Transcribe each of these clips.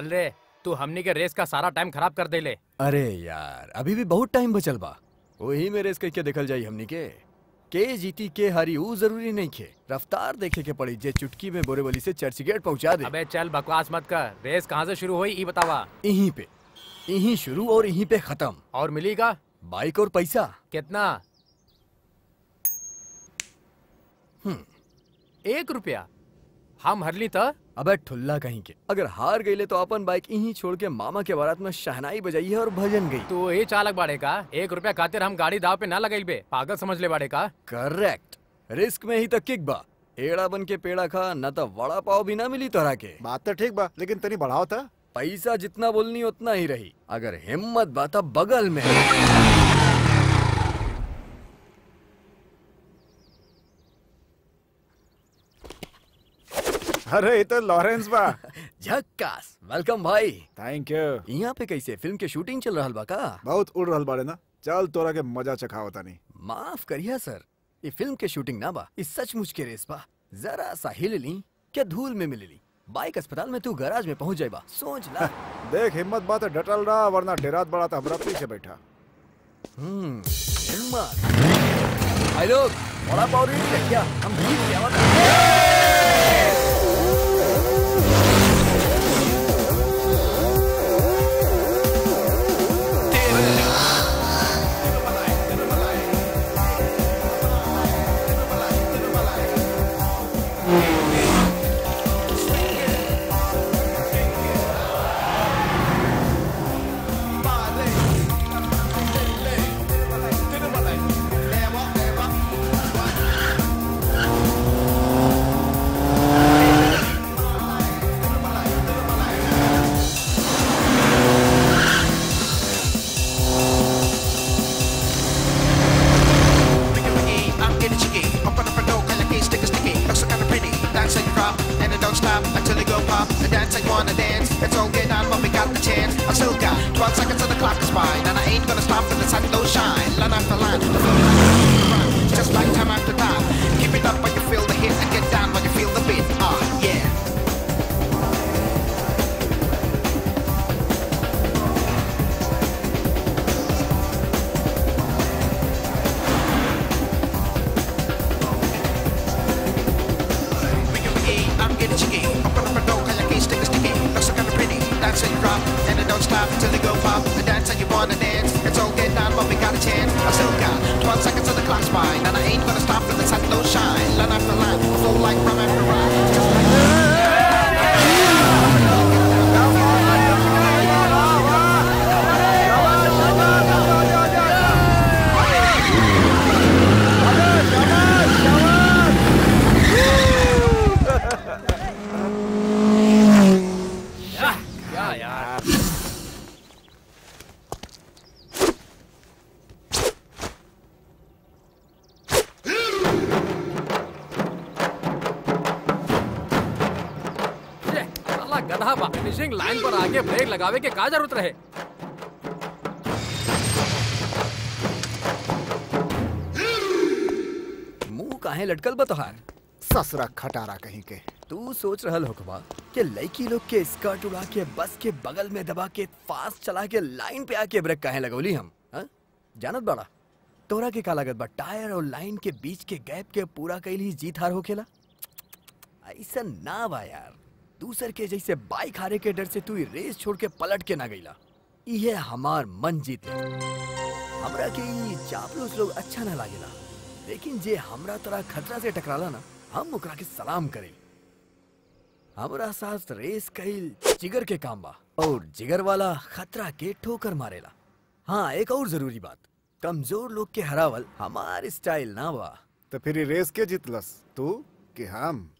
चल रे तू हमनी के रेस का सारा टाइम खराब कर दे ले अरे यार अभी भी बहुत टाइम बचल बा। वही में रेस करके देखल जाई हमनी के। के जीती के हारी ऊ ज़रूरी नहीं खे। रफ्तार देखे के पड़ी जे चुटकी में बोरेवली से चर्च गेट पहुँचा दे। अबे चल बकवास मत कर। रेस कहाँ से शुरू हुई ई बतावा। यहीं पे। यहीं शुरू और यहीं पे खत्म। और मिलेगा? बाइक और पैसा। कितना? एक रुपया। हम हरली त अबे ठुल्ला कहीं के। अगर हार गई ले तो अपन बाइक यहीं छोड़ के मामा के बारात में शहनाई बजाई है और भजन गई। तो ये चालक बाड़े का एक रुपया खातिर हम गाड़ी दाव पे ना लगाई बे। पागल समझ ले बाड़े का। करेक्ट रिस्क में ही तक किक बा। एड़ा बन के पेड़ा खा न तो वड़ा पाव भी ना मिली तोरा के। बात तो ठीक बा लेकिन तनी बढ़ाओ था पैसा जितना बोलनी उतना ही रही। अगर हिम्मत बाता बगल में। अरे ये तो लॉरेंस बा। झक्कास। वेलकम भाई। थैंक यू यहाँ पे कैसे? फ़िल्म के शूटिंग चल रहा बा का? बहुत उड़ रहल बाड़े ना। चल तोरा के मज़ा चखाओ तानी माफ़ करिया सर। ये फ़िल्म के शूटिंग ना बा। ये सचमुच के रेस बा। जरा सा हिल ली क्या धूल में मिल ली। बाइक अस्पताल में तू गैराज में पहुँच जाएगा सोच ला। देख हिम्मत बात है डटल रहा वरना डेरात बड़ा था हमरा पीछे बैठा। हम्म हिम्मत। भाई लोग बड़ा पाव रेडी है क्या? हम जीत गया आके ब्रेक लगावे के का ज़रूरत रहे? मुँह काहे लटकल बा तोहार? ससुरा खटारा कहीं के। तू सोच रहल होकबा कि लड़की लोग के स्कर्ट उड़ा के बस के बगल में दबा के फास्ट चला के लाइन पे आके ब्रेक काहे लगौली हम हा? जानत बड़ा? तोरा के का लागत बा? टायर और लाइन के बीच के गैप के पूरा कैल ही जीत हार होखेला? ऐसा ना बा यार। दूसर के जैसे बाइक हारे के डर से तू रेस छोड़ के पलट के ना गईला। इहे हमार मन जीत हमरा के चापलूस लोग अच्छा ना लागेला। लेकिन जे हमरा तरह खतरा से टकराला ना, हम ओकरा के सलाम करें हमरा साथ रेस कईल जिगर के काम बा, और जिगर वाला खतरा के ठोकर मारेला। हाँ एक और ज़रूरी बात। कमज़ोर लोग के हरावल हमार स्टाइल ना बा। तो फिर रेस के जीतलस? तू? कि हम?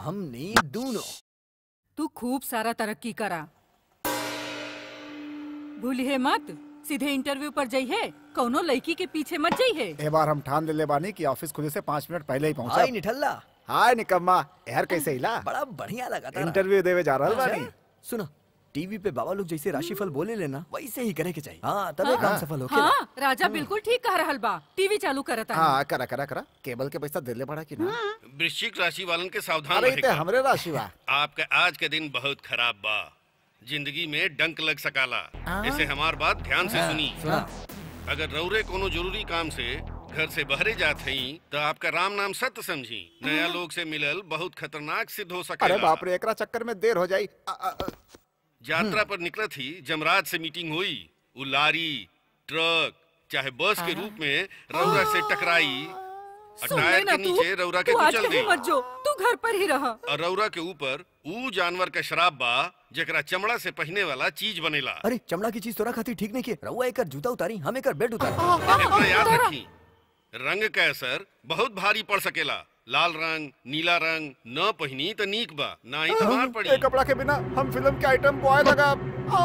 हमने दोनों। तू खूब सारा तरक्की करा। भूलिए मत सीधे इंटरव्यू पर जाइए कौनो लड़की के पीछे मत जाइए ए बार हम ठान ले ले बानी कि ऑफ़िस खुले से पाँच मिनट पहले ही पहुँचा। हाय निठल्ला। हाय निकम्मा यार कैसे हिला? बड़ा बढ़िया लगा था इंटरव्यू देवे जा रहा बानी। सुनो टीवी पे बाबा लोग जैसे राशिफल बोले लेना वैसे ही करे के चाहिए। हाँ तबे काम सफल होके हाँ राजा बिल्कुल ठीक कह रहल बा टीवी चालू करता है हाँ करा करा करा। केबल के पैसा दिले पड़ा कि ना? वृश्चिक राशि वालन के सावधान अरे रहे। हमरे राशि बा। आपका आज के दिन बहुत खराब बा। ज़िंदगी में डंक लग सकाला। इसे हमार बात ध्यान से सुनी। अगर रौरे कोनो ज़रूरी काम से घर से बहरे जात हई तो आपका राम नाम सत्य समझी। नया लोग से मिलल बहुत खतरनाक सिद्ध हो अरे सकेला। बाप रे एकरा चक्कर में देर हो जाई। यात्रा पर निकलत थी जमराज से मीटिंग हुई। वो लारी ट्रक चाहे बस के रूप में रौरा से टकराई। टायर के नीचे रौरा के कुचल मत जो तू घर पर ही रहा। और रौरा के ऊपर ऊ जानवर का शराब बा जेकरा चमड़ा से पहने वाला चीज़ बनेला। अरे चमड़ा की चीज़ तोरा खातिर ठीक नहीं के रहुआ एकर जूता उतारी हम एकर बेड उतारी। याद रखी। रंग का असर बहुत भारी पड़ सकेला। लाल रंग नीला रंग न पहनी तो नीक बा ना ही तो मार पड़ी। कपड़ा के बिना हम फ़िल्म के आइटम बॉय लगा। आ,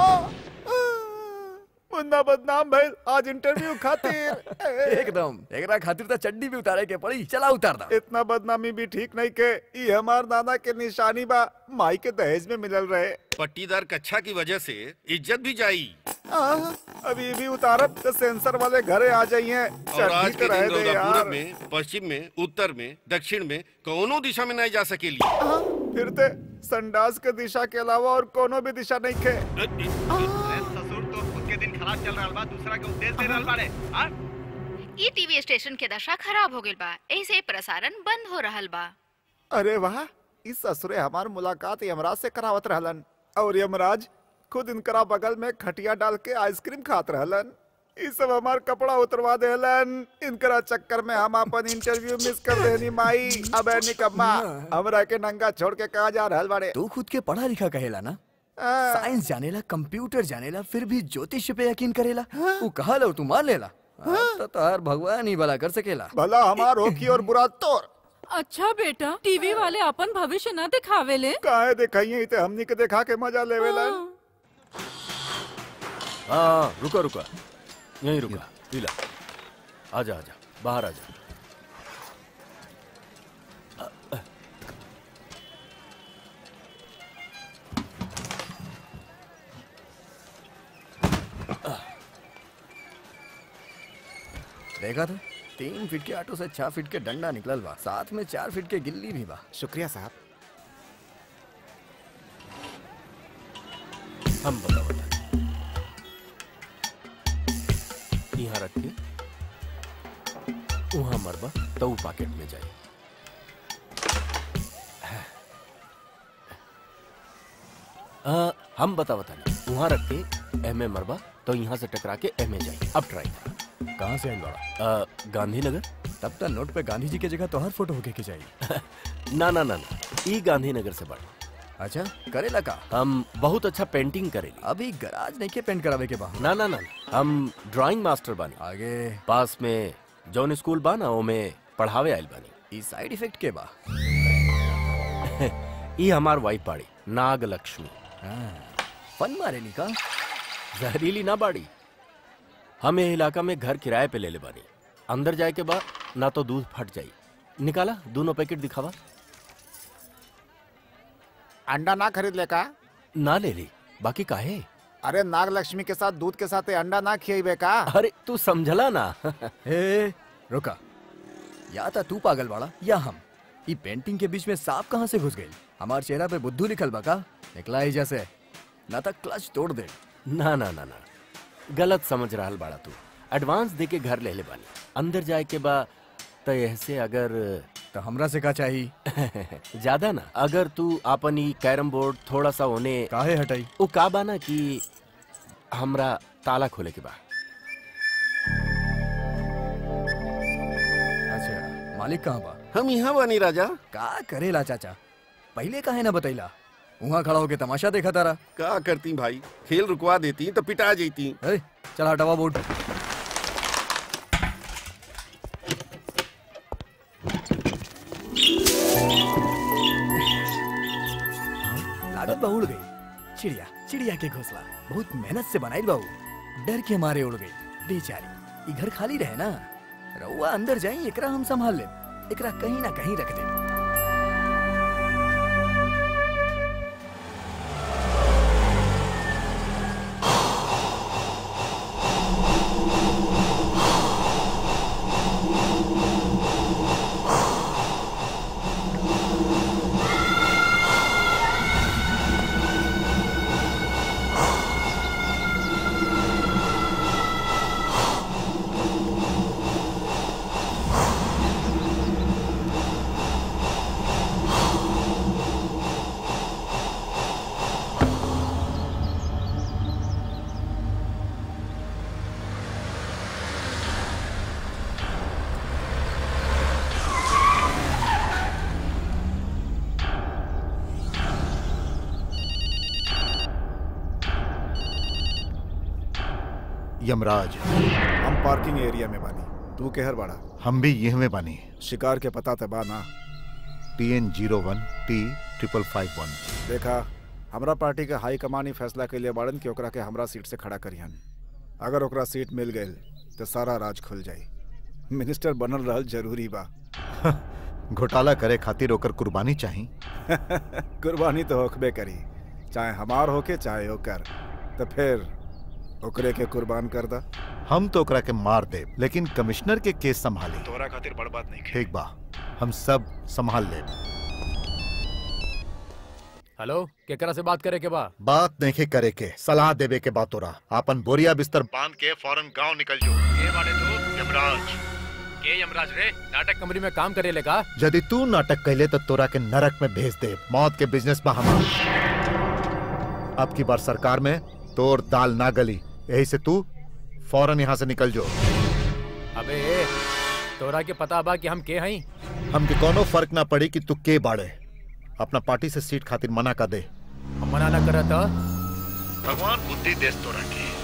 मुन्ना बदनाम भइल आज इंटरव्यू खातिर। एकदम। एकरा खातिर तो चड्डी भी उतारे के पड़ी चला उतार दा। इतना बदनामी भी ठीक नहीं के ई हमार नाना के निशानी बा माई के दहेज में मिलल रहे। पट्टीदार कच्छा की वजह से इज़्ज़त भी जाई। अभी भी उतारब तो सेंसर वाले घरे आ जाइए और आज के तो दिन दे पूरब में पश्चिम में उत्तर में दक्षिण में कोनो दिशा में नहीं जा सकेली। आ, फिर ते संडास के दिशा के अलावा और कोनो भी दिशा नहीं खे के दिन खराब चल रहा बा दूसरा के उपदेश दे रहल बाड़े हाँ? ई टीवी स्टेशन के दशा खराब हो गइल बा ऐसे प्रसारण बंद हो रहल बा। अरे वाह इस ससुरे हमार मुलाकात यमराज से करावत रहलन और यमराज खुद इनकरा बगल में खटिया डाल के आइसक्रीम खात रहलन। ई सब हमार कपड़ा उतरवा देलन इनकरा चक्कर में हम अपन इंटरव्यू मिस कर देनी माई अब निकम्मा हमरा के नंगा छोड़ के कहा जा रहल बाड़े? तू खुद के पढ़ा लिखा कहेला ना? साइंस जानेला कंप्यूटर जानेला फिर भी ज्योतिष पे यकीन करेला। तू कहा लो तू मान लेला। अब तो तार भगवान ही भला कर सकेला। भला हमार होखी और बुरा तोर। अच्छा बेटा टीवी वाले अपन भविष्य न दिखावे ले काहे दिखाइए इते हमनी के देखा के मज़ा लेवेलन हाँ रुका रुका। यहीं रुका पीला। आजा आजा बाहर आजा। देखा था? तीन फीट के ऑटो से छह फीट के डंडा निकलल बा। साथ में चार फीट के गिल्ली भी बा। शुक्रिया साहब। हम बता बता यहाँ रख के वहाँ मरबा तो पॉकेट में जाए आ, हम बता बता वहाँ रख के एम ए मरबा तो यहाँ से टकरा के एम ए जाए अब ट्राई कर। कहाँ से आइल बड़ा आ, गांधीनगर। तब तक नोट पे गांधी जी के जगह तो हर फ़ोटो होके के चाहिए ना ना ना ना। ई गांधीनगर से बड़ा अच्छा करेला का? हम बहुत अच्छा पेंटिंग करेली अभी गराज नहीं के पेंट करावे के बा ना ना ना हम ड्राइंग मास्टर बानी। आगे। पास में जौन स्कूल बा ना ओमे पढ़ावे आइल बानी। ई साइड इफ़ेक्ट के बा। ई हमार वाइफ पाड़ी नाग लक्ष्मी हाँ, फन मारेली का? जहरीली ना बाड़ी। हम ये इलाका में घर किराए पे ले ले बानी। अंदर जाए के बाद ना तो दूध फट जाई। निकाला दोनों पैकेट दिखावा। अंडा ना खरीद ले का? ना ले ली बाकी काहे अरे नाग लक्ष्मी के साथ दूध के साथ अंडा ना खियाइबे का? अरे तू समझला ना। ए रुका। या था तू पागल बाड़ा या हम। ई पेंटिंग के बीच में सांप कहाँ से घुस गई? हमारे चेहरा पे बुद्धू लिखल बा का? निकला ही जैसे। ना तक क्लच तोड़ दे। ना ना ना ना। गलत समझ रहा बाड़ा तू। एडवांस दे के घर ले ले बानी। अंदर जाए के बा तो ऐसे अगर तो हमरा से का चाहिए ज़्यादा ना। अगर तू आपन ई कैरम बोर्ड थोड़ा सा होने काहे हटाई? वो का बा ना कि हमरा ताला खोले के बा। अच्छा मालिक कहाँ बा? हम यहाँ बानी राजा। का करेला चाचा? पहले काहे ना बतैला? वहाँ खड़ा होके तमाशा देखा तारा। का करती भाई? खेल रुकवा देती तो पिटा जेती चल हटावा बोर्ड लागत बा उड़ गई। चिड़िया चिड़िया के घोंसला। बहुत मेहनत से बनाई बाबू। डर के मारे उड़ गई। बेचारी घर खाली रहे ना। रउआ अंदर जाई एकरा हम संभाल ले। एकरा कहीं ना कहीं रख दे। यमराज हम पार्किंग एरिया में बानी। तू केहर बड़ा। हम भी यह में बनी। शिकार के पता ते बा ना T N zero one T triple five one देखा हमरा पार्टी के हाई कमान ही फैसला के लिए बाड़न कि ओकरा के हमरा सीट से खड़ा करिहन। अगर ओकरा सीट मिल गई तो सारा राज खुल जाई मिनिस्टर बनल रहल ज़रूरी बा। घोटाला करे खातिर ओकर कुर्बानी चाही। कुर्बानी तो होकबे करी। चाहे हमार होके चाहे ओकर। तो फिर ओकरे के कुर्बान कर दा। हम तो ओकरा के मार दे लेकिन कमिश्नर के केस संभाले। तोरा खातिर बड़ बात नहीं ठीक बा हम सब संभाल ले। हेलो केकरा से बात करे के बा? बात नहीं करे के सलाह देवे के बात तोरा आपन बोरिया बिस्तर बाँध के फ़ौरन गाँव निकल जो। ये बाड़े तू यमराज। के यमराज रे नाटक कंपनी में काम करे लेगा यदि तू नाटक कहले तो तोरा के नरक में भेज दे। मौत के बिज़नेस में हमार। अब की बार सरकार में तोर दाल ना गली। यही से तू फ़ौरन यहाँ से निकल जो। अबे तोरा के पता बा कि हम के हैं? हम के कोनो फ़र्क ना पड़ी कि तू के बाड़े। अपना पार्टी से सीट खातिर मना कर दे। हम मना ना करता भगवान बुद्धि देश तोरा के।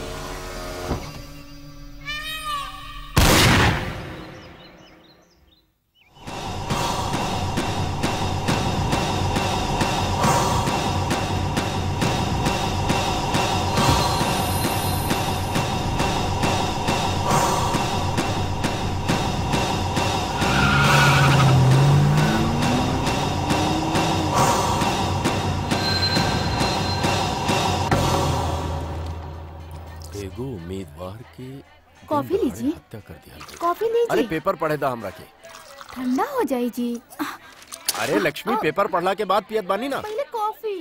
के कॉफ़ी लीजिए। हत्या कर दिया कॉफ़ी कॉफ़ी अरे पेपर पढ़े था हमरा के। ठंडा हो जाए जी अरे लक्ष्मी पेपर पढ़ला के बाद पियत बानी ना। पहले कॉफ़ी।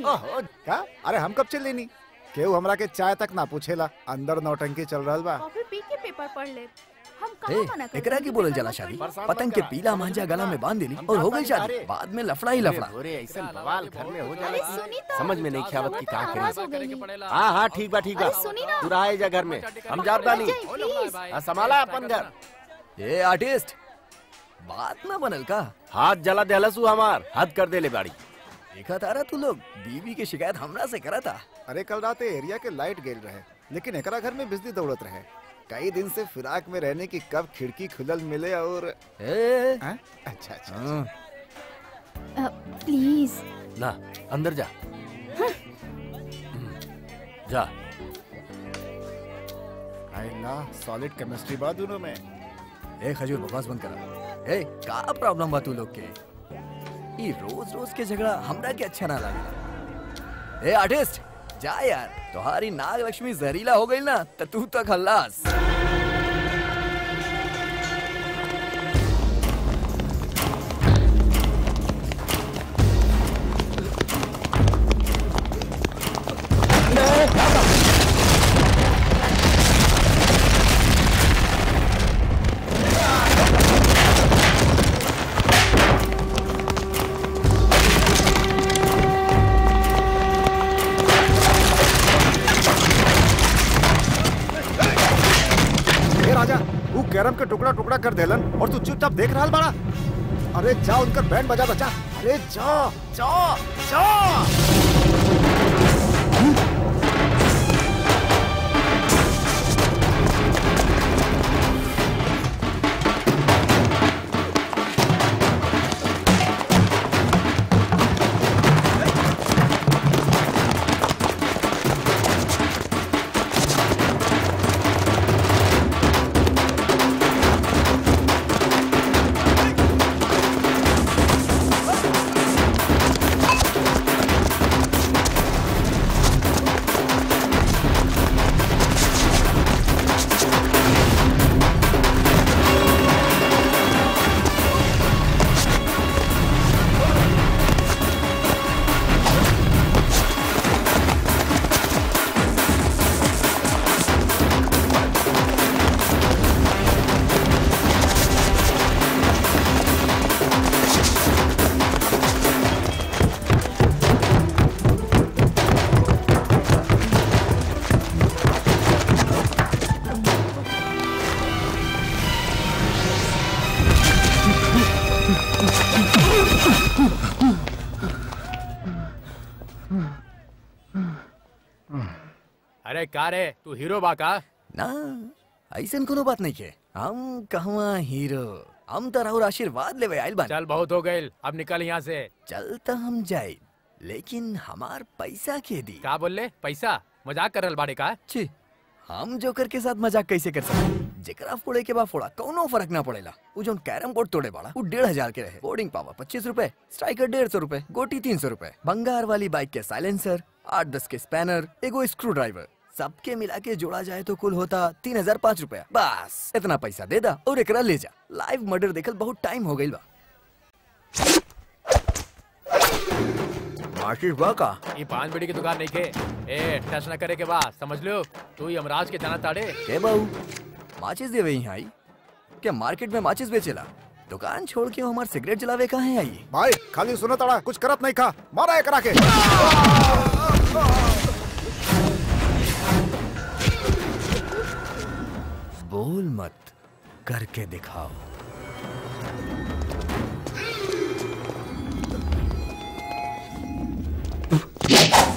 का? अरे हम कब चल लेनी? केहू हमरा के चाय तक ना पूछेला। अंदर नौटंकी चल रहा बा। कॉफ़ी पी के पेपर पढ़ ले। ए, एकरा की बोलल जाला शादी। पतंग के पीला मांझा गला में बाँध देली और हो गई शादी। बाद में लफड़ा ही लफड़ा। अरे ऐसा बवाल घर में हो जाला समझ में नहीं ख्यावत की का हो करी है। हाँ हाँ ठीक बा ठीक बा तू रहा जा घर में। हम जात बानी हाँ, संभाला अपन घर। ए आर्टिस्ट बात ना बनल का। हाथ जला देहलसू हमार हद कर दे ले बाड़ी। देखा तारा तू लोग बीवी की शिकायत हमरा से करा था। अरे कल रात एरिया के लाइट गेल रहे लेकिन एकरा घर में बिजली दौड़त रहे। कई दिन से फिराक में रहने की कब खिड़की खुलल मिले और ए? हैं? अच्छा अच्छा हाँ, अ, प्लीज़। ना अंदर जा। हम्म, जा। आइला सॉलिड केमिस्ट्री बा दोनों में। ए खजूर बकवास बंद करा। ए का प्रॉब्लम बा तू लोग के? ई रोज रोज के झगड़ा हमरा के अच्छा ना लागेला ए आर्टिस्ट जा यार तुम्हारी नाग लक्ष्मी जहरीला हो गई ना तो तू तो खल्लास। कर देलन और तू चुपचाप देख रहा बड़ा। अरे जा, उनकर बैंड बजा, बचा। अरे जा जा जा। का रे तू हीरो बा का? ना ऐसन कोनो बात नहीं के हम कहवा हीरो। हम तो राहुल आशीर्वाद लेवे आइल बानी। चल बहुत हो गए अब निकल यहाँ से। चल तो हम जाए लेकिन हमार पैसा के दी। का बोल ले पैसा? मज़ाक कर रहा बाड़े का? छी हम जोकर के साथ मज़ाक कैसे कर सकते जेकरा फोड़े के बाद फोड़ा कौनो फ़र्क ना पड़ेला। वो जो कैरम बोर्ड तोड़े बाड़ा वो डेढ़ हज़ार के रहे। बोर्डिंग पावर पच्चीस रूपए स्ट्राइकर डेढ़ सौ रूपए गोटी तीन सौ रूपए। बंगार वाली बाइक के साइलेंसर आठ दस के स्पैनर एगो स्क्रू ड्राइवर सबके मिला के जोड़ा जाए तो कुल होता तीन हज़ार पाँच रूपया। बस इतना पैसा दे दा और एकरा ले जा। लाइव मर्डर देखल बहुत टाइम हो गई बा। माचिस बा का? ये पान बीड़ी की दुकान नहीं के। ए टच न करे के बाद समझ लो तू ही यमराज के जाना ताड़े। के बाबू माचिस देवे यहाँ आई? क्या मार्केट में माचिस बेचेला? दुकान छोड़ के हमार सिगरेट जलावे कहा है आई? भाई खाली सुनो तड़ा कुछ करत नहीं खा। मारा एक करा के बोल मत करके दिखाओ। का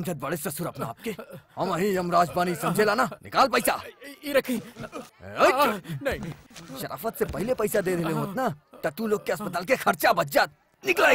समझत बड़े ससुर अपना आपके। हम ही यमराज बानी समझेला ना। निकाल पैसा। ये रखी। नहीं शराफत से पहले पैसा दे देने होत ना त तू लोग के अस्पताल के खर्चा बच जात। निकला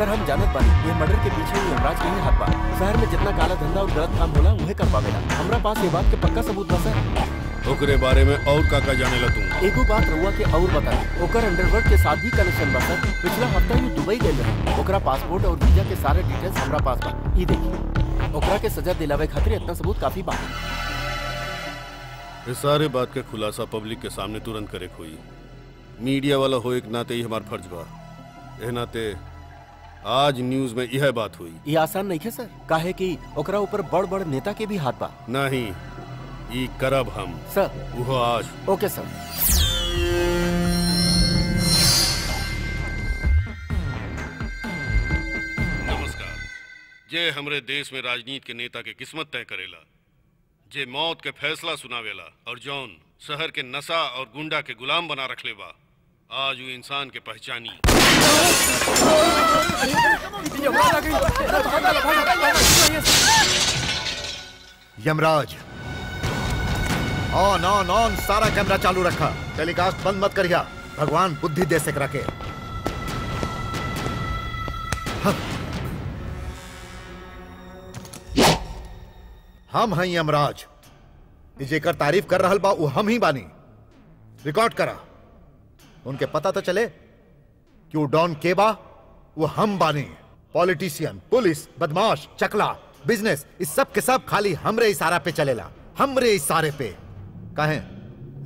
सर हम जानत बानी ये मर्डर के पीछे यमराज के ही हाथ बा शहर में जितना काला धंधा और गलत काम होला उहे कर पावेला हमरा पास ये बात के पक्का सबूत बा सर ओकरे बारे में और का का जाने ला तू। एगो बात रउआ के और बताई ओकर अंडरवर्ल्ड के साथ भी कनेक्शन बा सर पिछला हफ़्ता ही दुबई गए रहे। ओकरा पासपोर्ट और वीज़ा के सारे डिटेल्स हमरा पास बा। ई देखिए ओकरा के सजा दिलावे खातिर इतना सबूत काफ़ी बा। इस सारे बात के खुलासा पब्लिक के सामने तुरंत करे हुई मीडिया वाला हो एक नाते ही हमार फ़र्ज़ बा। ए नाते आज न्यूज़ में यह बात हुई। ये आसान नहीं है सर। काहे कि ओकरा ऊपर बड़ बड़ नेता के भी हाथ बा। नहीं ई करब हम। सर। वो आज। Okay sir. नमस्कार। जे हमरे देश में राजनीति के नेता के किस्मत तय करेला जे मौत के फैसला सुनावेला और जौन शहर के नशा और गुंडा के गुलाम बना रखले बा आज वो इंसान के पहचानी। यमराज। ऑन ऑन ऑन सारा कैमरा चालू रखा। टेलीकास्ट बंद मत करिया। भगवान बुद्धि दे सक रखे हम हैं यमराज। जेकर तारीफ़ कर रहल बा वो हम ही बानी। रिकॉर्ड करा। उनके पता तो चले कि वो डॉन के बा वो हम बानी पॉलिटिशियन, पुलिस, बदमाश, चकला, बिज़नेस, इस सब के सब खाली हमरे इशारा पे चलेला। हमरे इशारे पे। काहे?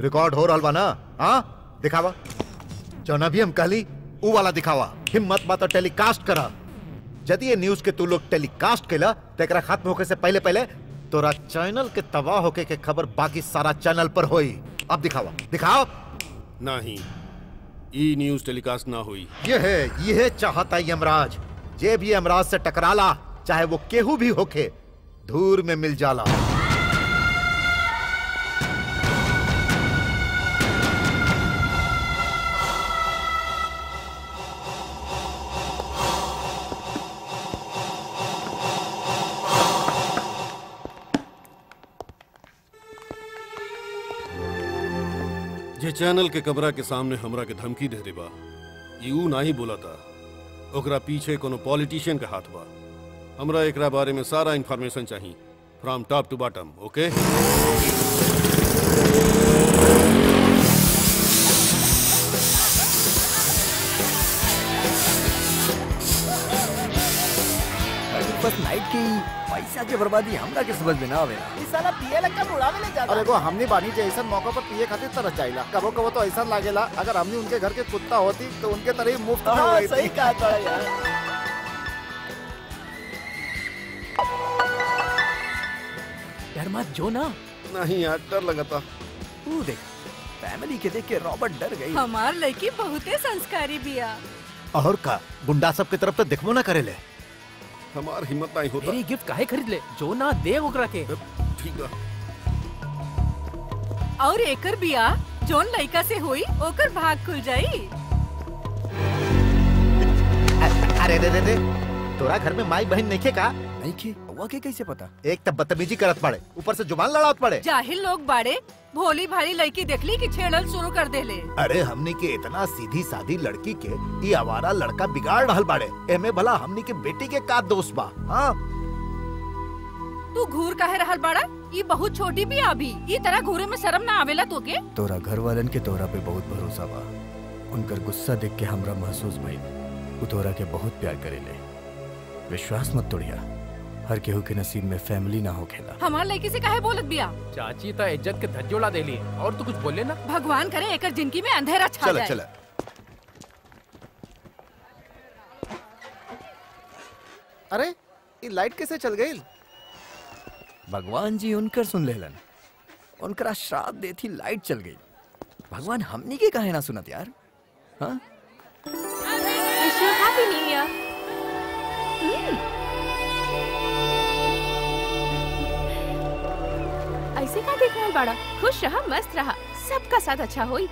रिकॉर्ड हो रहा ना? हाँ? दिखावा। जौना भी हम कहली, ऊ वाला दिखावा। हिम्मत बा तो टेलीकास्ट करा। यदि ये न्यूज़ के तू लोग टेलीकास्ट केला तो एकरा खत्म होके से पहले पहले तोरा चैनल के तबाह होके के खबर बाकी सारा चैनल पर होई। अब दिखावा। दिखाओ। नहीं। ई न्यूज़ टेलीकास्ट ना हुई। ये है ये है चाहता यमराज। जे भी यमराज से टकराला, चाहे वो केहू भी होके, धूर में मिल जाला। चैनल के कमरा के सामने हमरा के धमकी दे देबा। यू ऊ नाही बोला था। ओकरा पीछे कोनो पॉलिटिशियन का हाथ बा। हमरा एकरा बारे में सारा इन्फॉर्मेशन चाहिए from top to bottom, okay? की पैसा के बर्बादी हमरा के समझ में ना आवेला इस साला पिए लग का बुढ़ावे ले जाता? अरे को हमने बानी जे ऐसा मौका पर पिए खातिर तरस जाइला कबो कबो तो ऐसा लागेला अगर हमने उनके घर के कुत्ता होती तो उनके तरह ही मुफ़्त में हाँ, हुई सही थी। कहा था यार। डर मत जो ना। नहीं यार डर लगा था तू देख फैमिली के देख के रॉबर्ट डर गई। हमार लड़की बहुते संस्कारी बिया और का गुंडा सब की तरफ़ तो दिखबो ना करेले हमार हिम्मत नहीं होता। मेरी गिफ्ट काहे खरीद ले? जो ना दे ओकरा के। ठीक है। और एकर बिया जोन लड़का से हुई ओकर भाग खुल जाई। अरे दे दे दे। तोरा घर में माई बहन नहीं का? नहीं खे हुआ के कैसे पता? एक तब बदतमीजी करत पड़े ऊपर से ज़ुबान लड़ात पड़े जाहिल लोग बाड़े भोली भाली लड़की देखली कि छेड़ल शुरू कर देले अरे हमने के इतना सीधी साधी लड़की के ये आवारा लड़का बिगाड़ रहल बाड़े। एमे भला हमने के बेटी के का दोस्त बा हाँ? तू घूर काहे रहल बाड़ा? ये बहुत छोटी भी अभी ई तरह घूरे में शर्म ना आवेला तोके? तोरा घर वालन के तोरा पे बहुत भरोसा बा। उनकर गुस्सा देख के हमरा महसूस भइल। तोरा के बहुत प्यार करेले। विश्वास मत तोड़िया। हर केहू के नसीब में फैमिली ना होखेला हमार लड़की से काहे बोलत बिया चाची तो इज़्ज़त के धज्जोड़ा दे ली और तू कुछ बोले ना भगवान करे एकर ज़िंदगी में अंधेरा छा चला जाए चला अरे ये लाइट कैसे चल गई भगवान जी उनकर सुन लेलन उनकरा श्राप देती लाइट चल गई भगवान हमनी के काहे ना सुनत यार हाँ happy new year. ऐसे का देख रहा बाड़ा? खुश रहा मस्त रहा। सबका साथ अच्छा होई।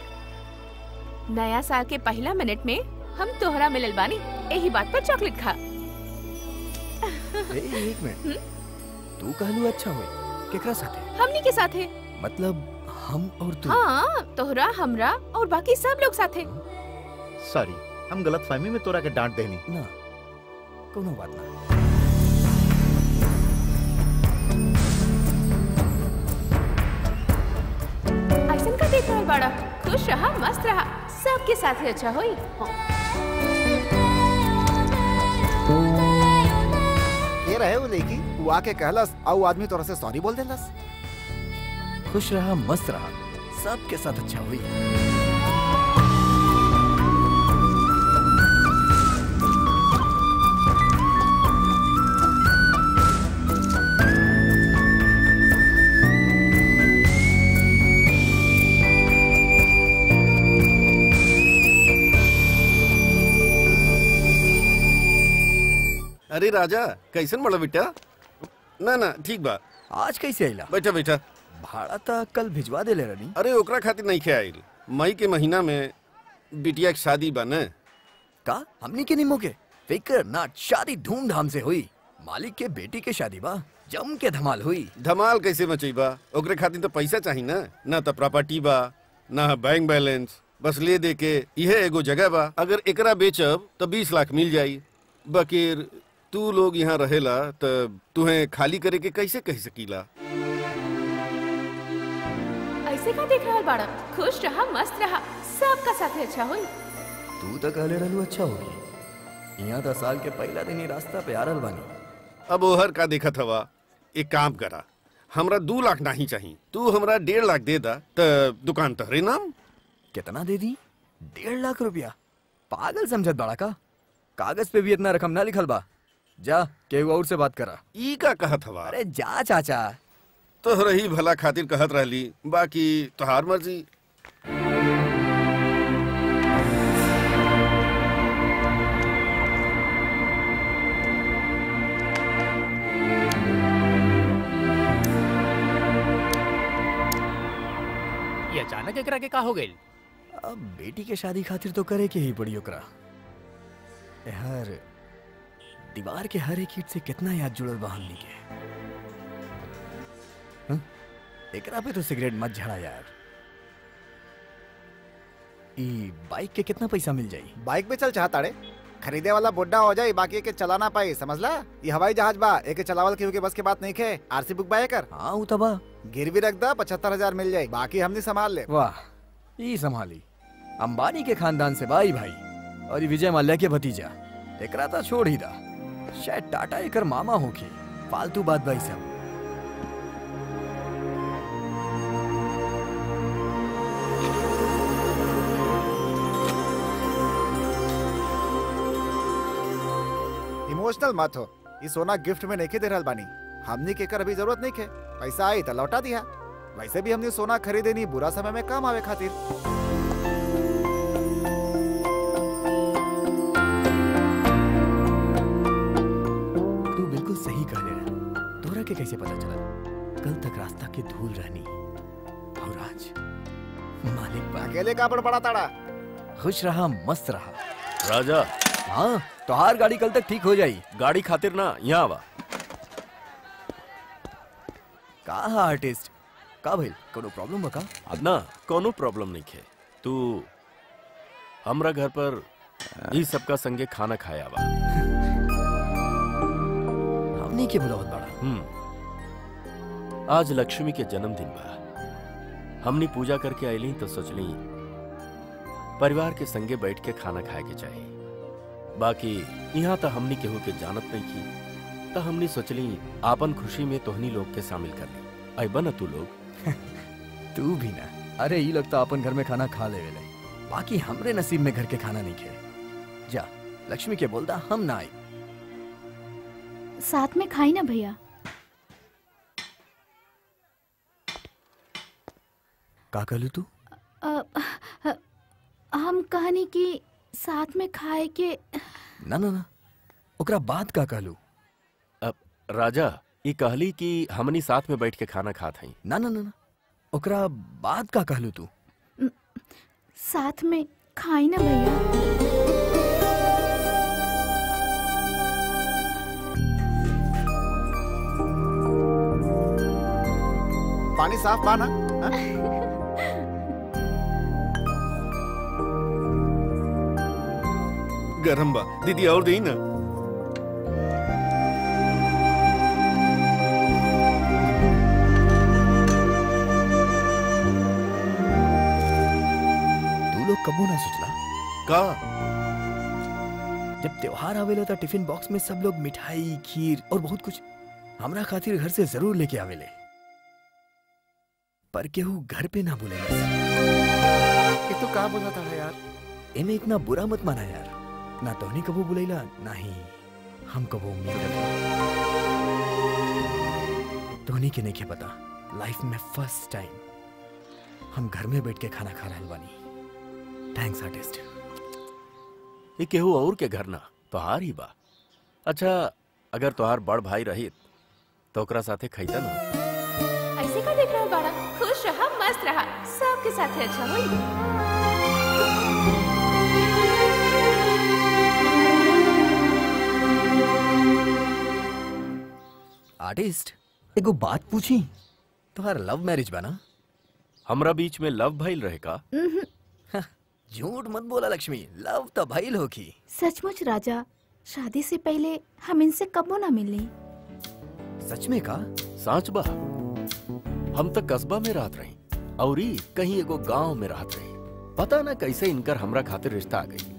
नया साल के पहला मिनट में हम तोहरा मिलल बानी यही बात पर चॉकलेट खा। ए, एक मिनट। तू कहलू अच्छा होई? केकरा साथे? हमनी के साथे। मतलब हम और तू? हाँ तोहरा हमरा और बाकी सब लोग साथे। सॉरी हम गलत फहमी में तोरा के डांट देनी ना कोनो बात ना। ऐसन का बड़ा खुश रहा मस्त रहा। सबके साथ ही अच्छा हुई। ये रहे वो लेकी वो आके कहलस और वो आदमी तोरा से सॉरी बोल देलस। खुश रहा मस्त रहा। सबके साथ अच्छा हुई। अरे राजा कैसन बड़ा बेटा? ना ना ठीक बा। आज कैसे आइला? बैठा बैठा। भाड़ा तो कल भिजवा देले रनी। अरे ओकरा खातिर नहीं खे आइल। मई के महीना में बिटिया के शादी बा न। का? हमनी के निमो के? फिकर ना शादी धूमधाम से हुई। मालिक के बेटी के शादी बा। जम के धमाल हुई। धमाल कैसे मचई बा? ओकरे खातिर तो पैसा चाहिए ना। ना तो प्रॉपर्टी बा ना बैंक बैलेंस। बस ले दे के यह एगो जगह बा। अगर एकरा बेचब तो बीस लाख मिल जाई। बकीर तू लोग यहाँ रहेला तो तुहे खाली करे के कैसे कह सकीला? ऐसे का देख रहा बाड़ा खुश रहा मस्त रहा। सबका साथ अच्छा होई। तू तो कहले रहलू अच्छा होगी। यहाँ तो साल के पहला दिन ही रास्ता पे आ रहल बानी। अब ओहर का देखत हवा। एक काम करा। हमरा दू लाख नहीं चाहिए तू हमरा डेढ़ लाख दे दा। त दुकान तहरे नाम? कितना दे दी? डेढ़ लाख रुपया। पागल समझत बड़ा का? कागज़ पे भी इतना रकम ना लिखल बा। जा केहू और से बात करा। ई का कहत हवा? अरे जा चाचा। तोहरा ही भला खातिर कहत रहली बाकी तोहार मर्ज़ी। अचानक एकरा के का हो गइल? अब बेटी के शादी खातिर तो करे के ही पड़ी ओकरा। हर दीवार के हर एक ईट से कितना याद जुड़ल बा हमनी के? एकरा पे तो सिगरेट मत झड़ा यार। ई बाइक के कितना पैसा मिल जाई? बाइक पे चल चाहता रे। खरीदे वाला बुड्ढा हो जाए बाकी के चला ना पाई समझला? ये हवाई जहाज़ बा एके चलावल के बस के बात नहीं खे। आरसी बुक बाय कर हाँ उ तबा गिरवी रख दा पचहत्तर हज़ार मिल जाए बाकी हमने संभाल ले। वाह ई संभाली। अंबानी के खानदान से भाई भाई और ये विजय माल्या के भतीजा। एकरा तो छोड़ ही दा। शायद टाटा एकर मामा होखी फालतू बात भाई सब इमोशनल मत हो। ये सोना गिफ्ट में नहीं दे रहल बानी। हमने के कर अभी ज़रूरत नहीं खे। पैसा आई तो लौटा दिया। वैसे भी हमने सोना खरीदे नहीं, बुरा समय में काम आवे खातिर। तोरा के कैसे पता चला? कल तक रास्ता के धूल रहनी। और आज मालिक अकेले का बड़ा ताड़ा? खुश रहा मस्त रहा। राजा। हाँ तोहार गाड़ी कल तक ठीक हो जाई। गाड़ी खातिर ना यहाँ आवा का हा आर्टिस्ट? का भइल कोनो प्रॉब्लम बा का? अब ना कोनो प्रॉब्लम नहीं खे। तू हमरा घर पर ई सबका संगे खाना खाया बा। हमनी के बुलावत बड़ा। हम्म। आज लक्ष्मी के जन्मदिन बा। हमनी पूजा करके आईली तो सोचली परिवार के संगे बैठ के खाना खाए के चाहिए बाकी यहाँ तो हमनी केहू के जानत नहीं की तो हमनी सोचली आपन खुशी में तोहनी लोग के शामिल कर ली। अबा न तू लोग। तू भी ना। अरे ई लगता अपन घर में खाना खा ले। बाकी हमरे नसीब में घर के खाना नहीं खे। जा लक्ष्मी के बोलता हम ना आई। साथ में खाई ना भैया। का कहलू तू? हम कहनी कि साथ में खाए के ना ना ना। ओकरा बात का कहलू? अब राजा ये कहली कि हमनी साथ में बैठ के खाना खात हई। ना ना ना ना। ओकरा बात का कहलू तू? साथ में खाई ना भैया। पानी साफ़ पाना गरम बा। दीदी और दी ना। तू लोग कबू ना सोचला का? जब त्योहार आवेला तो टिफ़िन बॉक्स में सब लोग मिठाई खीर और बहुत कुछ हमरा खातिर घर से ज़रूर लेके आवेले। पर केहू घर पे ना बोले ये तो का बोला था यार? इन्हें इतना बुरा मत माना यार। ना तोहनी कबू बुलैला ना ही हम कबू उम्मीद रखी तोहनी के नहीं के पता लाइफ में फ़र्स्ट टाइम हम घर में बैठ के खाना खा रहल बानी थैंक्स आर्टिस्ट ये केहू और के घर ना तोहार ही बा। अच्छा अगर तोहार बड़ भाई रही तो ओकरा साथे खैता ना। ऐसे का देख रहा बाड़ा? खुश रहा मस्त रहा। सबके साथ अच्छा होई। आर्टिस्ट एगो बात पूछी। तोहार लव मैरिज बना। ना हमरा बीच में लव भइल रहे का? झूठ मत बोला लक्ष्मी लव तो भइल होखी सचमुच राजा शादी से पहले हम इनसे कबो ना मिली। सच में का? साच बा। हम तो कस्बा में रहत रही और कहीं एगो गाँव में रहत रही। पता ना कैसे इनकर हमरा खातिर रिश्ता आ गई।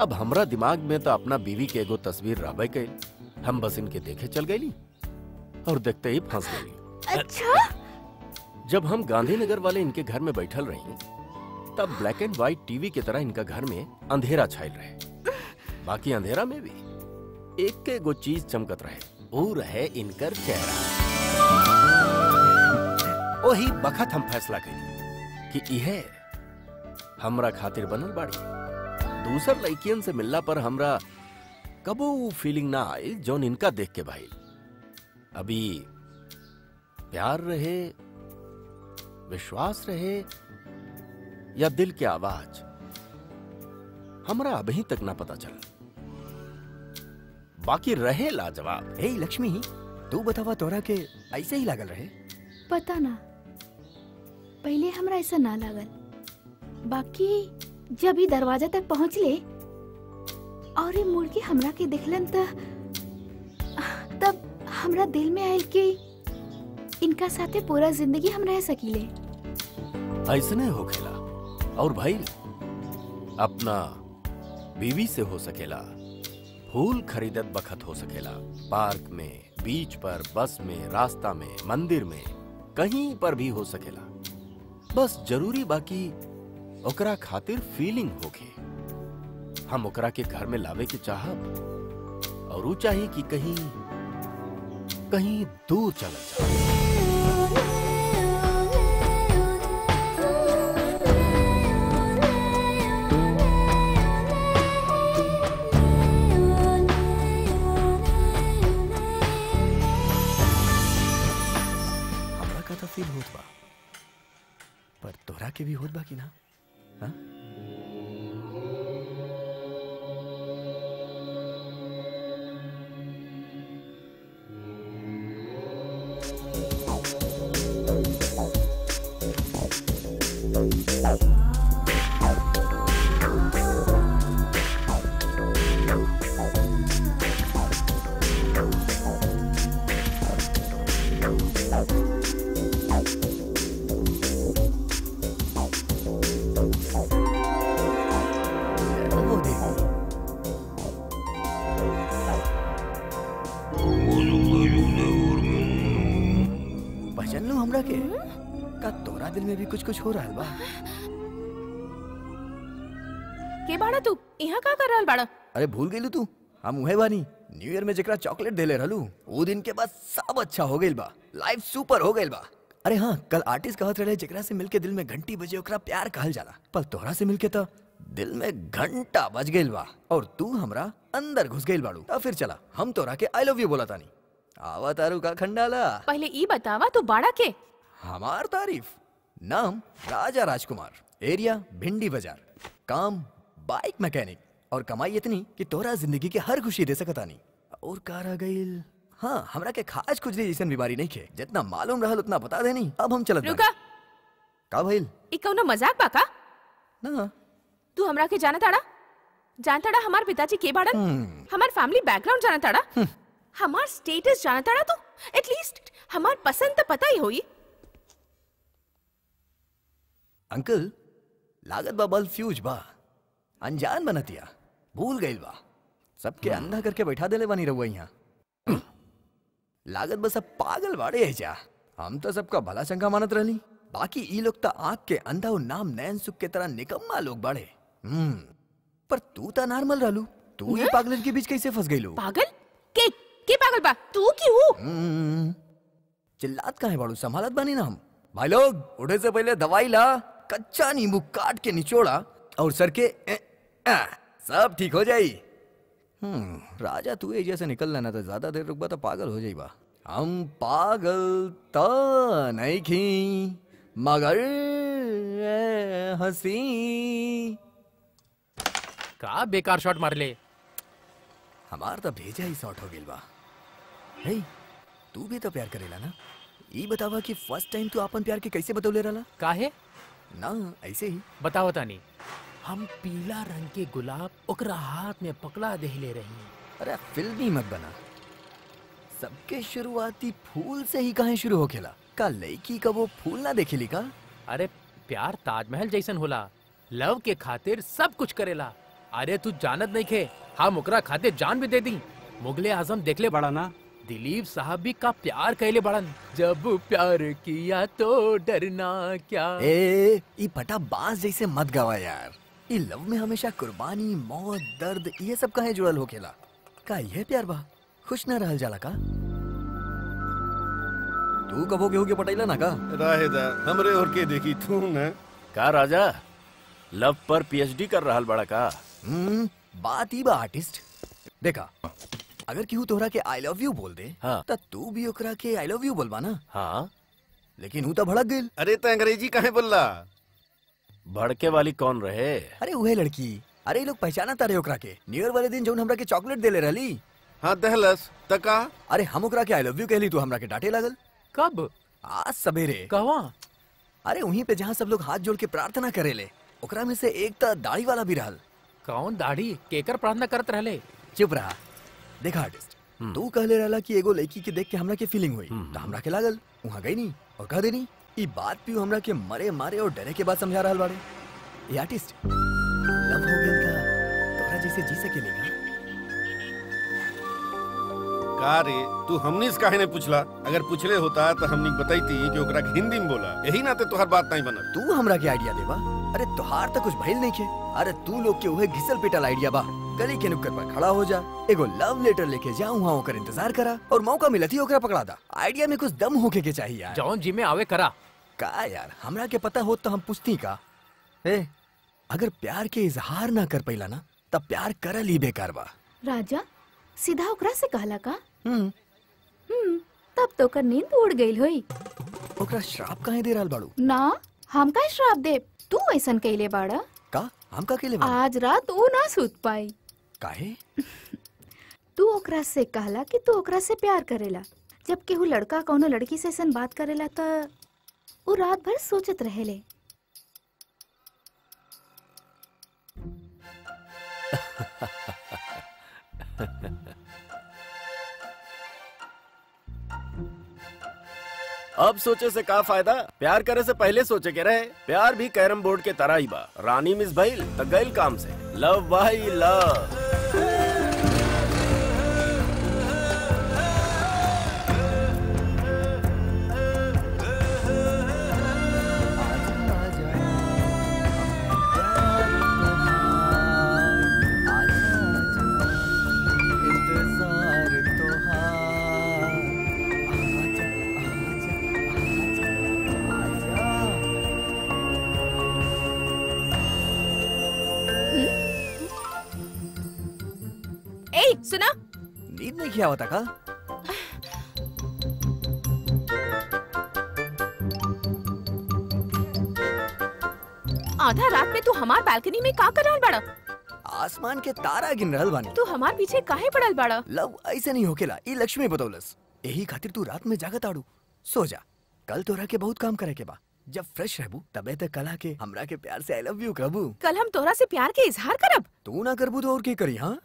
अब हमरा दिमाग में तो अपना बीवी के एगो तस्वीर रहबे कैल हम बस इनके देखे चल गईली और देखते ही फंस गई अच्छा? जब हम गांधीनगर वाले इनके घर में बैठल रही तब ब्लैक एंड व्हाइट टीवी की तरह इनका घर में अंधेरा छायल रहे। बाकी अंधेरा में भी एक के एगो चीज़ चमकत रहे वो रहे इनकर चेहरा। वही बखत हम फैसला करी कि इहे हमरा खातिर बनल बाड़ी। दूसर लड़कियन से मिलला पर हमरा कबो वो फीलिंग ना आई जौन इनका देख के भाई। अभी प्यार रहे विश्वास रहे या दिल की आवाज़ हमरा अभी तक ना पता चल। बाकी रहे लाजवाब। हे लक्ष्मी तू बतावा तोरा के ऐसे ही लागल रहे? पता ना पहले हमरा ऐसा ना लागल। बाकी जब ही दरवाज़ा तक पहुंचले और ये के हमरा के दिखलन त, तब हमरा दिल में आयल कि इनका साथे पूरा ज़िंदगी हम रह सकीले। हो खेला, और भाई, अपना बीवी से हो सकेला, फूल खरीदत बखत हो सकेला, पार्क में, बीच पर, बस में, रास्ता में, मंदिर में, कहीं पर भी हो सकेला। बस ज़रूरी बाकी ओकरा खातिर फीलिंग होगी। हम ओकरा के घर में लावे के चाहब, और ऊ चाही कि कहीं कहीं दूर चल जाए। तो फील होत बा, पर तोरा के भी होत बा कि ना? हाँ? तू यहाँ का कर रहल बाड़ा अरे भूल गई तू। हम उहे बानी। न्यू ईयर में जेकरा चॉकलेट देले रहलू वो दिन के बाद सब अच्छा हो गइल बा। लाइफ सुपर हो गइल बा। अरे हाँ कल आर्टिस्ट कहत रहे जेकरा से मिलके दिल में घंटी बजे ओकरा प्यार कहल जाला। पर तोहरा से मिलके तो दिल में घंटा बज गइल बा और तू हमरा अंदर घुस गइल बाड़ू। तो फिर चला हम तोरा के आई लव यू बोला तानी। आवा तारू का खंडाला। पहले ई बतावा तू बाड़ा के? हमार तारीफ़? नाम राजा राजकुमार एरिया भिंडी बाज़ार। काम बाइक मैकेनिक। और कमाई इतनी कि तोरा ज़िंदगी के हर खुशी दे सकता नहीं। और का रह गइल हाँ हमरा के खाज खुजली जैसन बीमारी नहीं खे। जितना मालूम रहल उतना बता देनी अब हम चलत रुका। का भइल? ई कौनो मज़ाक बा का? ना। तू हमरा के जाना ताड़ा जान ताड़ा हमार पिताजी के बाड़न? हम्म, हमार फैमिली बैकग्राउंड जाना ताड़ा हमार स्टेटस जाना ताड़ा तू? एटलीस्ट हमार पसंद तो पता ही होई। अंकल लागत बा बल्ब फ्यूज बा। अनजान बनतिया भूल गइल बा सबके अंधा करके बैठा देले बानी रहुआ यहाँ। लागत बस अब पागल बाड़े है जा। हम तो सबका भला चंगा मानत रहली। बाकी ई लोग तो आँख के अंधा और नाम नैन सुख के तरह निकम्मा लोग बाड़े। हम्म। पर तू तो नॉर्मल रहलू। तू ही पागलन के बीच कैसे फंस गइलू पागल? के के पागल बा? तू क्यों? हम्म, चिल्लात कहाँ है बाड़ू? संभालत बानी ना हम। भाई लोग उठे से पहले दवाई ला कच्चा नींबू काट के निचोड़ा और सर के ए, आ, सब ठीक हो जाई। हम्म राजा तू एजिया से निकल लेना तो ज़्यादा देर रुकबा तो पागल हो जाइबा हम पागल तो नहीं खी मगर हँसी। का बेकार शॉट मार ले हमार तो भेजा ही शॉर्ट हो गेल बा। हे तू भी तो प्यार करेला ना? ई बतावा कि फ़र्स्ट टाइम तू अपन प्यार के कैसे बतौले रहला काहे? ना ऐसे ही। बताओ तानी हम पीला रंग के गुलाब ओकरा हाथ में पकड़ा देहले रही अरे फिल्मी मत बना। सबके शुरुआती फूल से ही कहाँ शुरू होखेला का लड़की का वो फूल ना देखेली का? अरे प्यार ताजमहल जैसन होला। लव के खातिर सब कुछ करेला। अरे तू जानत नहीं खे हम ओकरा खाते जान भी दे दी। मुगले आज़म देखले बड़ा ना। दिलीप साहब भी का प्यार कैले बड़न। जब प्यार किया तो डरना क्या? ए ई फटा बाँस जैसे मत गवा यार। ई लव में हमेशा कुर्बानी मौत दर्द ये सब कहे जुड़ल होखेला का यह प्यार बा? खुश न रहल जाला का? तू कबो केहू के पटैला ना का? राहेदा हमरे और के देखी तू न? का राजा? लव पर पीएचडी कर रहल बड़ा का? हम्म बात ही बा आर्टिस्ट। देखा अगर केहू तोहरा के आई लव यू बोल दे हाँ। त तू भी ओकरा के आई लव यू बोलबा ना? हाँ। लेकिन हूँ तो भड़क गेल। अरे तो अंग्रेज़ी काहे बोलला? भड़के वाली कौन रहे? अरे वह लड़की। अरे लोग पहचाना तारे ओकरा के। न्यू ईयर वाले दिन जौन हमरा के चॉकलेट देले रहली। हाँ दहलस तका अरे हम ओकरा के आई लव यू कहली तू हमरा के डांटे लागल। कब? आज सवेरे। कहवा? अरे वहीं पे जहाँ सब लोग हाथ जोड़ के प्रार्थना करेले ओकरा में से एक त दाढ़ी वाला भी रहल। कौन दाढ़ी? केकर प्रार्थना करत रहले? चुप रहा। देखा आर्टिस्ट तू कहले रहला कि एगो लड़की के देख के हमरा के फीलिंग हुई तो हमरा के लागल वहाँ गई नहीं और कह देनी। ई बात भी हमरा के मरे मारे और डरे के बाद समझा रहल बाड़े। ये आर्टिस्ट लव हो गेल का तोरा जैसे जी सकेले का का रे तू हमनी से काहे ने पूछला? अगर पूछले होता तो हमनी बताईती कि ओकरा के हिंदी में बोला। यही नाते तोहर बात नहीं बनत तू हमरा के आइडिया देबा अरे तोहार तो कुछ भइल नहीं के। अरे तू लोग के उहे घिसल पिटल आइडिया बा। गली के नुक्कड़ पर खड़ा हो जा। एगो लव लेटर लेके जा वहाँ ओकर इंतज़ार करा। और मौका मिलत ही ओकरा पकड़ा दा। आइडिया में कुछ दम होके के चाहिए यार। जौन जी में आवे करा। का यार हमरा के पता हो तो हम पूछती का? ए अगर प्यार के इजहार ना कर पैला ना तब प्यार करल ही बेकार बा। राजा सीधा ओकरा से कहला का? हम्म। हम्म तब तो कर नींद उड़ गई होई। ओकरा श्राप काहे दे रहल बाड़ू? ना हम का श्राप दे तू ऐसन कैले बाड़ा। का? हम का केले बाड़ू? आज रात ऊ ना सूत पाई। काहे? तू ओकरा से कहला कि तू ओकरा से प्यार करेला। जब केहू लड़का कौनो लड़की से ऐसा बात करेला त ऊ रात भर सोचत रहेले अब सोचे से का फ़ायदा? प्यार करे से पहले सोचे के रहे। प्यार भी कैरम बोर्ड के तरह ही बा। रानी मिस भइल त गइल काम से। लव भाई, लव। किया होता का आधा रात में तू हमार बालकनी में का कर बड़ा? आसमान के तारा गिन रहल बानी। तू हमार पीछे काहे पड़ल बड़ा? लव ऐसे नहीं होकेला ई लक्ष्मी बतौलस। यही खातिर तू रात में जागत आड़ू। सो जा कल तोरा के बहुत काम करे के बा। जब फ्रेश रहबू तबे तक कला के हमरा के प्यार से आई लव यू कहबू कल हम तोहरा से प्यार के इजहार करब? तू ना करबू तो और के करी हाँ?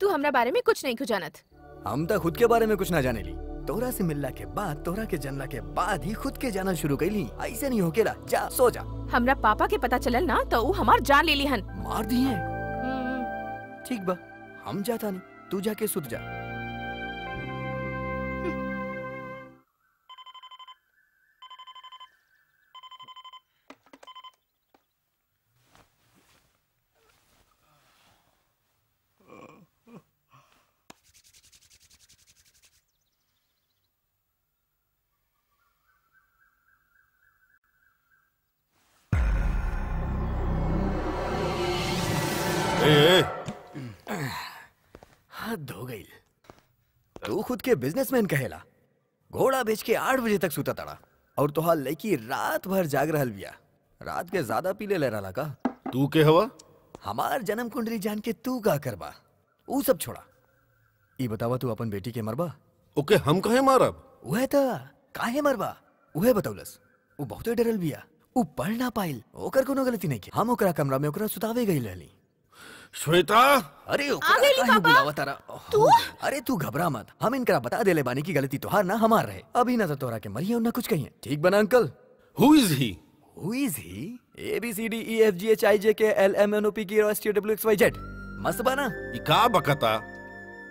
तू हमरा बारे में कुछ नहीं जानत हम तो खुद के बारे में कुछ ना जाने ली। तोरा से मिलला के बाद तोरा के जानला के बाद ही खुद के जाना शुरू कर ली ऐसे नहीं होकेला जा सो जा। हमरा पापा के पता चलल ना तो ऊ हमार जान ले ली हन। मार दिए? ठीक बा हम जाता नहीं तू जाके सुत जा। खुद के बिजनेसमैन कहेला। घोड़ा बेच के आठ बजे तक सुता तड़ा। और तोहार लड़की रात भर जाग रहल बिया। रात के ज़्यादा पीले ले रहा का। तू के हवा? हमार जन्म कुंडली जान के तू का करबा। ऊ सब छोड़ा। ई बतावा तू अपन बेटी के मरबा? ओके हम कहे मारब? उहे त काहे मरबा? उहे बतौलस ऊ बहुते डरल बिया। ऊ पढ़ ना पाइल। ओकर कोनो गलती नहीं की हम ओकरा कमरा में ओकरा सुतावे गई रहली। श्वेता अरे। बुलावा तारा। तू? अरे तू घबरा मत। हम इनका बता देले बानी की गलती तोहार ना हमार रहे। अभी ना तो तोरा के मरिए ना कुछ कहिए। ठीक बना uncle? Who is he who is he A B C D E F G H I J K L M N O P Q S T W X Y Z मस्त बना। का बकता?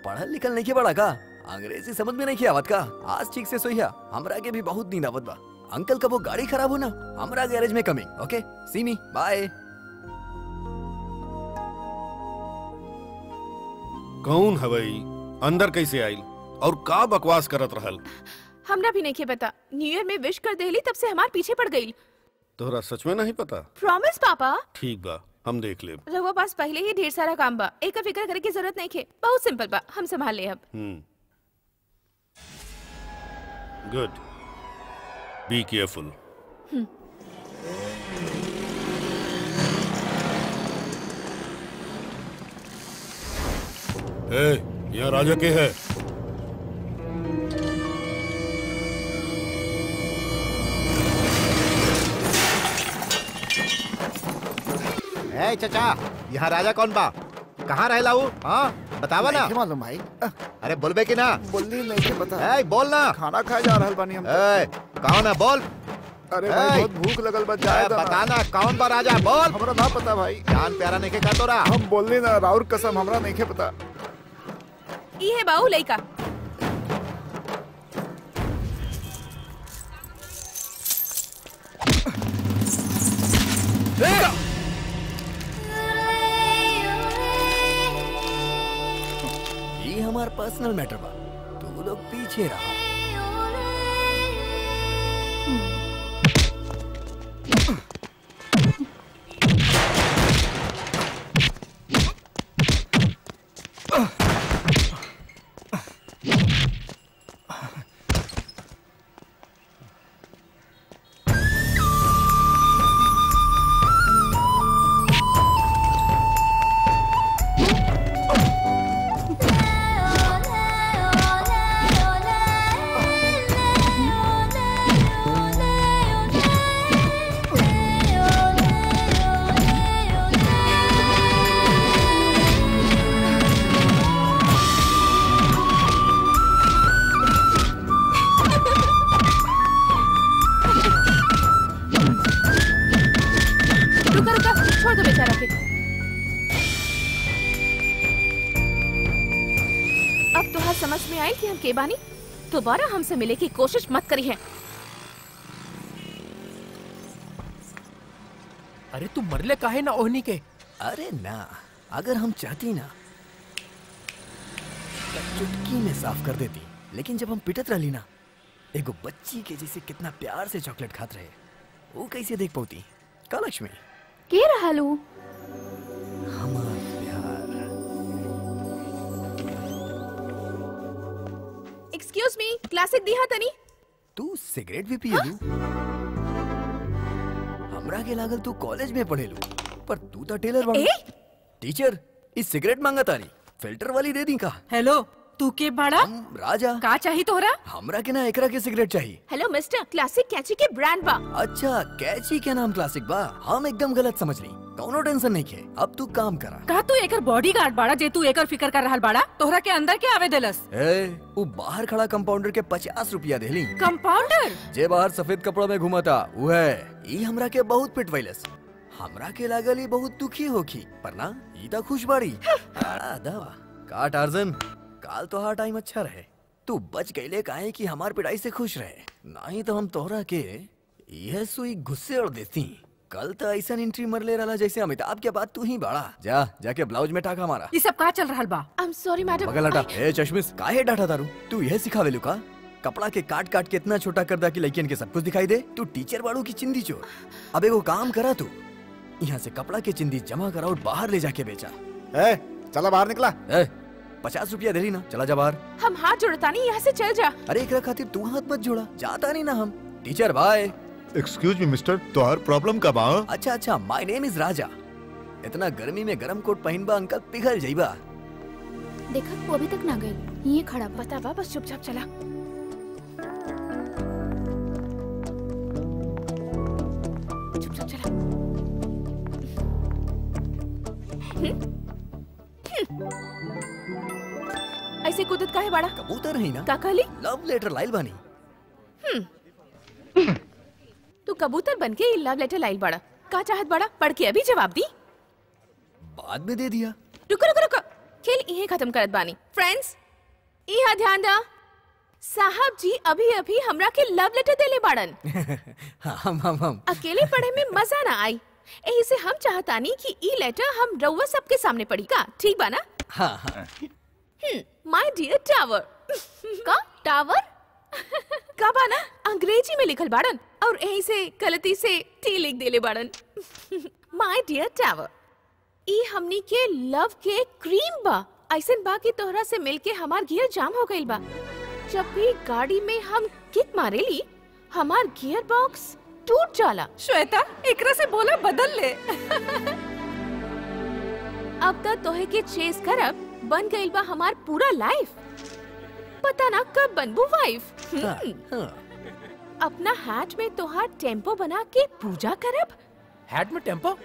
पढ़ल लिखल नहीं के बड़ा का। अंग्रेज़ी समझ में नहीं किया आवत का। आज ठीक से सोइया। हमरा के भी बहुत नींद आवत बा। अंकल कबो गाड़ी खराब हो ना हमरा गैरेज में coming okay? See me bye कौन हवई अंदर कैसे आइल और का बकवास करत रहल? हमरा भी नहीं पता। न्यू ईयर में विश कर देली तब से हमार पीछे पड़ गई तोहरा सच में नहीं पता? प्रॉमिस पापा। ठीक बा हम देख लेब। रहुआ पास पहले ही ढेर सारा काम बा। एक फ़िक्र करे की ज़रूरत नहीं खे बहुत सिंपल बा। हम संभाल ले अब। Good be careful hmm. ए यहाँ राजा के है। ए चचा यहाँ राजा कौन बा? कहाँ रहेला वो हाँ बतावा ना। मालूम भाई। अरे बोलबे की ना? बोली नहीं के पता। ए बोल ना। खाना खाए जा रहा बानी हम ए कौन है बोल। अरे भाई बहुत भूख लगल बा जाए ए, बता ना कौन बा राजा? बोल। हमरा ना पता भाई। जान प्यारा नहीं के का तोरा। हम बोलली ना राउर कसम हमरा नहीं के पता। ई है बाऊ लइका ये हमार पर्सनल मैटर बा। तू लोग पीछे रहा। हम बानी दोबारा हमसे मिले की कोशिश मत करी है अरे तू मरले काहे ना ओहनी के? अरे ना अगर हम चाहती ना तो चुटकी में साफ़ कर देती। लेकिन जब हम पिटत रहली ना एगो बच्ची के जैसे कितना प्यार से चॉकलेट खात रहे वो कैसे देख पाती? का लक्ष्मी के रहलू? हमार एक्सक्यूज मी क्लासिक दिहा तनी। तू सिगरेट भी पिए लू हमरा के लागल तू कॉलेज में पढ़े लू पर तू तो टेलर बन। टीचर इस सिगरेट मांगा तारी। फ़िल्टर वाली दे दी का? हेलो तू के बड़ा राजा। का चाहिए तोहरा? हमरा के ना एकरा के सिगरेट चाहिए। हेलो मिस्टर क्लासिक कैची के ब्रांड बा। अच्छा कैची के नाम क्लासिक बा। हम एकदम गलत समझ रही। कौनो टेंशन नहीं के अब तू काम करा। का तू एकर बॉडीगार्ड बाड़ा जे तू एकर फिकर कर रहल बाड़ा? तोहरा के अंदर के आवे देलस? ए वो बाहर खड़ा कंपाउंडर के पचास रुपया देली कंपाउंडर जे बाहर सफ़ेद कपड़ा में घुमाता वो है। ई हमरा के बहुत पिटवैलस। हमरा के लागल ई बहुत दुखी होखी। पर ना ई तो खुश बाड़ी आ, दवा। का टार्जन काल तो हर टाइम अच्छा रहे। तू बच गईले काहे कि हमार पिटाई से खुश रहे। नहीं तो हम तोहरा के यह सुई गुस्से और देती कल तो ऐसा एंट्री मर ले रहा जैसे अमिताभ के बाद तू ही बड़ा। जा जाके ब्लाउज में टाका मारा। ये सब का चल रहल बा? आई एम सॉरी मैडम बगल हटा। ए चश्मिश काहे डांटा तारू? तू यह सिखावे लुका कपड़ा के काट काट के इतना छोटा कर दा कि लड़कियन के सब कुछ दिखाई दे। तू टीचर बाड़ू की चिंदी चोर। अब एगो काम करा तू। यहाँ से कपड़ा के चिंदी जमा करा और बाहर ले जाके बेचा। ए चला बाहर निकला। ए पचास रुपया दे ली ना चला जा बाहर। हम हाथ जोड़ता नहीं यहाँ से चल जा। अरे एकरा खातिर तू हाथ मत जोड़ा जाता नहीं ना हम। Teacher bye excuse me mister तो हर प्रॉब्लम का बा अच्छा अच्छा माय नेम इज़ राजा इतना गर्मी में गरम कोट पहनबा अंकल पिघल जाइबा। देखा वो अभी तक ना गई। ये खड़ा बा। बता बा बस चुपचाप चला। चुपचाप चला। हम्म? हम्म। ऐसे कूदत काहे बाड़ा। कबूतर ही ना। का कहली लव लेटर लाइल बानी। हम्म। तू कबूतर बन के लव लेटर लाइल बाड़ा। का चाहत बाड़ा? पढ़ के अभी जवाब दी। बाद में दे दिया। रुको रुको रुको। खेल यही खत्म करत बानी। फ्रेंड्स इहा ध्यान दा। साहब जी अभी अभी हमरा के लव लेटर देले बाड़न। हम हम हम। अकेले पढ़े में मज़ा ना आई। यही से हम चाहतानी कि ई लेटर हम रउआ सबके सामने पढ़ी का। ठीक बा ना? हाँ हाँ। माय डियर टावर का टावर का बा ना अंग्रेज़ी में लिखल बाड़न और यही से गलती से टी लिख देले बाड़न माय डियर टावर ई हमनी के लव के क्रीम बा ऐसन बा कि तोहरा से मिलके हमार गियर जाम हो गइल बा जब भी गाड़ी में हम किक मारेली हमार गियर बॉक्स टूट जाला श्वेता एकरा से बोला बदल ले अब तक तोहे के चेस करब बन गई बा हमार पूरा लाइफ। पता ना कब बनबू वाइफ हाँ, हम्म, हाँ। अपना हाट में तोहार टेंपो बना के पूजा करब। हैट में टेंपो?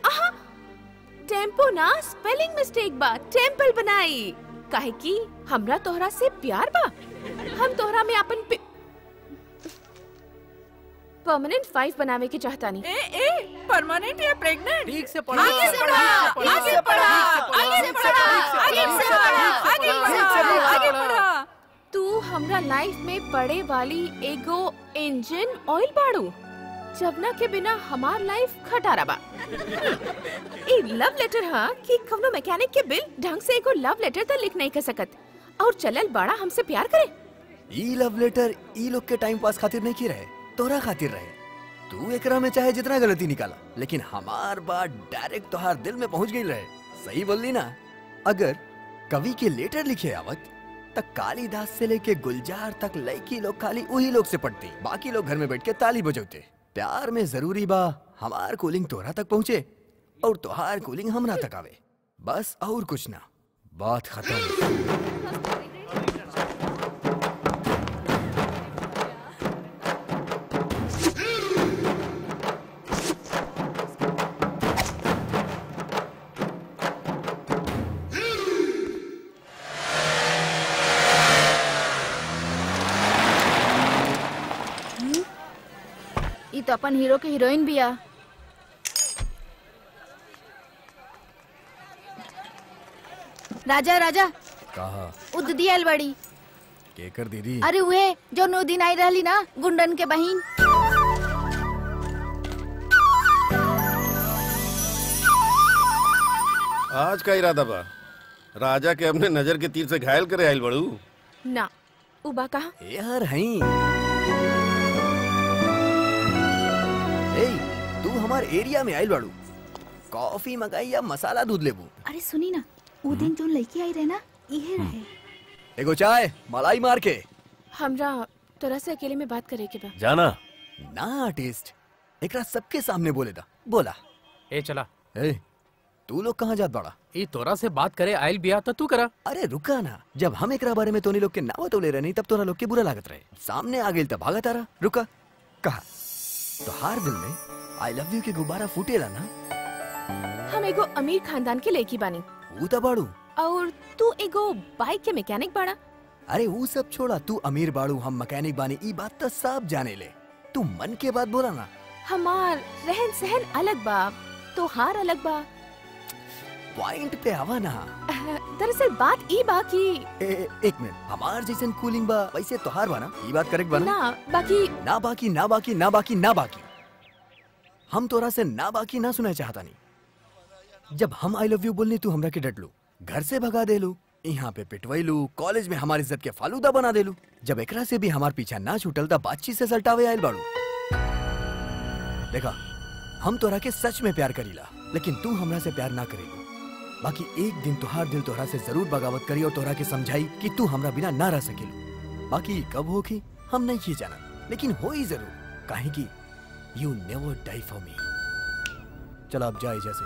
टेंपो ना स्पेलिंग मिस्टेक बा। टेंपल बनाई। कहे की हमरा तोहरा से प्यार बा। हम तोहरा में अपन परमानेंट फाइव बनावे के चाहतानी ए ए परमानेंट या प्रेग्नेंट ठीक से पढ़ा। आगे से बढ़ा आगे बढ़ा आगे से बढ़ा आगे से बढ़ा आगे बढ़ा आगे बढ़ा। तू हमरा लाइफ में पड़े वाली एगो इंजन ऑयल बाड़ू जवना के बिना हमार लाइफ खटारा बा। ए लव लेटर हा कि कवनो मैकेनिक के बिल ढंग से एगो लव लेटर त लिख नहीं कर सकत। और चलल बड़ा हमसे प्यार करे। ई लव लेटर ई लोग के टाइम पास खातिर नहीं की रहे। तोरा खातिर रहे। तू एकरा में चाहे जितना गलती निकाला, लेकिन हमार बात डायरेक्ट तोहार दिल में पहुँच गई रहे। सही बोली ना? अगर कवि के लेटर लिखे आवत तक कालिदास से लेके गुलजार तक लड़की लोग खाली वही लोग से पढ़ती, बाकी लोग घर में बैठ के ताली बजौते। प्यार में ज़रूरी बा, हमार कूलिंग तोरा तक पहुँचे, और तोहार कूलिंग हमरा तक आवे। बस और कुछ ना। बात खत्म। अपन हीरो के हीरोइन बिया राजा राजा। कहा? उद्दी आइल बड़ी केकर दीदी? अरे उहे जो नौ दिन आई रहली ना गुंडन के बहिन। आज का इरादा बा। राजा के अपने नज़र के तीर से घायल करे आयल बड़ू। ना उबा कहा? यार हई। हमार एरिया में आइल बाड़ू। कॉफ़ी मंगाई या मसाला दूध लेबू। अरे सुनी ना ऊ दिन जो लड़की आई रहे ना इहे रहे। एगो चाय मलाई मार के। हमरा तोरा से अकेले में बात करे के बा। जाना। ना आर्टिस्ट एकरा सबके सामने बोले दा। बोला। ए चला। ए तू लोग कहाँ जात बाड़ा? ई तोरा से बात करे आयल बिया तो तू करा। अरे रुका ना। जब हम एकरा बारे में तोनी लोग के नाव तो ले रहे नहीं तब तोरा लोग के बुरा लागत रहे। सामने आ गेल तब भागा तारा। रुका। कहा? तो हार दिल में आई लव यू के गुब्बारा फूटेला ना। हम एगो अमीर खानदान के लड़की बानी। ऊ तो बाड़ू। और तू एगो बाइक के मैकेनिक बाड़ा। अरे वो सब छोड़ा तू अमीर बाड़ू हम मैकेनिक बानी ई बात तो सब जाने ले। तू मन के बात बोला ना। हमार रहन सहन अलग बा तोहार अलग बा। पॉइंट पे आवा ना। दरअसल बात ई बा कि ए, ए, एक मिनट हमार जैसन कूलिंग बा वैसे तोहार बा ना? ई बात करेक्ट बा ना बाकी ना बाकी ना बाकी ना बाकी ना बाकी। हम तोरा से ना बाकी ना सुना चाहता नहीं। जब हम आई लव यू बोलनी तू हमरा के डट लू, घर से भगा दे लू, यहाँ पे पिटवैलू कॉलेज में हमारी इज़्ज़त के फालूदा बना देलू जब एकरा से भी हमार पीछा ना छूटल तब बातचीत से सल्टावे आयल बाड़ू। देखा, हम तोरा के सच में प्यार करीला, लेकिन तू हमरा से प्यार ना करेलू। बाकी एक दिन तुहार दिल तोहरा से ज़रूर बगावत करी और तोहरा के समझाई कि तू हमरा बिना ना रह सकेलू। बाकी कब होगी, हम नहीं ही जाना, लेकिन हो ही ज़रूर, काहे कि you never die for me चलो अब जाए जैसे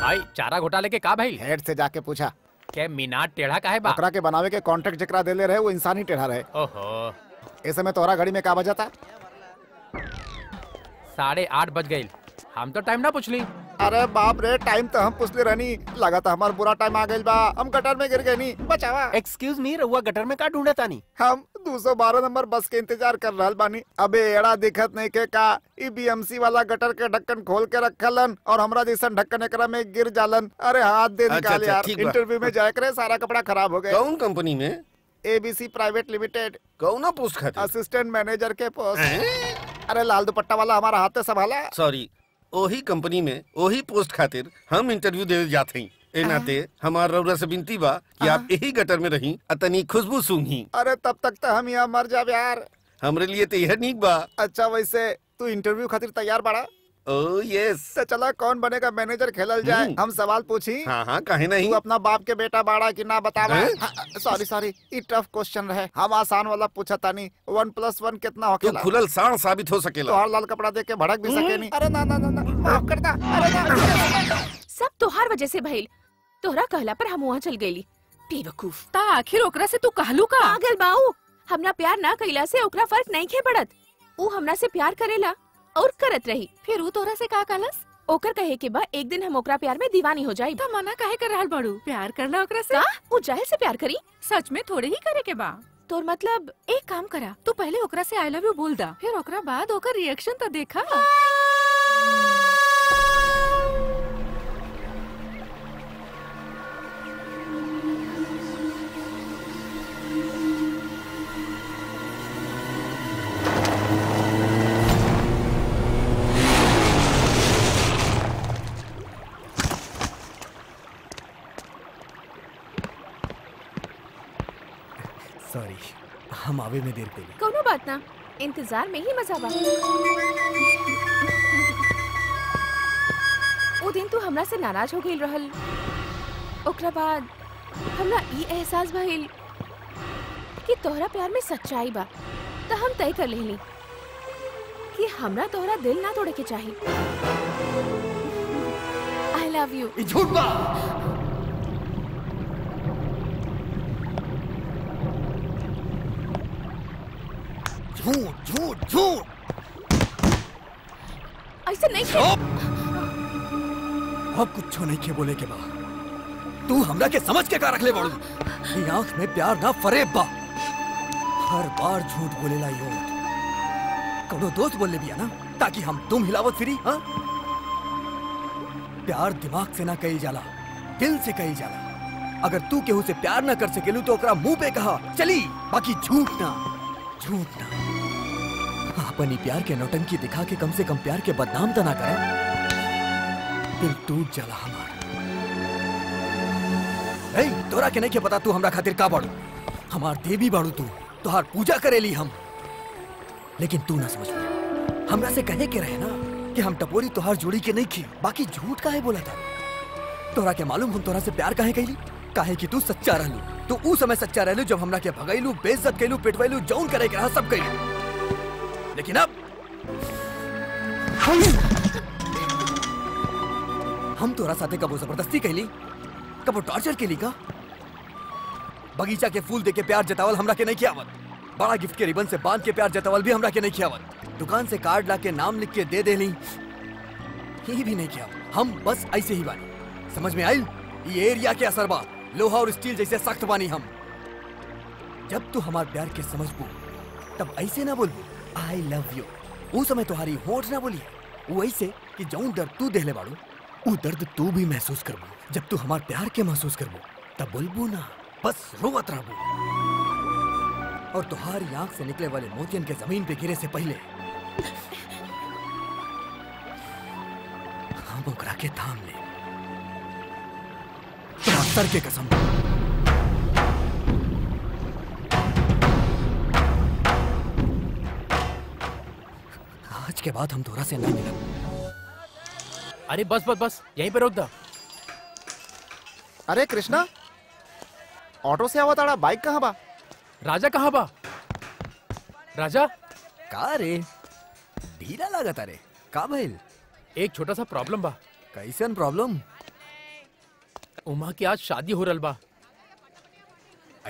भाई चारा घोटाले के का भाई? हेड से जाके पूछा। के मीनार टेढ़ा काहे बा? बकरा के बनावे के कॉन्ट्रैक्ट जकरा दे ले रहे वो इंसान ही टेढ़ा रहे। ओहो। ऐसे में तोरा घड़ी में का बजाता? साढ़े आठ बज गई हम तो टाइम ना पूछली अरे बाप रे टाइम तो हम पुछले रहनी। लगा था हमार बुरा टाइम आ गइल बा। हम गटर में गिर गए नी बचावा। एक्सक्यूज मी रहुआ गटर में का ढूंढा तानी? हम 212 नंबर बस के इंतज़ार कर रहा बानी। अबे एड़ा दिखत नहीं के का। ई बीएमसी वाला गटर के ढक्कन खोल के रखलन और हमरा जैसन ढक्कन एकरा में गिर जालन। अरे हाथ दे अच्छा, निकाल अच्छा, यार। इंटरव्यू में जाए करे सारा कपड़ा खराब हो गए कौन कंपनी में? एबीसी प्राइवेट लिमिटेड कौना पोस्ट असिस्टेंट मैनेजर के पोस्ट अरे लाल दुपट्टा वाला हमारा हाथ से संभाला। सॉरी ओही कंपनी में ओही पोस्ट खातिर हम इंटरव्यू दे जाते हैं ए नाते हमार रउरा से विनती बा कि आप यही गटर में रही अतनी खुशबू सूंघी। अरे तब तक तो हम यहाँ मर जाब यार हमरे लिए तो यह नीक बा। अच्छा वैसे तू इंटरव्यू खातिर तैयार बड़ा? ओ यस तो चला कौन बनेगा मैनेजर खेलल जाए? हम्म। हम सवाल पूछी। हाँ हाँ काहे नहीं। तू अपना बाप के बेटा बाड़ा की ना बतावा? हैं? सॉरी सॉरी ई टफ क्वेश्चन रहे। हम आसान वाला पूछा तानी वन प्लस वन कितना तू होखेला खुलल साण साबित हो सकेला? तोहार लाल कपड़ा देख के भड़क भी सके नहीं। अरे ना ना ना ना माफ़ करता अरे ना सब तोहार वजह से भइल तोहरा कहला पर हम वहाँ चल गईली। बेवकूफ़। ता आखिर ओकरा से तू कहलू का? पागल बाऊ। हमरा प्यार ना कइला से ओकरा फ़र्क नहीं खे पड़त। ऊ हमरा से प्यार करेला। और करत रही। फिर ऊ तोरा से का कहलस? ओकर कहे के बा एक दिन हम ओकरा प्यार में दीवानी हो जाई। ता मना कहे कर रहल बड़ू? प्यार करना ओकरा से? वो ऊ ज़ाहिर से प्यार करी? सच में थोड़े ही करे के बा। तोर मतलब एक काम करा। तू पहले ओकरा से आई लव यू बोल दा। फिर ओकरा बाद ओकर रिएक्शन तो देखा। हम आवे में देर कइली कोनो बात ना इंतज़ार में ही मज़ा बा। वो दिन तू हमरा से नाराज़ हो गई रहल। ओकरा बाद हमरा ई एहसास भइल कि तोहरा प्यार में सच्चाई बा। त हम तय कर लेली कि हमरा तोहरा दिल ना तोड़े के चाही। आई लव यू झूठ बा। झूठ झूठ झूठ। ऐसे नहीं अब कुछ नहीं के बोले के बा तू हमरा के समझ के का रखले बाड़ू ई आँख में प्यार ना फरेब बा। हर बार झूठ बोलेला यो कौनो दोस्त बोल ले बिया ना ताकि हम तुम हिलावत फिरी हाँ? प्यार दिमाग से ना कही जाला दिल से कही जाला। अगर तू केहू से प्यार ना कर सकेलू तो ओकरा मुँह पे कहा चली बाकी झूठ ना झूठ ना। अपनी प्यार के नौटंकी दिखा के कम से कम प्यार के बदनाम तो ना करे। दिल टूट जाला हमार। ए तोरा के नहीं के पता तू हमरा खातिर का बाड़ू। हमार देवी बाड़ू तू, तोहार पूजा करेली हम। लेकिन तू ना समझ हमरा से कहे के रहे ना कि हम टपोरी तोहार जोड़ी के नहीं खी बाकी झूठ काहे बोला था? तोरा के मालूम हम तोरा से प्यार काहे कैली काहे कि तू सच्चा रहलू। तू ऊ समय सच्चा रहलू जब हमरा के भगैलू, बेइज्जत कैलू पिटवैलू, जौन करे के रहा सब कैलू लेकिन अब हम तोरा साथे कबो ज़बरदस्ती कैली कबो टॉर्चर कैली का बगीचा के फूल दे के प्यार जतावल हमरा के नहीं कियावत बड़ा गिफ्ट के रिबन से बाँध के प्यार जतावल भी हमरा के नहीं कियावत दुकान से कार्ड ला के नाम लिख के दे देली ही भी नहीं किया हम बस ऐसे ही बानी। समझ में आई ये एरिया के असर बा। लोहा और स्टील जैसे सख्त बानी हम। जब तू हमार प्यार के समझबू, तब ऐसे ना बोलबू। आई लव यू वो समय तुम्हारी होठ ना बोली। वो ऐसे कि जौन दर्द तू देहले बाड़ू, वो दर्द तू भी महसूस करबू जब तू हमार प्यार के महसूस करबू तब बोलबू ना। बस रोवत रहबू और तुम्हारी आँख से निकले वाले मोतियन के ज़मीन पे गिरे से पहले, हम ओकरा के थाम ले। सर के कसम। आज के बाद हम तोरा से ना मिलब अरे बस बस बस यहीं पे रोक दा। अरे कृष्णा ऑटो से आवा ताड़ा बाइक कहाँ बा? राजा कहाँ बा? राजा? का रे? ढीला लागत अरे का भइल? एक छोटा सा प्रॉब्लम बा। कैसन प्रॉब्लम? उमा की आज शादी हो रल बा।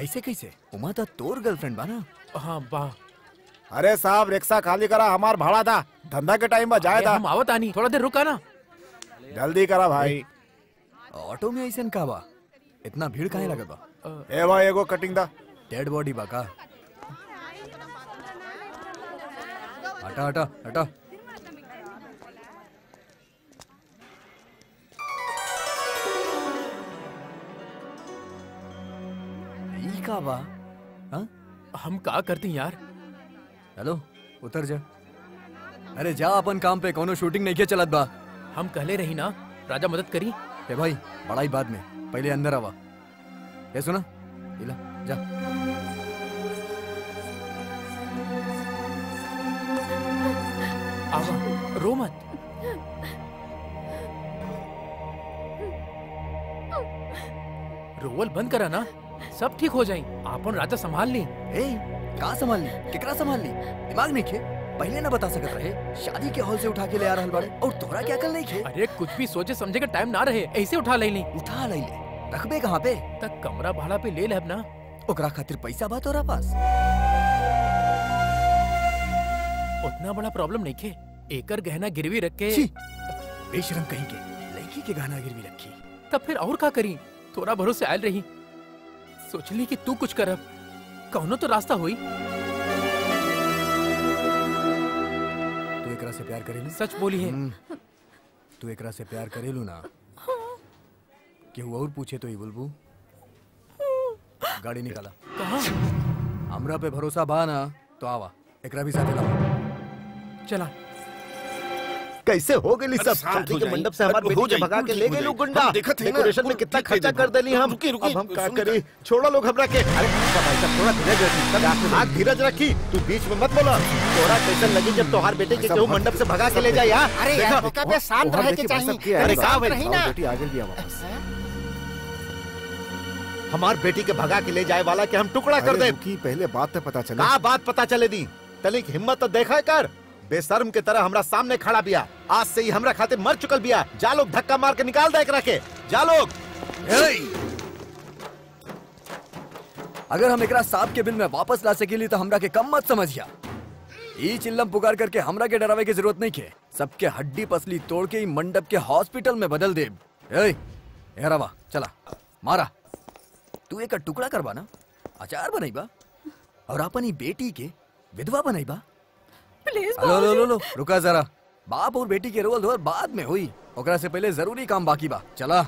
ऐसे कैसे? उमा तो तोर गर्लफ्रेंड बा ना। हाँ बा। अरे साहब रिक्शा खाली करा हमार भाड़ा था। धंधा के टाइम में जाए था। आवत आनी थोड़ा देर रुका ना। जल्दी करा भाई। ऑटो में ऐसे का बा इतना भीड़ काहे लगत बा? ए भाई एगो कटिंग दा। डेड बॉडी बा का? हटा हटा हटा। का बा हाँ? हम का करते हैं यार? हेलो उतर जा। अरे जा अपन काम पे कोनो शूटिंग नहीं किया चलत बा। हम कहले रही ना राजा मदद करी। ए भाई बड़ाई बाद में पहले अंदर आवा। ये सुना इला जा। आवा रो मत। रोवल बंद करा ना सब ठीक हो जाए आपन राजा संभाल ली। ए का संभाल ली केकरा संभाल ली दिमाग नहीं खे? पहले ना बता सकत रहे शादी के हॉल से उठा के ले आ रहल बाड़े। और तोरा क्या अकल नहीं खे? अरे कुछ भी सोचे समझे का टाइम ना रहे ऐसे उठा ले ली। उठा ले ले। रखबे कहाँ पे? तक कमरा भाड़ा पे ले लेब ना। ओकरा खातिर पैसा बा तोरा पास। उतना बड़ा प्रॉब्लम नहीं खे। एकर गहना गिरवी रख के बेशरम कहीं के। लड़की के गाना गिरवी रखी। तब फिर और का करी? थोड़ा भरोसे आयल रही। सोचली कि तू कुछ करब। कौनो तो रास्ता हुई तू एकरा से प्यार करेलू? सच बोली है। हम्म, तू एकरा से प्यार करेलू ना? केहू और पूछे तो ही बोलबू गाड़ी निकाला। कहा? हमरा पे भरोसा बा ना तो आवा। एकरा भी साथे लावा चला। कैसे हो गई सब? शादी के मंडप से हमारे बेटी के भगा के ले गए जाइए। गुंडा हैं डेकोरेशन में कितना खर्चा कर देली हम। रुकिए, अब हम क्या सुन करी। छोड़ा लोग हमरा के अरे भाई साहब थोड़ा धीरज रखी सब आँख धीरज रखी। तू बीच में मत बोला। थोड़ा कैसे लगी जब तोहार बेटे के केहू मंडप से भगा के ले जाए यार अरे यार बेटा पे शांत रहे के चाहिए। अरे का भाई रही ना। बेटी आगे भी वापस। हमार बेटी के भगा के ले जाए वाला के हम टुकड़ा कर दे। की पहले बात तो पता चला। का बात पता चले दी? तनिक हिम्मत तो देखा कर। बेशर्म के तरह हमरा सामने खड़ा बिया। आज से ही हमरा खातिर मर चुकल बिया। जा लोग धक्का मार के निकाल दे एकरा के। जा लोग। अगर हम एकरा सांप के बिल में वापस ला सकेली तो हमरा के कम मत समझिया। ई चिल्लम पुकार करके हमरा के डरावे की ज़रूरत नहीं के। सबके हड्डी पसली तोड़ के ई मंडप के हॉस्पिटल में बदल दे हेरावा चला। मारा। तू एक टुकड़ा करवा ना। अचार बनाईबा और अपनी बेटी के विधवा बनाईबा प्लीज़ लो लो लो लो रुका जरा। बाप और बेटी के रोल धोल बाद में हुई। ओकरा से पहले ज़रूरी काम बाकी बा। चला।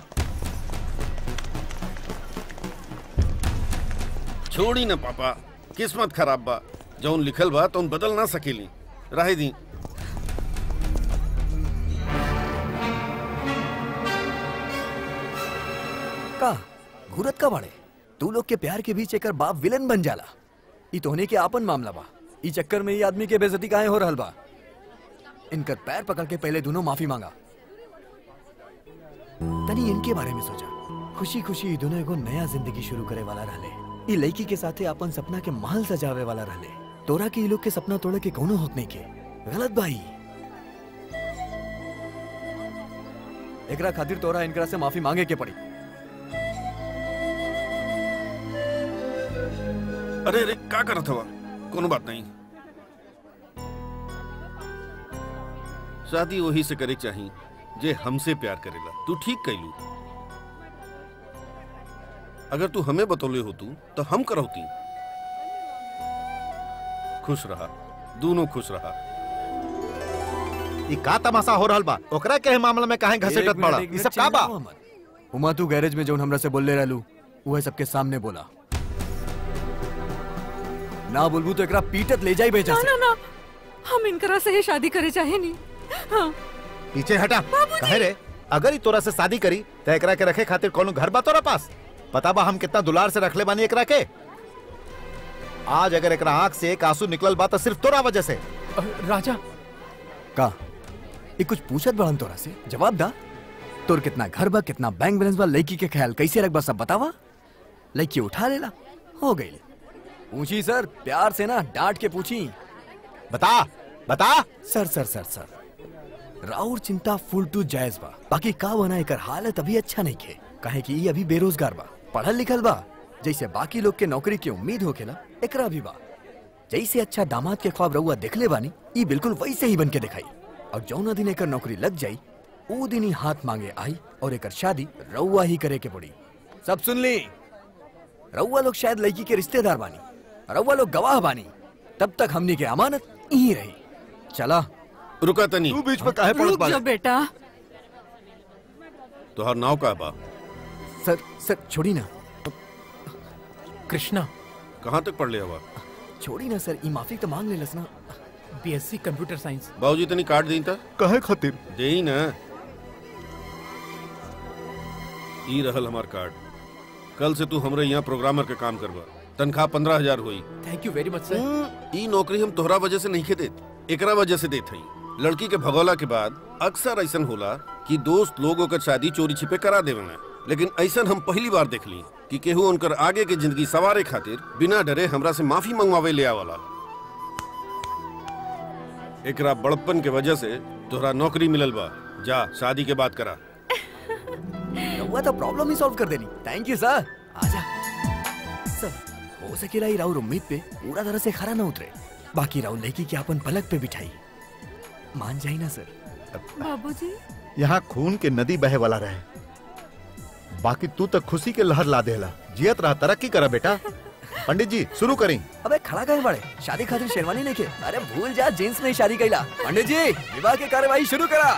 छोड़ी ना पापा। किस्मत खराब बा। जौन लिखल बा तौन बदल ना सकेली। रहे दी। का? घूरत का बाड़े? तू लोग के प्यार के बीच एकर बाप विलन बन जाला। ई तोहने के आपन मामला बा। चक्कर में ई आदमी के बेइज्जती काहे हो रहल बा? इनकर पैर पकड़ के पहले दोनों माफ़ी मांगा। तनी इनके बारे में सोचा। खुशी खुशी दोनों एगो नया ज़िंदगी शुरू करे वाला रहले। ई लड़की के साथे अपन सपना के महल सजावे वाला रहले। तोरा के लोग के सपना तोड़े के कोनो हक नहीं के गलत भाई एकरा खातिर तोरा इनकरा से माफ़ी मांगे के पड़ी। अरे अरे, का करत हवा? कोनो बात नहीं। शादी वही से करे के चाही जे हमसे प्यार करेला तू ठीक कैलू अगर तू हमें बतौले हो तू तो हम करौती। खुश रहा। दोनों खुश रहा। ई का तमाशा हो रहल बा? ओकरा के मामला में काहे घसीटत पड़ा? ई सब का बा? उमा तू गैरेज में जौन हमरा से बोलले रहलू वो सबके सामने बोला। ना बोलबू तो एकरा पीटत ले जाई बेचा ना ना ना। हम इनकरा से ही शादी करे चाहे नहीं हाँ। पीछे हटा। कहे रे अगर ई तोरा से शादी करी तो एकरा के रखे खातिर कोनो घर बा तोरा पास? पता बा हम कितना दुलार से रखले बानी एकरा के। आज अगर एकरा आँख से एक आँसू निकलल बा तो सिर्फ़ तोरा वजह से। राजा। का? ये कुछ पूछत बड़न तोरा से? जवाब दा। तोर कितना घर बा कितना बैंक बैलेंस बा लड़की के ख्याल कैसे रखबा सब बतावा। लड़की उठा लेला। हो गई पूछी सर। प्यार से ना डांट के पूछी। बता बता। Sir sir sir sir. राउर चिंता फुल टू जायज़ बा। बाकी का बना एकर हालत अभी अच्छा नहीं खे। काहे कि ई अभी बेरोजगार बा। पढ़ल लिखल बा। जैसे बाकी लोग के नौकरी की उम्मीद होखेला एकरा भी बा। जैसे अच्छा दामाद के ख्वाब रहुआ देखले बानी ई बिल्कुल वैसे ही बन के दिखाई। और जौना दिन एकर नौकरी लग जाई ऊ दिन ही हाथ मांगे आई और एक शादी रउआ ही करे के पड़ी। सब सुन ली। रउआ लोग शायद लड़की के रिश्तेदार बानी। रउआ लोग गवाह बानी। तब तक हमनी के अमानत यही रही। चला। रुका तनी। तू बीच में काहे पड़त जा बेटा। तोहर नाव का बा। सर सर छोड़ी ना। कृष्णा। कहाँ तक पढ़ लिया बा? छोड़ी ना सर ई माफ़ी तो मांग लेलस ना। BSc computer science. बाबूजी तनी कार्ड दी था कहे खातिर? दे ही ना। ई रहल हमार कार्ड। कल से तू हमरे यहाँ प्रोग्रामर के काम करबा। तनख्वाह पंद्रह हज़ार हुई। Thank you very much sir ई नौकरी हम तोहरा वजह से नहीं के देत एकरा वजह से देत हई। लड़की के भगौला के बाद अक्सर ऐसा होला कि दोस्त लोगों का शादी चोरी छिपे करा देवेला लेकिन ऐसन हम पहली बार देख ली कि केहू उनकर आगे के ज़िंदगी सवारे खातिर बिना डरे हमरा से माफ़ी मंगवावे ले आवला एकरा बड़प्पन के वजह से तोहरा नौकरी मिलल बा। जा शादी के बात करा। रउआ तो प्रॉब्लम ही सॉल्व कर देनी थैंक यू सर आजा। सर हो सकेला ही राउर उम्मीद पे पूरा तरह से खरा ना उतरे बाकी राउर लड़की के अपन पलक पे बिठाई। मान जाई ना सर। बाबूजी? यहाँ खून के नदी बहे वाला रहे। बाकी तू तो खुशी के लहर ला देला। जियत रहा तरक्की करा बेटा। पंडित जी शुरू करी। अबे खड़ा कहे बड़े। शादी खातिर शेरवानी नहीं के अरे भूल जा जींस में शादी कैला पंडित जी विवाह की कार्यवाही शुरू करा।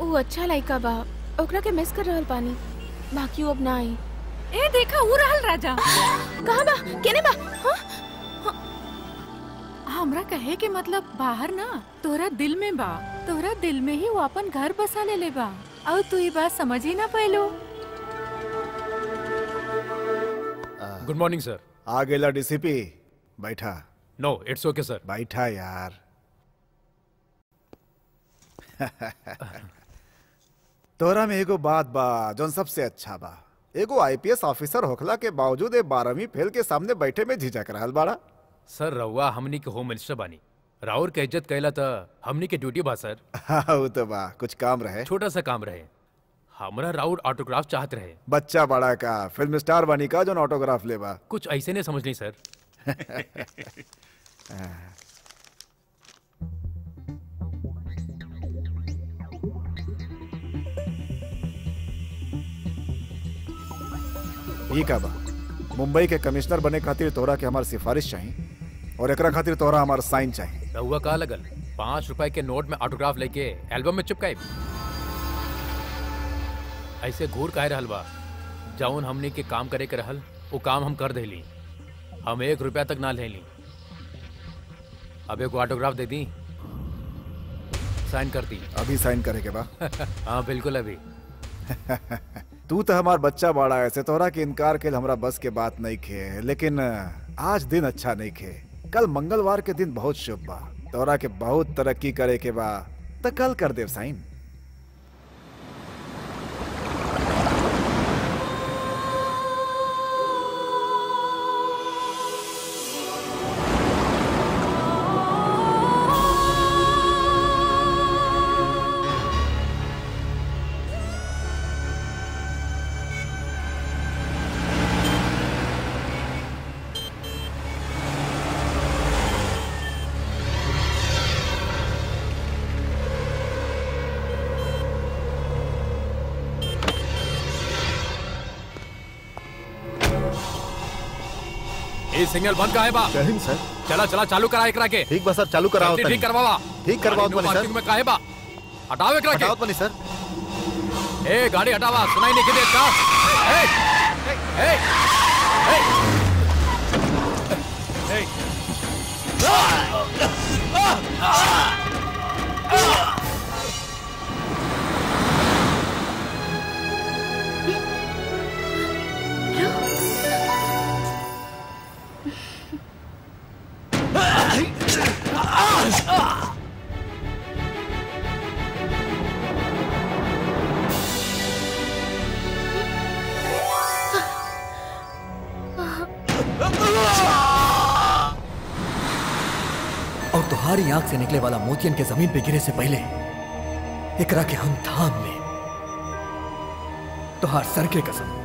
वो अच्छा लाइका बा। ओकरा के मिस कर रहल पानी। बाकी अब ना आई ए देखा ऊ रहल राजा। कहाँ बा? केने बा? हाँ? हमरा कहे के मतलब बाहर ना तोरा दिल में बा। तोरा दिल में ही वो अपन घर बसा ले ले बा। और तू ये बात समझ ही ना पैलो। गुड मॉर्निंग सर आ गेला डीसीपी बैठा। नो इट्स ओके सर बैठा यार। तोरा में एगो बात बा जोन सबसे अच्छा बा। एगो आईपीएस ऑफिसर होखला के बावजूद ए बारहवीं फेल के सामने बैठे में झिझक रहल बाड़ा। सर रउआ हमनी के होम मिनिस्टर बानी। राउर के इज़्ज़त कैला त हमनी के ड्यूटी बा सर। हाँ वो तो बा कुछ काम रहे। छोटा सा काम रहे। हमरा राउर ऑटोग्राफ चाहत रहे। बच्चा बड़ा का फ़िल्म स्टार बनी का जोन ऑटोग्राफ लेबा। कुछ ऐसे नहीं समझ ली सर। ई का बा मुंबई के कमिश्नर बने खातिर तोरा के हमार सिफारिश चाहिए और एकरा खातिर तोरा हमार साइन चाहिए। रउआ का लगल? पाँच रुपए के नोट में ऑटोग्राफ लेके एल्बम में चिपकाए ऐसे घूर काहे रहल बा? जौन हमनी के काम करे के रहल वो काम हम कर देली। हम एक रुपया तक ना लेली। अब एक ऑटोग्राफ दे दी। साइन कर दी। अभी साइन करे के बा। हाँ बिल्कुल अभी। तू तो हमारा बच्चा बड़ा ऐसे तोरा के इनकार के हमारा बस के बात नहीं खे। लेकिन आज दिन अच्छा नहीं खे। कल मंगलवार के दिन बहुत शुभ बा। तोरा के बहुत तरक्की करे के बा। तो कल कर देव साइन सिग्नल बंद का है बा। जय हिंद सर। चला चला चालू करा एकरा के ठीक बा सर चालू कराओ ठीक करवावा ठीक करवाओ गाड़ी सर। में काहे बा? हटाओ एकरा के हटाओ के सर। ए गाड़ी हटावा सुनाई नहीं के देता ए ए ए। ए। और आँख से निकले वाला मोतियन के ज़मीन पे गिरे से पहले, इकरा के हम थाम तुहार सर के कसम।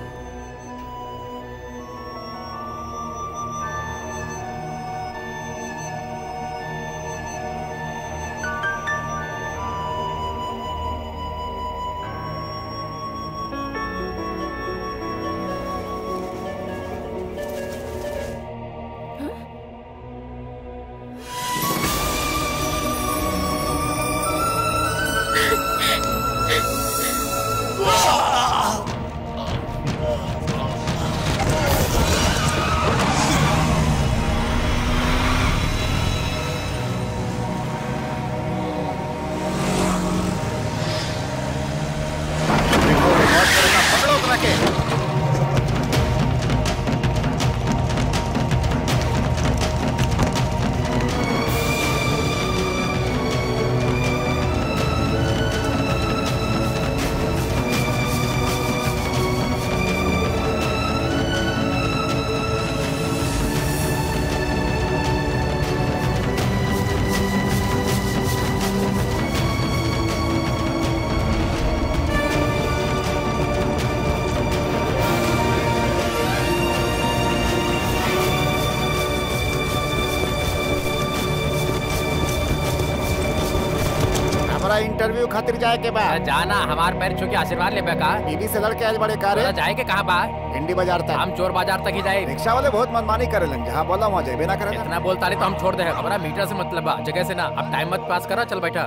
इंटरव्यू खातिर जाए के बा जाना हमार पैर छू के आशीर्वाद ले का बीबी से लड़के आज बड़े कारे। जाए के कहाँ बा? हिंडी बाज़ार तक। हम चोर बाज़ार तक ही जाए। रिक्शा वाले बहुत मनमानी करेलन जहाँ बोला वहाँ जेबे ना करेलन इतना बोलता रही तो हम छोड़ दे हमारा मीटर से मतलब बा जगह से ना। अब टाइम मत पास करा चल बैठा।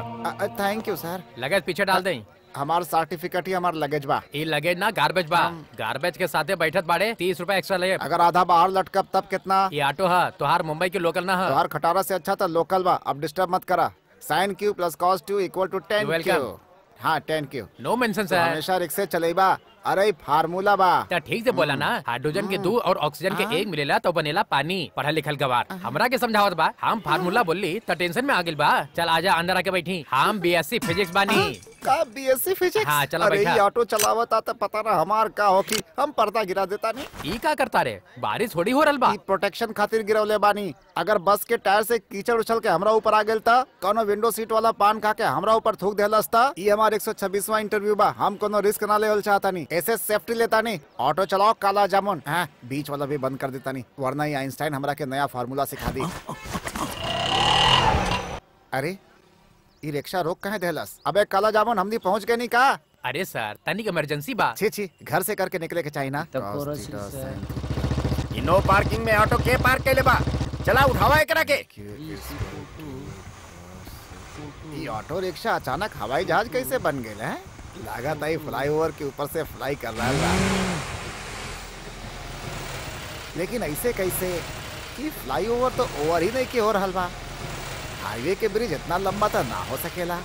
थैंक यू सर लगेज पीछे डाल दे। हमार सर्टिफिकेट ही हमार लगेज बा। ये लगेज ना गार्बेज बा। गार्बेज के साथे बैठत बाड़े तीस रूपए एक्स्ट्रा लगे अगर आधा बाहर लटकब तब कितना? ये ऑटो है तोहार मुंबई के लोकल ना है। तोहार खटारा से अच्छा था लोकल बा। अब डिस्टर्ब मत करा। Sine Q plus cos two equal to ten Q हाँ ten Q no mention sir हमेशा रिक्शे चलेबा अरे फार्मूला बा। तो ठीक से बोला ना हाइड्रोजन के दू और ऑक्सीजन के एक मिलेला तो बनेला पानी पढ़ा लिखल गवार हमरा के समझावत बा हम फार्मूला बोली तो टेंशन में आ गेल बा। चल आजा अंदर आके बैठी हम बीएससी फिजिक्स बानी। का बीएससी फिजिक्स हाँ, चला अरे ऑटो चलावता तो पता ना हमार का हो कि हम पर्दा गिरा देता नहीं ई का करता रे? बारिश थोड़ी हो रहल बा। प्रोटेक्शन खातिर गिरवले बानी। अगर बस के टायर से कीचड़ उछल के हमरा ऊपर आ गेल था कोनो विंडो सीट वाला पान खा के हमरा ऊपर थूक देलस था ये हमार 126वां इंटरव्यू बा। हम कोनो रिस्क ना लेवल चाहता नहीं ऐसे सेफ्टी लेता नहीं। ऑटो चलाओ काला जामुन। हाँ बीच वाला भी बंद कर देता नहीं। वरना ये आइंस्टाइन हमरा के नया फार्मूला सिखा दी। अरे ये रिक्शा रोक कहे देलस अबे काला जामुन हमनी पहुँच गए नहीं का? अरे सर तनिक इमरजेंसी बात छी छी घर से करके निकले के चाहिए ना। ई नो पार्किंग में ऑटो के पार्क कैले बा। चला उठावा एकरा के। ये ऑटो रिक्शा अचानक हवाई जहाज़ कैसे बन गए हैं? लागत आई फ्लाईओवर के ऊपर से फ्लाई कर रहा है लेकिन ऐसे कैसे? कि फ्लाईओवर तो ओवर ही नहीं के हो रहल बा हाईवे के ब्रिज इतना लंबा तो ना हो सकेला।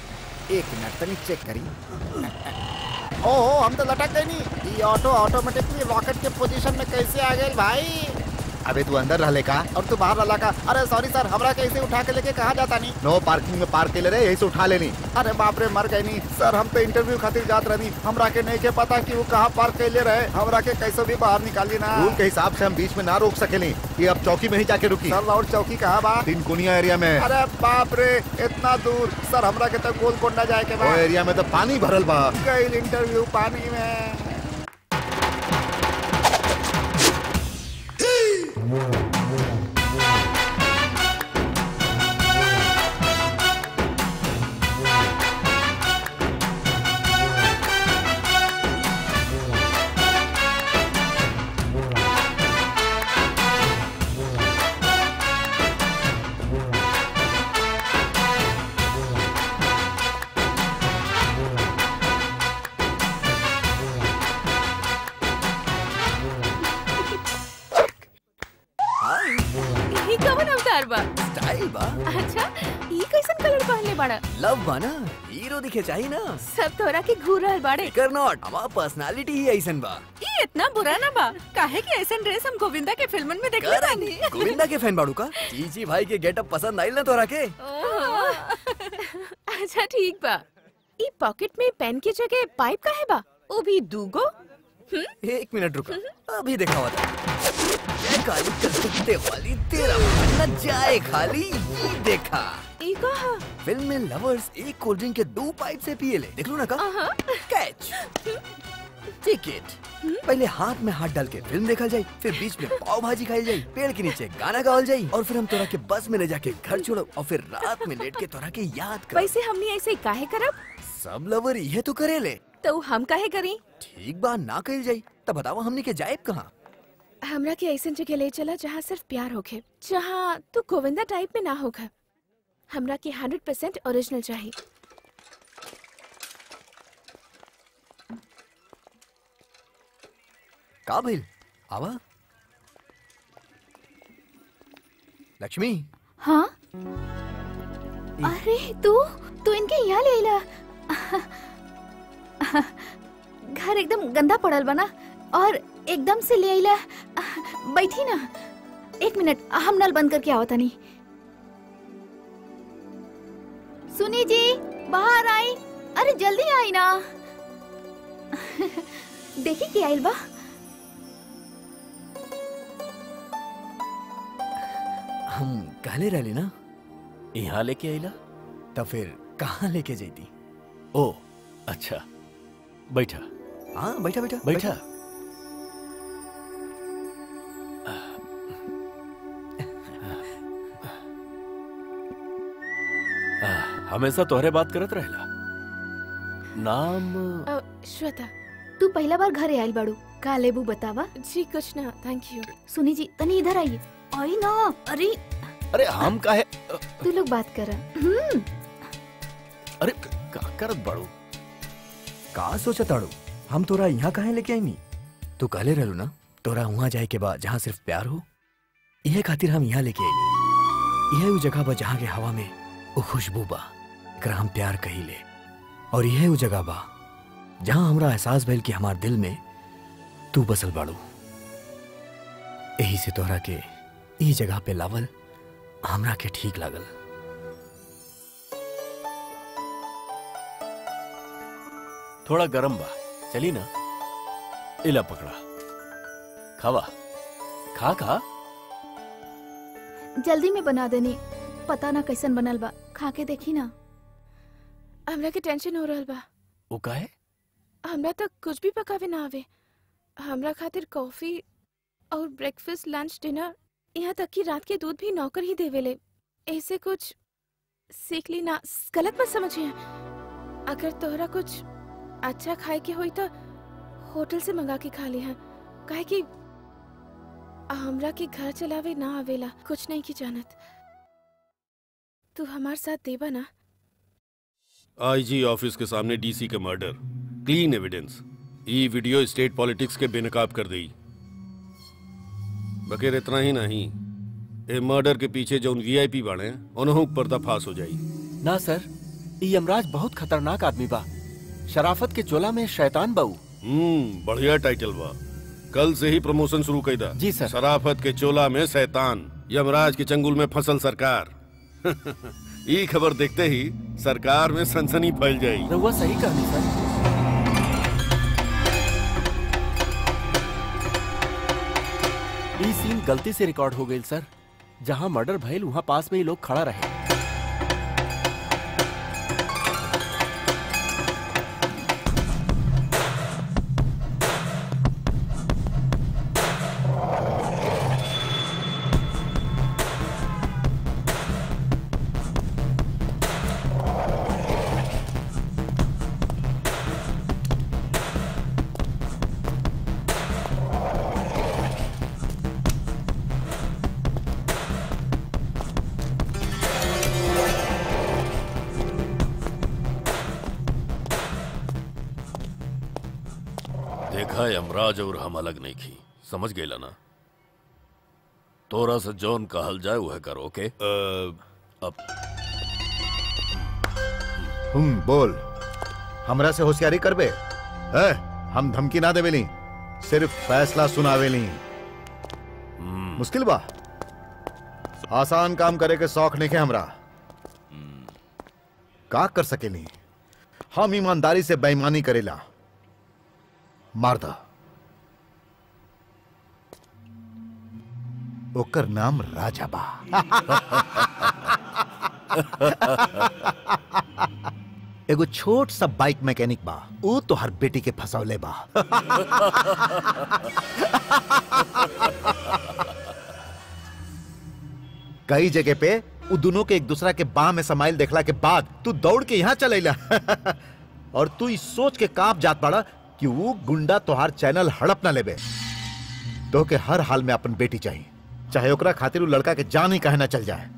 एक मिनट तनी चेक करी। ओहो, हम तो लटक गए नहीं। ये ऑटो ऑटोमेटिकली रॉकेट के पोजीशन में कैसे आ गए भाई? अबे तू अंदर रहले का? और तू बाहर रला का? अरे सॉरी सर हमरा कैसे उठा के लेके कहा जाता नहीं? नो पार्किंग में पार्क कैले रहे यही से उठा लेनी। अरे बाप रे मर गए नहीं सर हम तो इंटरव्यू खातिर जात रहनी। हमरा के नहीं के पता कि वो कहाँ पार्क कैले रहे। हमरा के कैसे भी बाहर निकाली ना। रूल के हिसाब से हम बीच में ना रोक सकेली। ये अब चौकी में ही जाके रुकी। सर और चौकी कहाँ बा? तीन कुनिया एरिया में। अरे बाप रे इतना दूर। सर हमरा के तो गोलकोंडा जाए के एरिया में तो पानी भरल बा। गई इंटरव्यू पानी में। ई चाहिए ना। सब तोरा के घूर रहल बाड़े। कर नॉट। हमार पर्सनालिटी ही ऐसा बा। ई इतना बुरा ना बा। काहे कि ऐसन ड्रेस हम गोविंदा के फिल्मन में देखले बानी गोविंदा के फ़ैन बाड़ू का? चीची भाई के गेटअप पसंद आइल ना तोरा के? अच्छा ठीक बा। ई पॉकेट में पेन की जगह पाइप का है बा? वो भी दूगो? एक मिनट रुको. अभी देखा हुआ था. जय काली कलकत्ते वाली तेरा न जाए खाली ये देखा. फ़िल्म में लवर्स एक कोल्ड ड्रिंक के दो पाइप से पिए ले. देख लो ना का कैच टिकट पहले हाथ में हाथ डाल के फ़िल्म देखा जाए फिर बीच में पाव भाजी खाई जाए पेड़ के नीचे गाना गावल जाए और फिर हम तोरा के बस में ले जाके घर छोड़ो और फिर रात में लेट के तोरा के याद कर. वैसे हमने ऐसे काहे करब सब लवर ये तो करे ले. तो हम काहे करी? ठीक बा ना कही जाए तब बताओ हमने के जाए कहाँ? हमरा के ऐसन जगह ले चला जहाँ सिर्फ़ प्यार होखे जहाँ तू गोविंदा टाइप में ना होगा। हमरा के हंड्रेड परसेंट ओरिजिनल चाहिए का भइल? आवा। लक्ष्मी। हाँ? अरे तू तू इनके यहाँ ले ला घर एकदम गंदा पड़ल बना और एकदम से ले आइला। बैठी ना। एक मिनट, हम नल बंद करके आवता नहीं सुनी जी, बाहर आई। अरे, जल्दी आई ना। देखी क्या आइल बा? हम कहले रहली ना? यहाँ लेके आइला? तो फिर कहाँ लेके जाती ओ अच्छा। बैठा। हाँ बैठा बैठा बैठा। आ, हमेशा तोहरे बात करत रहेला। नाम अ, श्वेता तू पहला बार घर आयल बाड़ू का लेबू बतावा? जी कुछ ना थैंक यू सुनी जी तनी इधर आइए आई ना अरे अरे हम काहे तू लोग बात कर। हम्म। अरे का करत बाड़ू का सोचा ताड़ू। हम तोरा यहाँ काहे लेके आईनी तू कहले रहलू ना, तोरा वहाँ जाए के बाद जहाँ सिर्फ़ प्यार हो, इहे खातिर हम यहाँ लेके आईनी यह वो जगह बा जहाँ के हवा में वो खुशबू बा एकरा हम प्यार कहिले और यह वो जगह बा जहाँ हमरा एहसास भइल कि हमार दिल में तू बसल बाड़ू। यही से तोहरा के ई जगह पे लावल हमरा के ठीक लागल। थोड़ा गरम बा। चली ना? इला पकड़ा। खावा। खा खा। जल्दी में बना देनी। पता ना कैसन बनल बा। खा के देखी ना। हमरा के टेंशन हो रहल बा। वो काहे हमरा तक कुछ भी पकावे ना आवे। हमरा खातिर कॉफ़ी और ब्रेकफास्ट लंच डिनर यहाँ तक कि रात के दूध भी नौकर ही देवेले ऐसे कुछ सीख ली ना। गलत मत समझिए अगर तोहरा कुछ अच्छा खाए के हुई तो होटल से मंगा के खा लिहा काहे कि हमरा के घर चलावे ना आवेला कुछ नहीं की जानत। तू हमार साथ देबा ना। आईजी ऑफ़िस के सामने डीसी का मर्डर। Clean evidence. ये वीडियो स्टेट पॉलिटिक्स के बेनकाब कर दी बकेर इतना ही नहीं ए मर्डर के पीछे जो उन वीआईपी बाड़े उन्हों पर्दाफाश हो जाई। ना सर ये यमराज बहुत खतरनाक आदमी बा। शराफत के चोला में शैतान बाऊ। हम्म बढ़िया टाइटल बा कल से ही प्रमोशन शुरू कर दा। जी सर। शराफत के चोला में शैतान यमराज के चंगुल में फ़सल सरकार। ये खबर देखते ही सरकार में सनसनी फैल जाई रहुआ सही कहनी सर। सीन गलती से रिकॉर्ड हो गई सर। जहाँ मर्डर भइल वहाँ पास में ही लोग खड़ा रहे। और हम अलग नहीं की समझ गए ना तोरा से जौन कहल जाए वह करो ओके? अब हम्म बोल। हमरा से होशियारी करबे? है? हम धमकी ना देवेली। सिर्फ़ फैसला सुनावेली। मुश्किल बा। आसान काम करे के शौक नहीं है हमरा। का कर सकेली? हम ईमानदारी से बेईमानी करेला। मार ओकर नाम राजा बा। एगो छोट सा बाइक मैकेनिक बा ऊ तो हर बेटी के फसौले बा। कई जगह पे उ दोनों के एक दूसरा के बाह में समाइल देखला के बाद तू दौड़ के यहाँ चलेला। और तू इस सोच के काँप जात पड़ा कि वो गुंडा तोहार चैनल हड़प ना लेबे। तो के हर हाल में अपन बेटी चाहिए चाहे ओकरा खातिर उ लड़का के जान ही कहे ना चल जाए।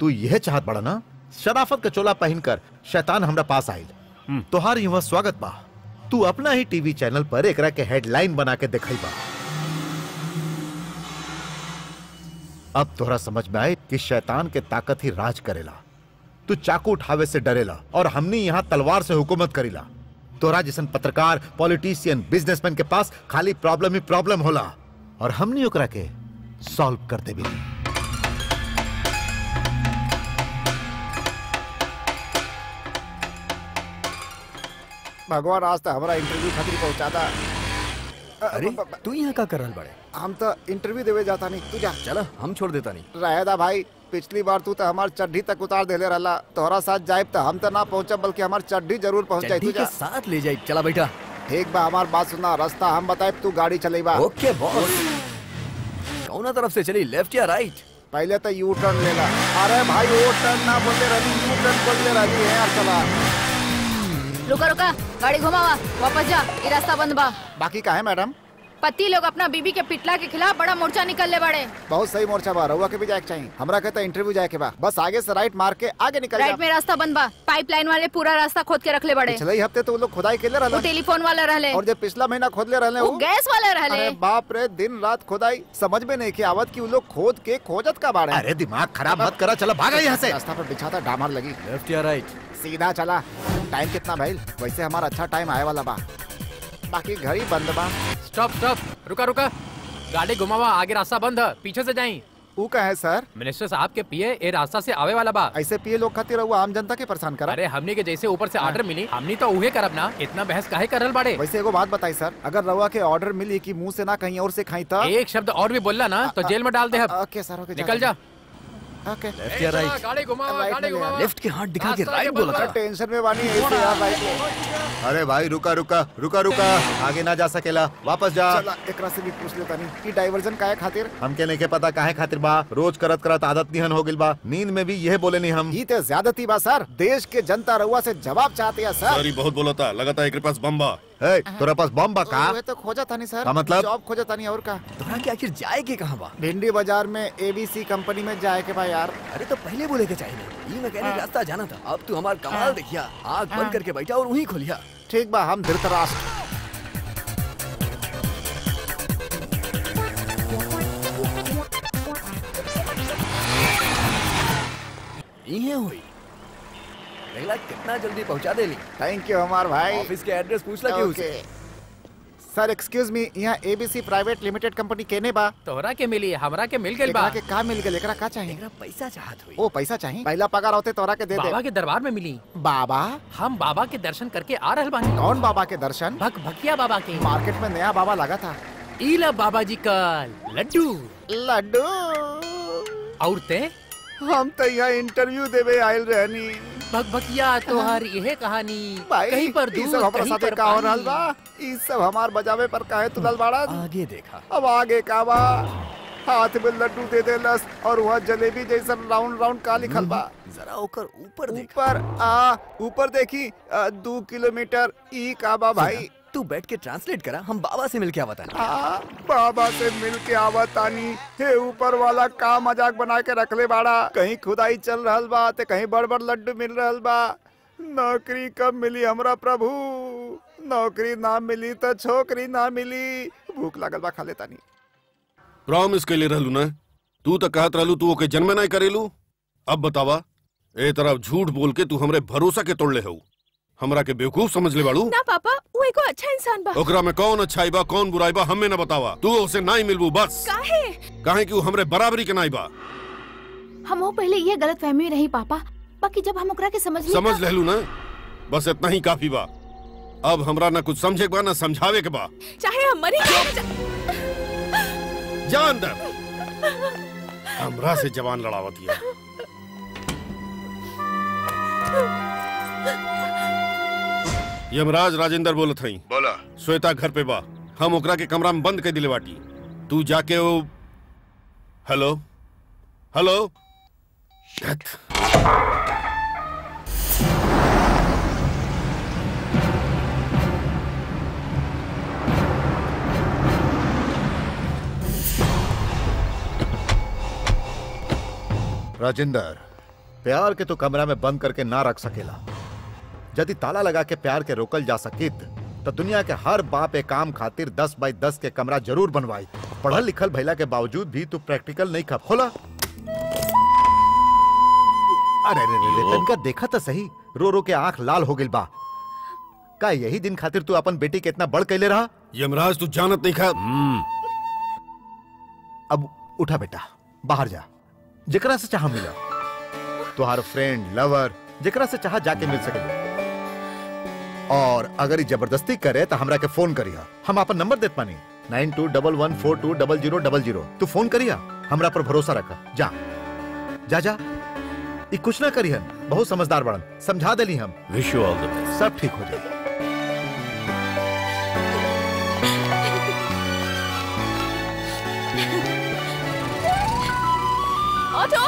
तू यह चाहत बड़ा ना शराफत का चोला पहनकर शैतान हमरा पास आयल तोहार युवा स्वागत बा। तू अपना ही टीवी चैनल पर एकरा के हेडलाइन बना के दिखाई बा। अब तोहरा समझ में आए कि शैतान के ताकत ही राज करेला। तू चाकू उठावे से डरेला और हमने यहाँ तलवार से हुकूमत करीला। तोरा जैसन पत्रकार पॉलिटिशियन बिजनेसमैन के पास खाली प्रॉब्लम ही प्रॉब्लम होला। और हमने ओकरा के सॉल्व कर देबी भगवान आज तक हमारा इंटरव्यू खातिर पहुँचा था अरे तू यहाँ का कर रहल बड़े? हम तो इंटरव्यू देवे जाता नहीं तू जा। चल हम छोड़ देता नहीं। रहेदा भाई पिछली बार तू तो हमार चड्ढी तक उतार देले रहला। तोहरा साथ जाए तो हम तो ना पहुंचब बल्कि हमार चड्ढी ज़रूर पहुँच जाए जा। साथ ले जाई चला बेटा ठीक बा हमार बात सुना रास्ता हम बताए तू गाड़ी चलेबा। Okay boss. कौना तरफ़ से चली लेफ़्ट या राइट पहले तो यू टर्न लेला अरे भाई वो टर्न ना बोलते रही यू टर्न बोलते रही है यार चला रुका रुका गाड़ी घुमावा वापस जा ये रास्ता बंद बा। बाकी का है मैडम? पति लोग अपना बीबी के पिटला के खिलाफ बड़ा मोर्चा निकल ले बड़े बहुत सही मोर्चा बा रहुआ के भी जाए चाहिए हमरा कहता इंटरव्यू जाए के बा। बस आगे से राइट मार के आगे निकल राइट में रास्ता बंद बा। पाइपलाइन वाले पूरा रास्ता खोद के रखले बड़े। पिछले हफ़्ते तो लोग खुदाई के लिए टेलीफोन वाला रहले। और जब पिछला महीना खोद ले रहले वो गैस वाला रहले। अरे बाप रे दिन रात खुदाई। समझ में नहीं की आवत की वो लोग खोद के खोजत का बाड़े। अरे दिमाग खराब मत करा चलो भागा यहाँ से। रास्ता पर बिछाता डामर लगी। लेफ़्ट या राइट सीधा चला। टाइम कितना भाई? वैसे हमारा अच्छा टाइम आए वाला बा। बाकी घर ही बंद बा। स्टॉप स्टॉप रुका रुका। गाड़ी घुमावा आगे रास्ता बंद। है पीछे से जाई। वो का है सर? मिनिस्टर साहब के पिए ये रास्ता से आवे वाला बा। ऐसे पिए लोग खातिर आम जनता के परेशान करा। अरे हमने के जैसे ऊपर से ऑर्डर मिली हमने तो उहे करब ना। इतना बहस काहे करल बाड़े? वैसे एगो बात बताई सर। अगर रवा के ऑर्डर मिली कि मुँह से ना कहीं और से खाई तब एक शब्द और भी बोलला ना तो जेल में डाल दे ओके सर ओके निकल जा। ओके लेफ़्ट या राइट गाड़ी घुमावा गाड़ी ले लेफ़्ट के हाथ दिखा के राइट बोला था। टेंशन में यार राइट में अरे भाई रुका रुका रुका रुका। आगे ना जा सकेला। वापस जा। चला एकरा से भी पूछ लेता नहीं। कि डाइवर्जन काहे खातिर? हमके नहीं के पता काहे खातिर बा। रोज करत करत आदत निहन हो गिल बा। नींद में भी यह बोले नहीं हम। ई ते ज्यादती बा सर। देश के जनता रहुआ से जवाब चाहते है सर। सॉरी बहुत बोला था। लगाता है पास बम बा। ए, तोरा पास बम बा का? तो खोजा था नहीं सर। का मतलब? जॉब खोजा था नहीं और का? तोरा के आखिर जाए के कहाँ बा? भिंडी बाज़ार में एबीसी कंपनी में जाए के भाई यार। अरे तो पहले बोले के चाहिए। ये मैकेनिक रास्ता जाना था। अब तू हमार कमाल देखिया। आग बंद करके बैठा और वहीं खोलिया। ठीक बा हम धृतराष्ट्र। ये हुई। देखला कितना जल्दी पहुँचा देली। थैंक यू हमार भाई। ऑफ़िस के एड्रेस पूछ ला क्यों ओके सर एक्सक्यूज मी यहाँ एबीसी प्राइवेट लिमिटेड कंपनी केने बा। तोहरा के मिली हमरा के मिल गेल बा। के का मिल गेल एकरा का चाहिए एकरा पैसा चाहत हुई। ओ पैसा चाहिए पहला पगार होते तोरा के दे बाबा दे के दरबार में मिली। बाबा? हम बाबा के दर्शन करके आ रहल बानी। कौन बाबा के दर्शन? भक भकिया बाबा के। मार्केट में नया बाबा लगा था ईला बाबा जी का लड्डू। लड्डू। और ते? हम तो यहाँ इंटरव्यू देवे आयल रहनी। भक भकिया तोहर यह कहानी। कहीं पर दूर सब हमारे कहीं साथे पर का हो रहा। बा। ई सब हमार बजावे पर काहे तुलल बाड़ा आगे देखा। अब आगे का बा। हाथ में लड्डू दे दे लस और वह जलेबी जैसा राउंड राउंड का लिखल बा। जरा ओकर ऊपर देखा। ऊपर आ ऊपर देखी दो किलोमीटर ई का बा भाई। तू बैठ के ट्रांसलेट करा हम बाबा से मिलके आवता आ, बाबा से मिल के आवतानी हे ऊपर वाला का मज़ाक बना के रखले बाड़ा? कहीं खुदाई चल रहल बा ते कहीं बड़ बड़ लड्डू मिल रहल बा। नौकरी कब मिली हमरा प्रभु? नौकरी ना मिली तो छोकरी ना मिली। भूख लागल बा खा लेतानी प्रॉमिस के लिए रहलू ना? तू तो कहत रहलू तू ओके जन्मे नहीं करेलू। अब बतावा ए तरफ़ झूठ बोल के तू हमरे भरोसा के तोड़ले हो हमरा के बेवकूफ़ समझ ले बाड़ू। ना पापा। वो एगो अच्छा इंसान बा। ओकरा में कौन अच्छाई बा कौन बुराई बा हमें न बतावा। तू उसे नहीं मिलबू बस। काहे? काहे कि हमरे बराबरी के नहीं बा। हम वो पहले ये गलत फहमी रही पापा। बाकी जब हम ओकरा के समझ ली समझ लेलू ना? बस इतना ही काफ़ी बा। अब हमरा ना कुछ समझे बा ना समझावे के बा। चाहे हम मरी न जा- अंदर हमरा से जवान लड़ावत हिया यमराज राजेंद्र बोलत हई बोला। श्वेता घर पे बा। हम ओकरा के कमरा में बंद कर दिले बाटी। तू जाके वो हेलो? हेलो? राजेंद्र प्यार के तो कमरा में बंद करके ना रख सकेला। यदि ताला लगा के प्यार के रोकल जा सकित तो दुनिया के हर बाप ए काम खातिर दस बाई दस के कमरा ज़रूर बनवाई पढ़ल लिखल भैला के बावजूद भी तू प्रैक्टिकल नहीं खा खोला। अरे रे रे रे तनका देखा तो सही। रो रो के आँख लाल हो गइल बा। का यही दिन खातिर तू अपन बेटी के इतना बड़ कैले रहा? यमराज तू जानत नहीं खा अब उठा बेटा बाहर जा। जेकरा से चाह मिला। तुहार फ्रेंड लवर जेकरा से चाह जाके मिल सके और अगर ये ज़बरदस्ती करे तो हमरा के फ़ोन करिया हम अपन नंबर देत पानी nine two double one four two double zero double zero. तू फ़ोन करिया हमरा पर भरोसा रखा। जा। जा जा। ये कुछ ना करिहन बहुत समझदार बड़न। समझा देली हम। Wish you all the best सब ठीक हो जाए auto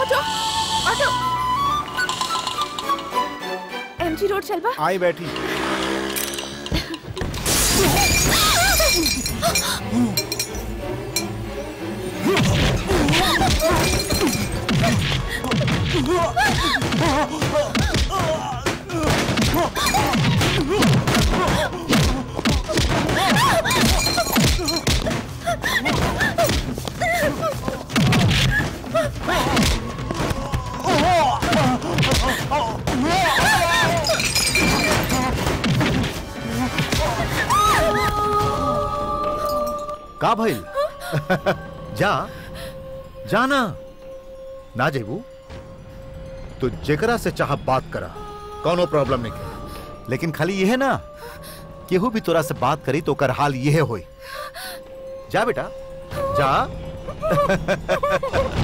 auto auto. MG road चलबा आई बैठी का भइल? जा जाना ना। जेबू तो जेकरा से चाह बात करा, कोनो प्रॉब्लम नहीं लेकिन खाली यह ना, केहू भी तोरा से बात करी तो कर हाल यह होई। जा बेटा, जा।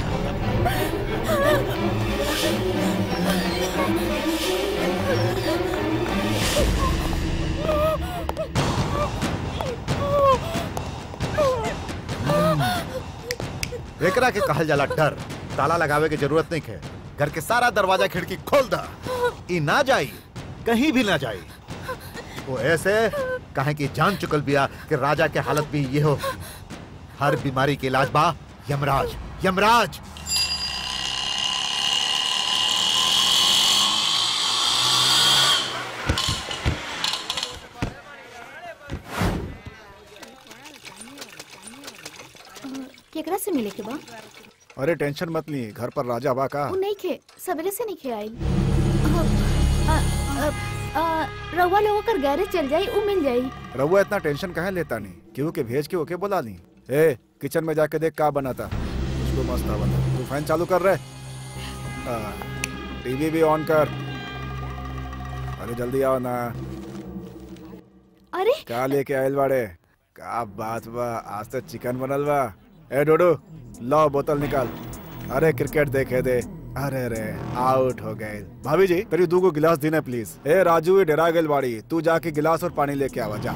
एकरा के कहल जाला डर। ताला लगावे के ज़रूरत नहीं है घर के सारा दरवाज़ा खिड़की खोल दा। ई ना जाई, कहीं भी ना जाई। वो ऐसे, कहे कि जान चुकल बिया कि राजा के हालत भी ये हो। हर बीमारी के इलाज बा, यमराज यमराज केकरा से मिले के बा अरे टेंशन मत ली घर पर राजा बा का। नहीं खे सवेरे से नहीं खे आई। रउआ लोगों कर गैरेज चल जाई उ मिल जाई रहुआ इतना टेंशन कहे लेता नहीं? क्यों के भेज के ओके बुला ली? ए किचन में जाके देख का बनाता उसको मस्त बना। तू फ़ैन चालू कर रहे? टीवी भी ऑन कर। अरे जल्दी आओ ना। अरे! का लेके आयल बाड़े? का बात बा आज तो चिकन बनल बा। ए, डोडो लो बोतल निकाल। अरे, क्रिकेट देखे दे। अरे रे आउट हो गए। भाभी जी, तेरी दू को गिलास देना प्लीज़ ए राजू, ये डेरा गेल बाड़ी तू जाके गिलास और पानी लेके आवा, जा।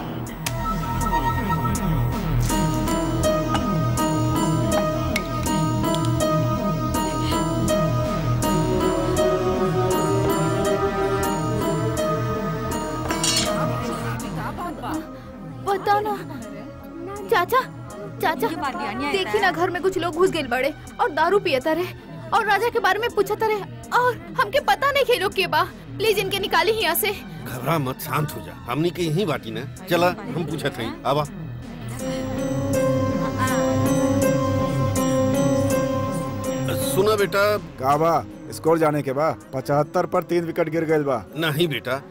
चाचा। देखी ना घर में कुछ लोग घुस गए बड़े और दारू पियता रहे और राजा के बारे में पूछता रहे और हमके पता नहीं खेलो के बा। प्लीज़ इनके निकाली यहाँ से। घबरा मत शांत हो जा। हमने के यहीं बाटी ना। चला हम पूछत हई आवा सुना बेटा। का बा? स्कोर जाने के बाद पचहत्तर पर तीन विकेट गिर गए बा। नहीं बेटा।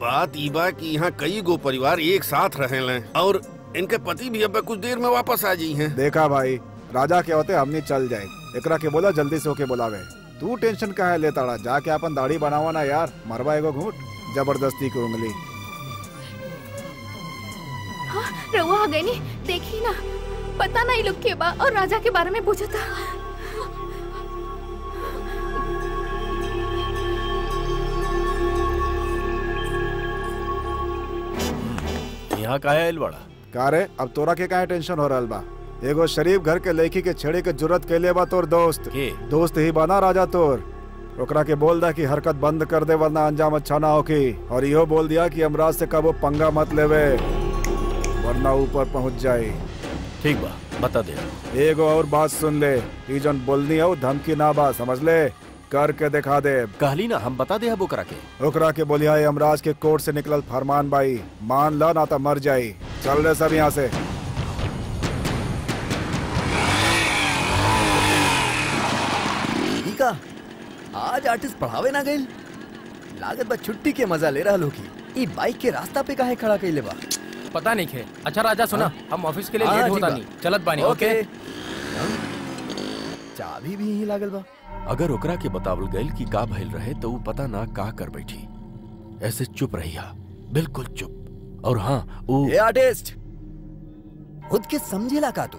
बात ई बा कि यहाँ कई गो परिवार एक साथ रहे और इनके पति भी अब कुछ देर में वापस आ जी हैं। देखा भाई राजा के होते हमनी चल जाए। एकरा के बोला जल्दी से होके बुलावे। तू टेंशन काहे लेता रहा जाके अपन दाढ़ी बनावा ना यार। मरवा एगो घूट ज़बरदस्ती की उंगली। हाँ रहुआ आ गई नी। देखी ना। पता नहीं लोग के बा और राजा के बारे में पूछा था यहाँ का है बड़ा का रे अब तोरा के काहे टेंशन हो रहल बा? एगो शरीफ घर के लड़की के छेड़े के ज़रूरत कैले बा तोर दोस्त। के? दोस्त ही बना राजा तोर। ओकरा के बोल दा कि हरकत बंद कर दे वरना अंजाम अच्छा ना होकी और इहो बोल दिया कि अमराज से कबो पंगा मत लेवे वरना ऊपर पहुँच जाए ठीक बा बता दे। एगो और बात सुन ले ई जन बोलनी हो धमकी ना बा समझ ले? करके दिखा दे। कहली ना हम बता दे अब ओकरा के। ओकरा के बोलिया है अमराज के कोर्ट से निकलल फरमान बाई। मान ला ना तो मर जाई। चल रहे सब यहाँ से। ठीक है आज आर्टिस्ट पढ़ावे ना गइल। लागत बा छुट्टी के मज़ा ले रहा की। ई बाइक के रास्ता पे काहे खड़ा कइले बा? पता नहीं खे। अच्छा राजा सुना आ? हम ऑफ़िस के लिए हाँ, लेट होता नहीं। चलत बानी ओके। चाबी भी यहीं लागल बा। अगर ओकरा के बतावल गइल कि का भइल रहे तो वो पता ना का कर बैठी। ऐसे चुप रहिया बिल्कुल चुप। और हाँ वो ये आर्टिस्ट! खुद के समझेला का तू?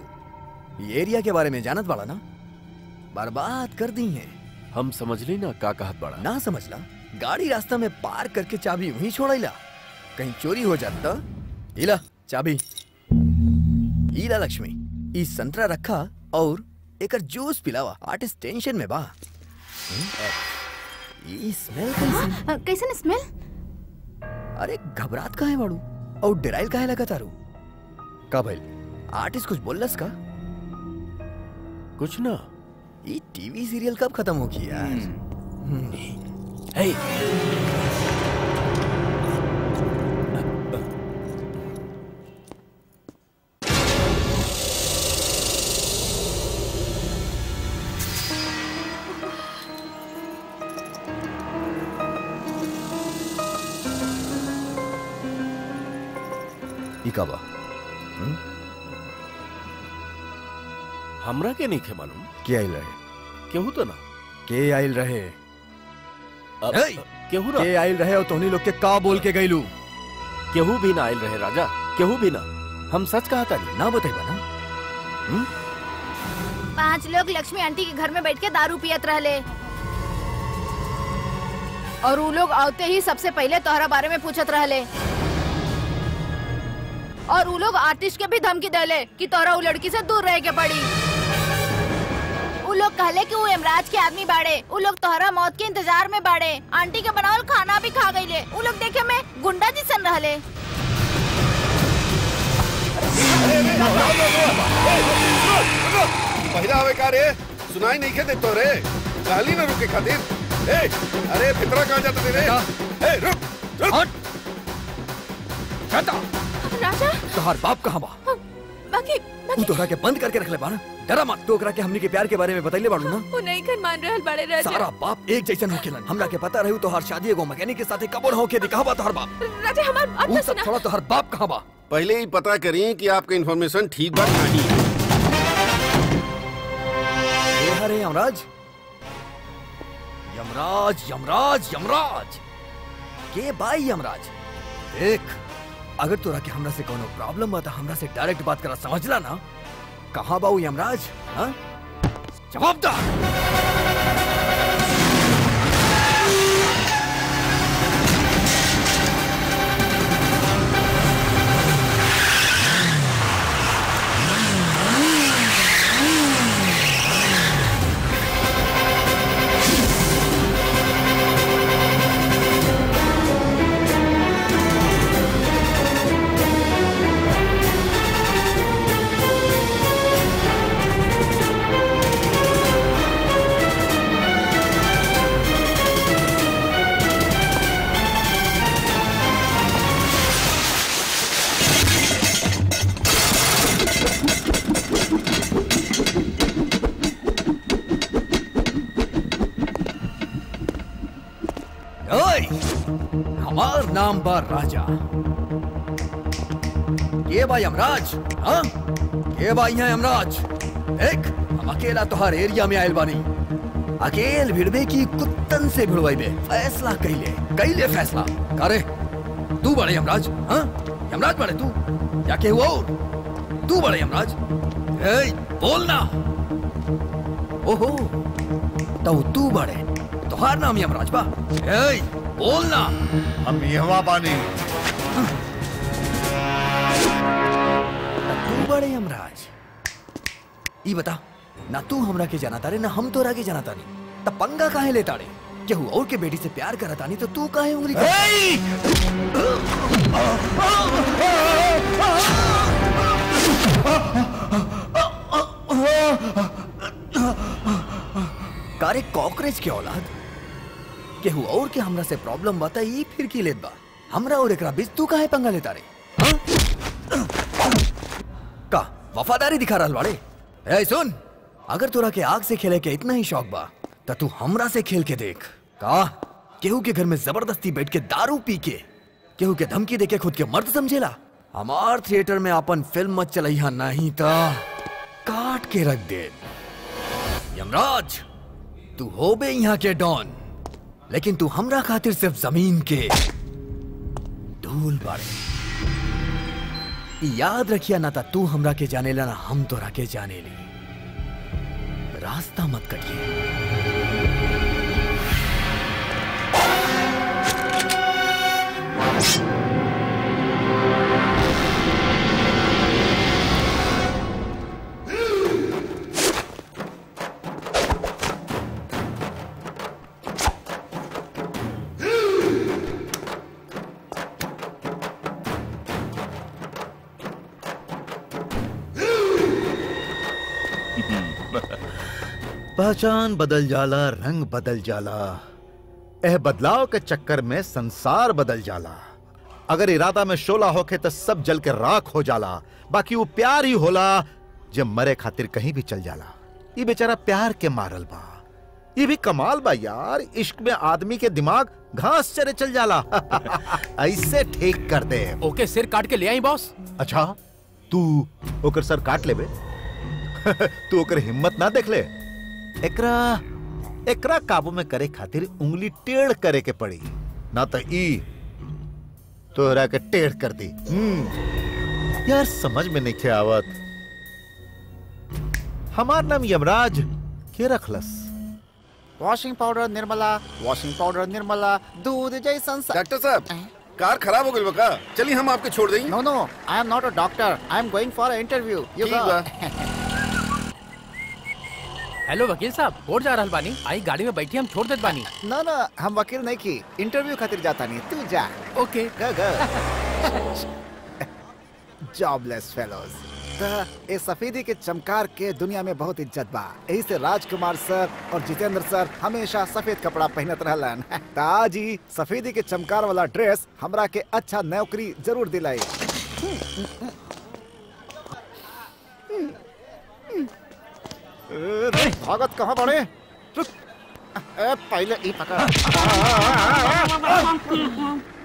ये एरिया के बारे में जानत बाड़ा ना? बर्बाद कर दी है। हम समझली ना का कहत बड़ा। ना समझला? गाड़ी रास्ता में पार करके चाबी वहीं छोड़ैला। कहीं चोरी हो जात इला चाबी। इला लक्ष्मी ई संतरा रखा और एकर जूस पिलावा आर्टिस्ट टेंशन में बा। हम्म, ई स्मेल कैसन कैसन स्मेल अरे घबरात काहे बाड़ू? और डराइल काहे लगा तारू का भइल आर्टिस्ट कुछ बोललस का? कुछ ना। ये टीवी सीरियल कब खत्म होगी यार? हे ई का हमरा के नहीं खे मालूम। के आइल रहे? केहू तो ना। के आइल रहे? अब-! केहू ना। के आइल रहे और तोहनी लोग के का बोल के गइलू? केहू भी ना आयल रहे राजा। केहू भी ना। हम सच कहा था ना बतेबा ना। पाँच लोग लक्ष्मी आंटी के घर में बैठ के दारू पियत रहले। और वो लोग आते ही सबसे पहले तोहरा बारे में पूछत रहले। और वो लोग आर्टिस्ट के भी धमकी देले कि तोहरा वो लड़की से दूर रह के पड़ी। वो लोग कहले कि वो यमराज के आदमी बाड़े वो लोग तोहरा मौत के इंतज़ार में बाड़े। आंटी के बनावल खाना भी खा गईले वो लोग देखे में गुंडा जिसन रहले। पहिला हवे का रे? सुनाई नहीं के देतो रे गाली ना रुके खातिर। ए अरे फितरा कहाँ जाता रे ए रुक रुक। शटा राजा? तोहार बाप कहाँ बा? बाकी तू तोहरा के बंद करके रख ले बा ना डरा मत तो के हमनी के प्यार के बारे में बतैले बाड़ू ना। वो नहीं कर मान रहल बड़े राजा। सारा बाप एक जैसन होखेलन हमरा के पता रहू तोहार शादी एगो मैकेनिक के साथे कबोर होके दिखावा बा तोहार बाप? राजा हमार बात तो सब सुना। थोड़ा तोहार बाप कहाँ बा? पहले ही पता करिए कि आपका इन्फॉर्मेशन ठीक बात नहीं। है हरे यमराज। यमराज यमराज यमराज। के भाई यमराज? देख। अगर तोरा के हमरा से कोनो प्रॉब्लम बा त हमरा से डायरेक्ट बात करा समझला ना? कहाँ बाऊ यमराज? हाँ? जवाब हमार राजा। के बा यमराज? हाँ? के बा यहाँ यमराज? देख, हम अकेला तोहार एरिया में आयल बानी। अकेल भिड़बे की कुत्तन से भिड़वाइबे फैसला कैले कैले फैसला। करे तू बड़े यमराज हाँ? यमराज बड़े तू? या के हुआ और? तू बड़े यमराज? ए बोलना ओहो तो तू बड़े। तोहार नाम यमराज बा। ए बोलना। हम यहाँ बानी। तू बड़े यमराज। ई बता ना तू हमरा के जाना तारे ना हम तोरा के जाना तानी तब पंगा काहे ले ताड़े केहू और के बेटी से प्यार करत तानी तो तू काहे उंगली कारे कॉकरेज के औलाद? केहू और के हमरा से प्रॉब्लम बता ई फिर की लेत बा? हमरा और एकरा बीच तू काहे पंगा लेता रे? का, वफादारी दिखा रहल बाड़े? ए, सुन, अगर तोरा के आग से खेले के इतना ही शौक बा, त तू हमरा से खेल के देख। का? केहू के घर में ज़बरदस्ती बैठ के दारू पी के, केहू के धमकी दे के खुद के मर्द समझेला? हमार थिएटर में अपन फ़िल्म मत चलैहा नहीं त। काट के रख दे यमराज, तू हो बे यहाँ के डॉन। लेकिन तू हमरा खातिर सिर्फ़ ज़मीन के धूल बाड़े। याद रखिया ना था तू हमरा के जाने ला ना हम तो के जाने ली। रास्ता मत कटिए। you पहचान बदल जाला रंग बदल जाला। एह बदलाव के चक्कर में संसार बदल जाला। अगर इरादा में शोला होके तो सब जल के राख हो जाला। बाकी वो प्यार ही होला जब मरे खातिर कहीं भी चल जाला। ये बेचारा प्यार के मारल बा। ये भी कमाल बा यार इश्क में आदमी के दिमाग घास चरे चल जाला। ऐसे ठीक कर दे। ओके सिर काट के ले आई बॉस। अच्छा तू ओकर सर काट लेबे। तू ओकर हिम्मत ना देख ले। एकरा एकरा काबू में करे खातिर उंगली टेढ़ करे के पड़ी। ना तो ई तोहरा के टेढ़ कर दी। हम्म। यार समझ में नहीं आवत। हमार नाम यमराज के रखलस। Washing powder Nirmala washing powder Nirmala दूध जैसन डॉक्टर साहब कार खराब हो गई बका। चलिए हम आपके छोड़ देंगे no no I am not a doctor I am going for interview you बा। हेलो वकील साहब कोर्ट जा रहल बानी। आई गाड़ी में बैठी हम छोड़ देत बानी। ना ना हम वकील नहीं की इंटरव्यू खातिर जाता नहीं। तू जा। Okay. Go go. Jobless fellows ए सफेदी के चमकार के दुनिया में बहुत इज़्ज़त बा। यही से राजकुमार सर और जितेंद्र सर हमेशा सफ़ेद कपड़ा पहनत रहलन। ताज सफेदी के चमकार वाला ड्रेस हमरा के अच्छा नौकरी ज़रूर दिलाई। भागत कहाँ बड़े? रुक पहले ई पकड़।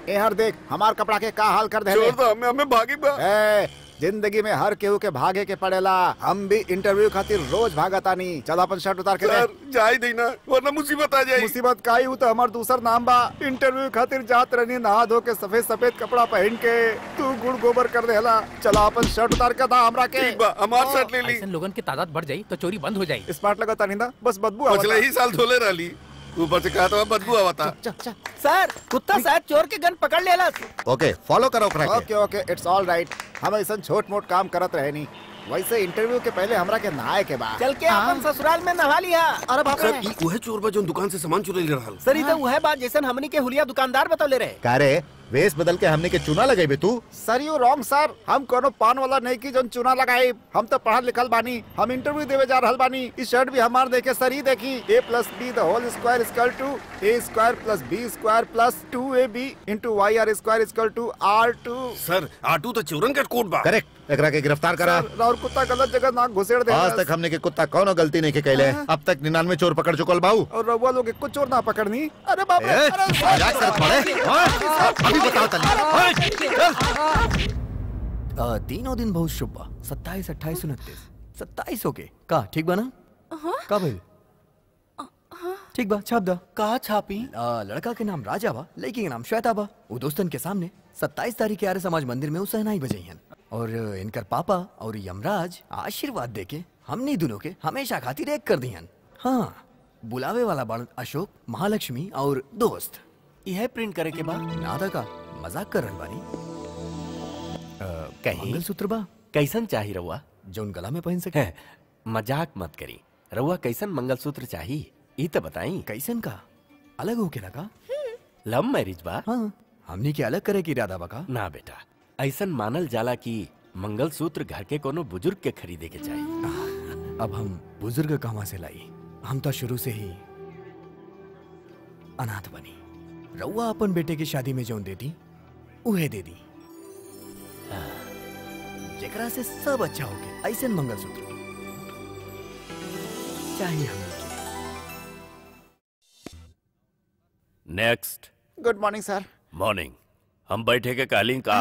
ए हर देख हमार कपड़ा के का हाल कर दे हमें हमें भागी बा। ए, ज़िंदगी में हर केहू के भागे के पड़ेला। हम भी इंटरव्यू खातिर रोज भागतानी चल अपन शर्ट उतार के दे सर जा देना वरना मुसीबत आ जाएगी। मुसीबत का ही तो हमार दूसर नाम बा। इंटरव्यू खातिर जात रहनी नहा धो के सफ़ेद सफ़ेद कपड़ा पहन के। तू गुड़ गोबर कर देला चला अपन शर्ट उतार के दा हमरा के। हमार शर्ट ले ली। लोगन की तादाद बढ़ जाई तो चोरी बंद हो जाई। स्मार्ट नहीं ना बस बदबू पिछले ही साल धोले रही ऊपर से कहा तो बदबू आवता। सर कुत्ता शायद चोर के गन पकड़ लेला ओके फॉलो करो okay okay it's all right हम ऐसा छोट मोट काम करत रहे नहीं वैसे इंटरव्यू के पहले हमरा के नहाए के बाद। चल के अपन ससुराल में नहा लिया अरे बाप रे ई वह चोर बा जो दुकान से सामान चुरा ले रहा सर इधर वह बात जैसन हमनी के हुलिया दुकानदार बता ले रहे कारे वेश बदल के हमने के चुना लगाई तू। Sir you wrong sir. हम कोनो पान वाला नहीं की जोन चुना लगाए हम तो पढ़ल लिखल बानी। हम इंटरव्यू देवे जा रहा बानी। इस शर्ट भी हमार देखे सर ही देखी। A plus B the whole square equal to A square plus B square plus two A B into Y R square equal to R two sir आटू तो चोरन का कोट बा। करेक्ट एकरा के गिरफ़्तार करा। और कुत्ता गलत जगह नाक घुसेड़ दे। आज तक हमने के कुत्ता कौनो गलती नहीं के कैले अब तक निन्यानवे चोर पकड़ चुकल बाऊ। और रउआ लोग कुछ चोर ना पकड़नी। अरे बाप हाँ? अभी बताओ तनी तीनों दिन बहुत शुभ बा सत्ताईस अट्ठाईस उनतीस। सत्ताईस हो के का ठीक बा ना का भइल ठीक बा छाप दा। का छापी? लड़का के नाम राजा बा लड़की के नाम श्वेता बा। वो दोस्तन के सामने सत्ताईस तारीख के आर्य समाज मंदिर में उसहनाई बजैहन और इनकर पापा और यमराज आशीर्वाद देके हमने दोनों के हमेशा खातिर एक कर दिहन हाँ। बुलावे वाला बड़ अशोक महालक्ष्मी और दोस्त। यह प्रिंट करे के बाद। नादा का मज़ाक कर बानी कहीं। मंगलसूत्र बा। कैसन चाही रउआ? जौन गला में पहन सके। मज़ाक मत करी। रउआ कैसन मंगलसूत्र चाही ई तो बताई। कैसन का? अलग होके लगा लव मैरिज बा। हाँ। हमनी के अलग करे की इरादा बा का? ना बेटा ऐसन मानल जाला कि मंगलसूत्र घर के कोनो बुज़ुर्ग के खरीदे के चाहिए। अब हम बुज़ुर्ग कहाँ से लाई? हम तो शुरू से ही अनाथ बनी। रउआ अपन बेटे की शादी में जौन दे दी उहे दे दी। जरा से सब अच्छा हो गया ऐसे मंगलसूत्र। चाहिए हम next good morning sir morning हम बैठे के कहली का।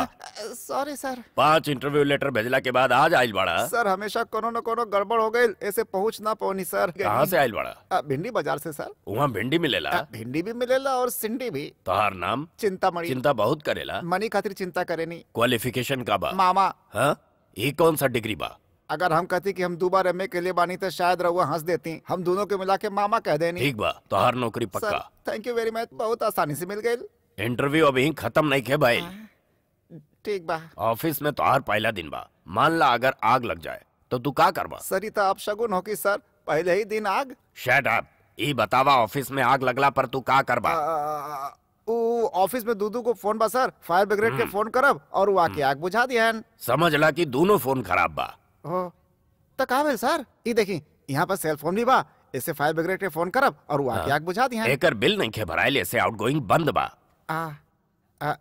Sorry sir. पाँच इंटरव्यू लेटर भेजला के बाद आज आइल बाड़ा। सर हमेशा कोनो न कोनो गड़बड़ हो गई ऐसे पहुँच ना पौनी सर। कहाँ से आइल बाड़ा? भिंडी बाज़ार से सर। वहाँ भिंडी मिलेला? भिंडी भी मिलेला और सिंडी भी। तोहार नाम? चिंतामणि। चिंता बहुत करेला। मनी खातिर चिंता करे नी क्वालिफिकेशन का बा। मामा। हाँ? ये कौन सा डिग्री बा? अगर हम कहती कि हम दो बार एमए के लिए बानी तो शायद रहुआ हंस देती। हम दोनों के मिला के मामा कह देनी। ठीक बा तोहार नौकरी पक्का। थैंक यू वेरी मच बहुत आसानी से मिल गई इंटरव्यू अभी खत्म नहीं खे भाई। ठीक बा। ऑफ़िस में तोहार पहला दिन बा। मान ला अगर आग लग जाए तो तू का करबा सरिता आप शगुन हो कि सर? पहले ही दिन आग। शट अप ई बतावा ऑफ़िस में आग लगला पर तू का करबा ऑफ़िस में दूदू को फ़ोन बा सर। फायर ब्रिगेड के फ़ोन करब और वो आके आग बुझा दिहन। समझ ला कि दोनों फ़ोन खराब बा। हो तो का भेल सर? ई देखी यहाँ पर सेल फ़ोन भी बा। ऐसे फायर ब्रिगेड के फ़ोन करब और वो आके हाँ। आग बुझा दिया एकर बिल नहीं खे भराइल ऐसे आउटगोइंग बंद बा। आ, आ,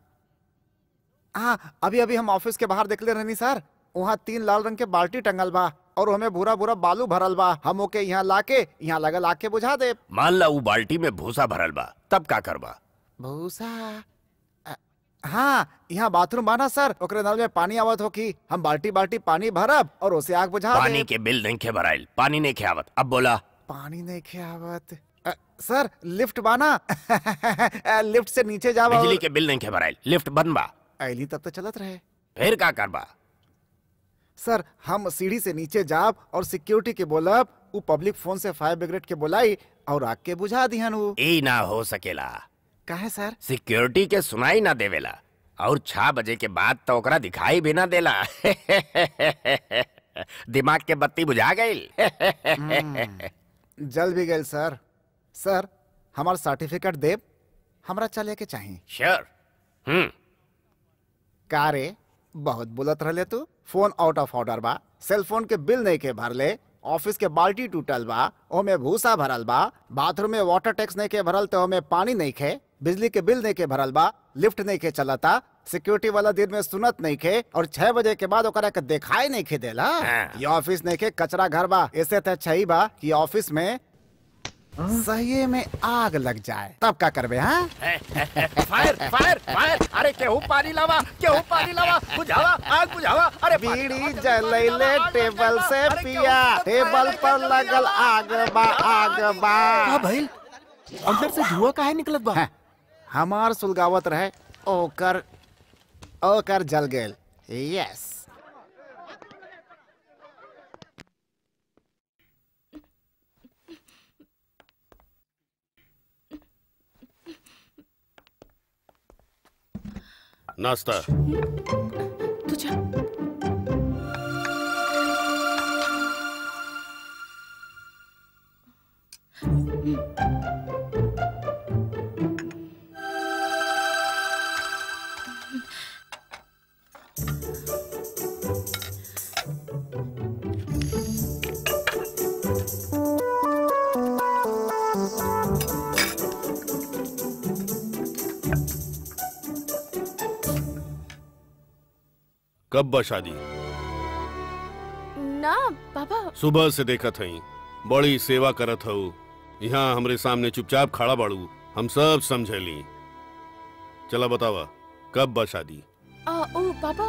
हाँ अभी अभी हम ऑफ़िस के बाहर देखले रहनी सर। वहाँ तीन लाल रंग के बाल्टी टंगल बा और हमें भूरा भूरा बालू भरल बा। हम ओके यहाँ लाके यहाँ लगल आके बुझा दे मान ला उ बाल्टी में भूसा भरल बा तब का करबा? भूसा? हाँ यहाँ बाथरूम बा ना सर। ओकरे नल में पानी आवत हो की हम बाल्टी बाल्टी पानी भरब और उसे आग बुझा पानी दे के बिल नहीं खे भराइल पानी नहीं खे आवत। अब बोला। पानी नहीं खे आवत। आ, सर लिफ्ट बाना। लिफ्ट से नीचे जावा और- बिजली के बिल नहीं खे भराइल लिफ्ट बंद बा ऐली तब तो चलत रहे। फिर का करबा? सर हम सीढ़ी से नीचे जाब और सिक्योरिटी के बोलब उ पब्लिक फ़ोन से फायर ब्रिगेड के बोलाई और आग के बुझा दिहन उ। ई ना हो सकेला। काहे सर? सिक्योरिटी के सुनाई ना देवेला। और छह बजे के बाद तो ओकरा दिखाई भी ना देला। दिमाग के बत्ती बुझा गई जल भी गए सर। सर हमार सर्टिफिकेट देब हमरा चले के चाहिए श्योर हम्म का रे बहुत बुलत रहले तू। फ़ोन आउट ऑफ़ ऑर्डर बा। सेल फ़ोन के बिल नहीं के भरले। ऑफ़िस के बाल्टी टूटल बा। ओमे भूसा भरल बा। बाथरूम में वाटर टैक्स नहीं के भरल तो ओमे पानी नहीं खे। बिजली के बिल नहीं के भरल बा। लिफ्ट नहीं के चलता। सिक्योरिटी वाला दिन में सुनत नहीं खे और छह बजे के बाद ओकरा के दिखाई नहीं खे देला। ये ऑफ़िस नहीं के कचरा घर बा। ऐसे तो अच्छा ही बा कि ऑफ़िस में सही में आग लग जाए। तब का करबे हाँ? Fire fire fire. अरे केहू पानी लावा केहू पानी लावा बुझावा आग बुझावा। अरे बीड़ी जलैले टेबल से पिया टेबल पर लगल आग बा आग बा। का भइल अंदर से धुआँ काहे निकलत बा? हमार सुलगावत रहे ओकर ओकर जल गेल। यस नाश्ता। तुझा जा। कब बा शादी? ना पापा सुबह से देखत हई बड़ी सेवा करत हऊ। यहाँ हमरे सामने चुपचाप खड़ा बाड़ू हम सब समझे ली चला बतावा कब बा शादी? आ, ओ पापा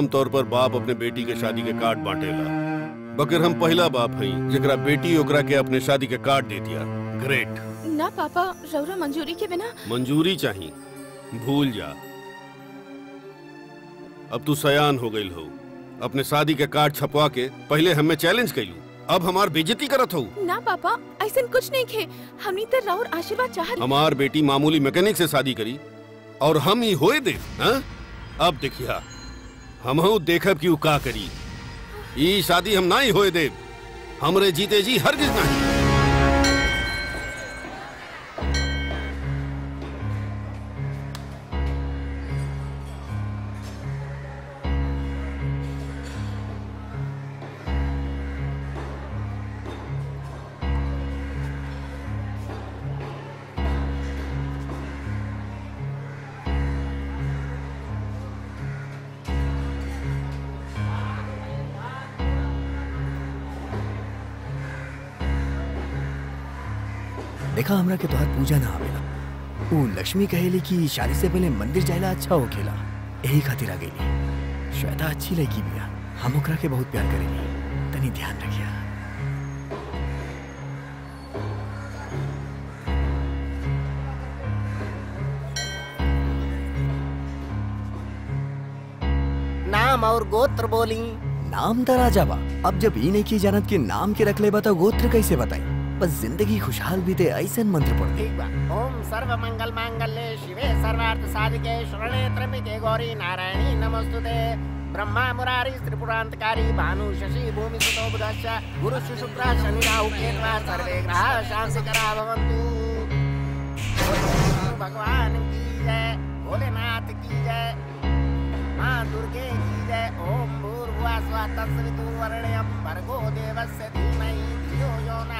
आमतौर पर बाप अपने बेटी के शादी के कार्ड बांटेला बकर हम पहला बाप हई जेकरा बेटी ओकरा के अपने शादी के कार्ड दे दिया। ग्रेट ना पापा रौरा मंजूरी के बिना। मंजूरी चाहिए। भूल जा। अब तू सयान हो गई हो। अपने शादी के कार्ड छपवा के पहले हमें चैलेंज कैलू अब हमार बेजती करत हो। ना पापा ऐसा कुछ नहीं खे हमनी तो रौर आशीर्वाद चाहत हमार बेटी मामूली मैकेनिक से शादी करी और हम ही होए दे हाँ? अब देखिया। हम देखब कि उ का करी। ई शादी हम ना ही होए दे हमरे जीते जी हरगिज नहीं देखा हमरा के तोहार पूजा ना आवेला। ऊ लक्ष्मी कहेली कि शादी से पहले मंदिर जाएला अच्छा होखेला। यही खातिर आ गई श्वेता अच्छी लगी बिया। हम ओकरा के बहुत प्यार करेली। तनी ध्यान रखिया। नाम और गोत्र बोली। नाम त राजा बा। अब जब ई नहीं की जानत के नाम के रख ले बता गोत्र कैसे बताई? बस ज़िंदगी खुशहाल बीते ऐसे मंत्र पढ़। दे ओम सर्व मंगल मांगल्ये शिवे सर्वार्थ साधिके शरणे त्र्यंबके गौरी नारायणी नमस्तुते। ब्रह्मा मुरारी त्रिपुरांतकारी भानु शशि भूमि सुतो बुधश्च, गुरु शुक्र शनि राहु केतवा, सर्वे ग्रह शांतिकरा भवन्तु। भगवान की जय, भोलेनाथ की जय, माँ दुर्गे की जय, ओम भूर्भुवः स्वः तत्सवितुर्वरेण्यं भर्गो देवस्य धीमहि, धियो यो न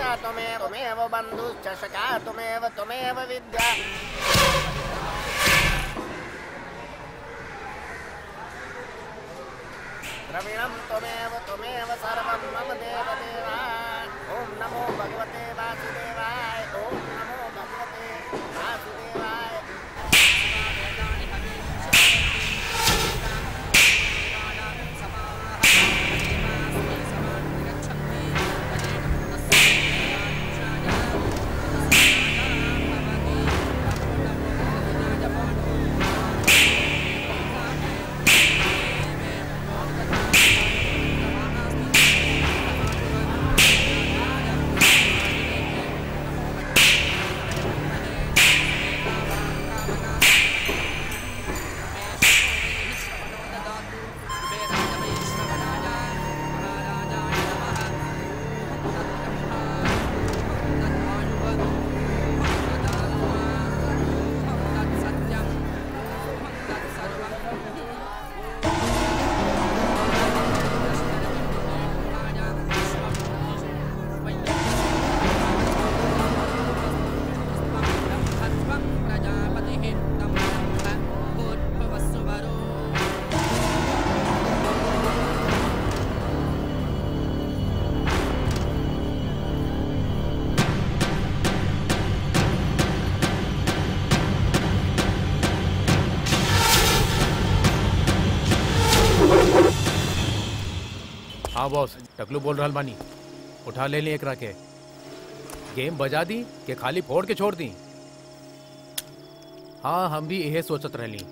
माता त्वमेव विद्या। द्रविणं त्वमेव त्वमेव सर्वं मम देवदेवा। ॐ नमो भगवते वासुदेवाय। बॉस टकलू बोल रहल बानी उठा ले ली एक रखे गेम बजा दी के खाली फोड़ के छोड़ दी? हाँ हम भी यही सोचत रहली।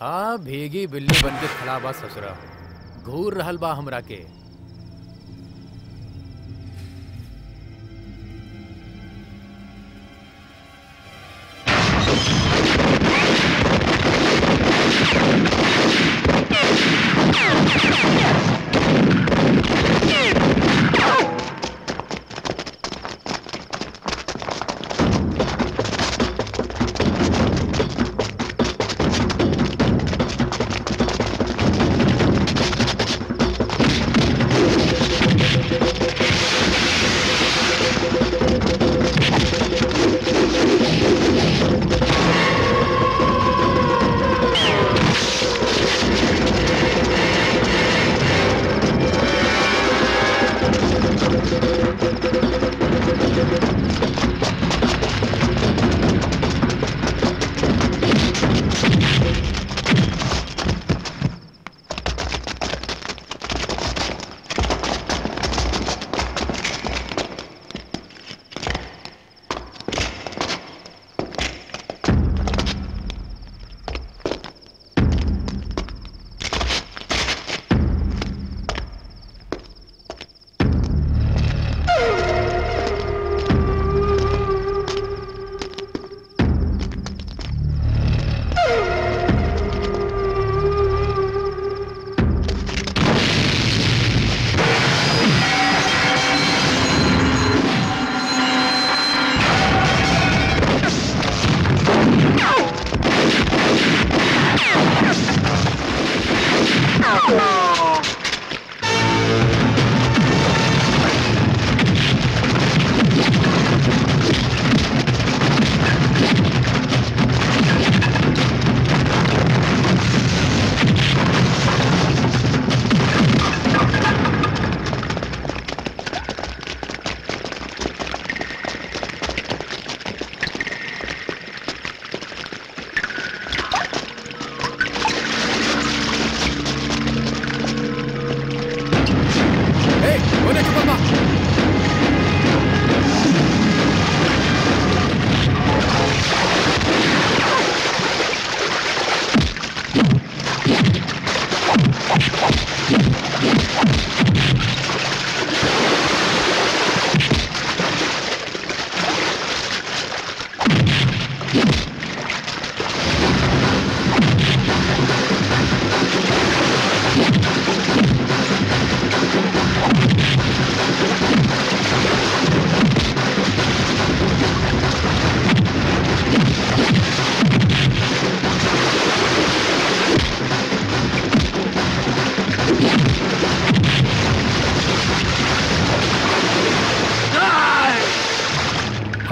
हाँ भेगी बिल्ली बन के खड़ा बा ससुरा। घूर रहा बा हमरा के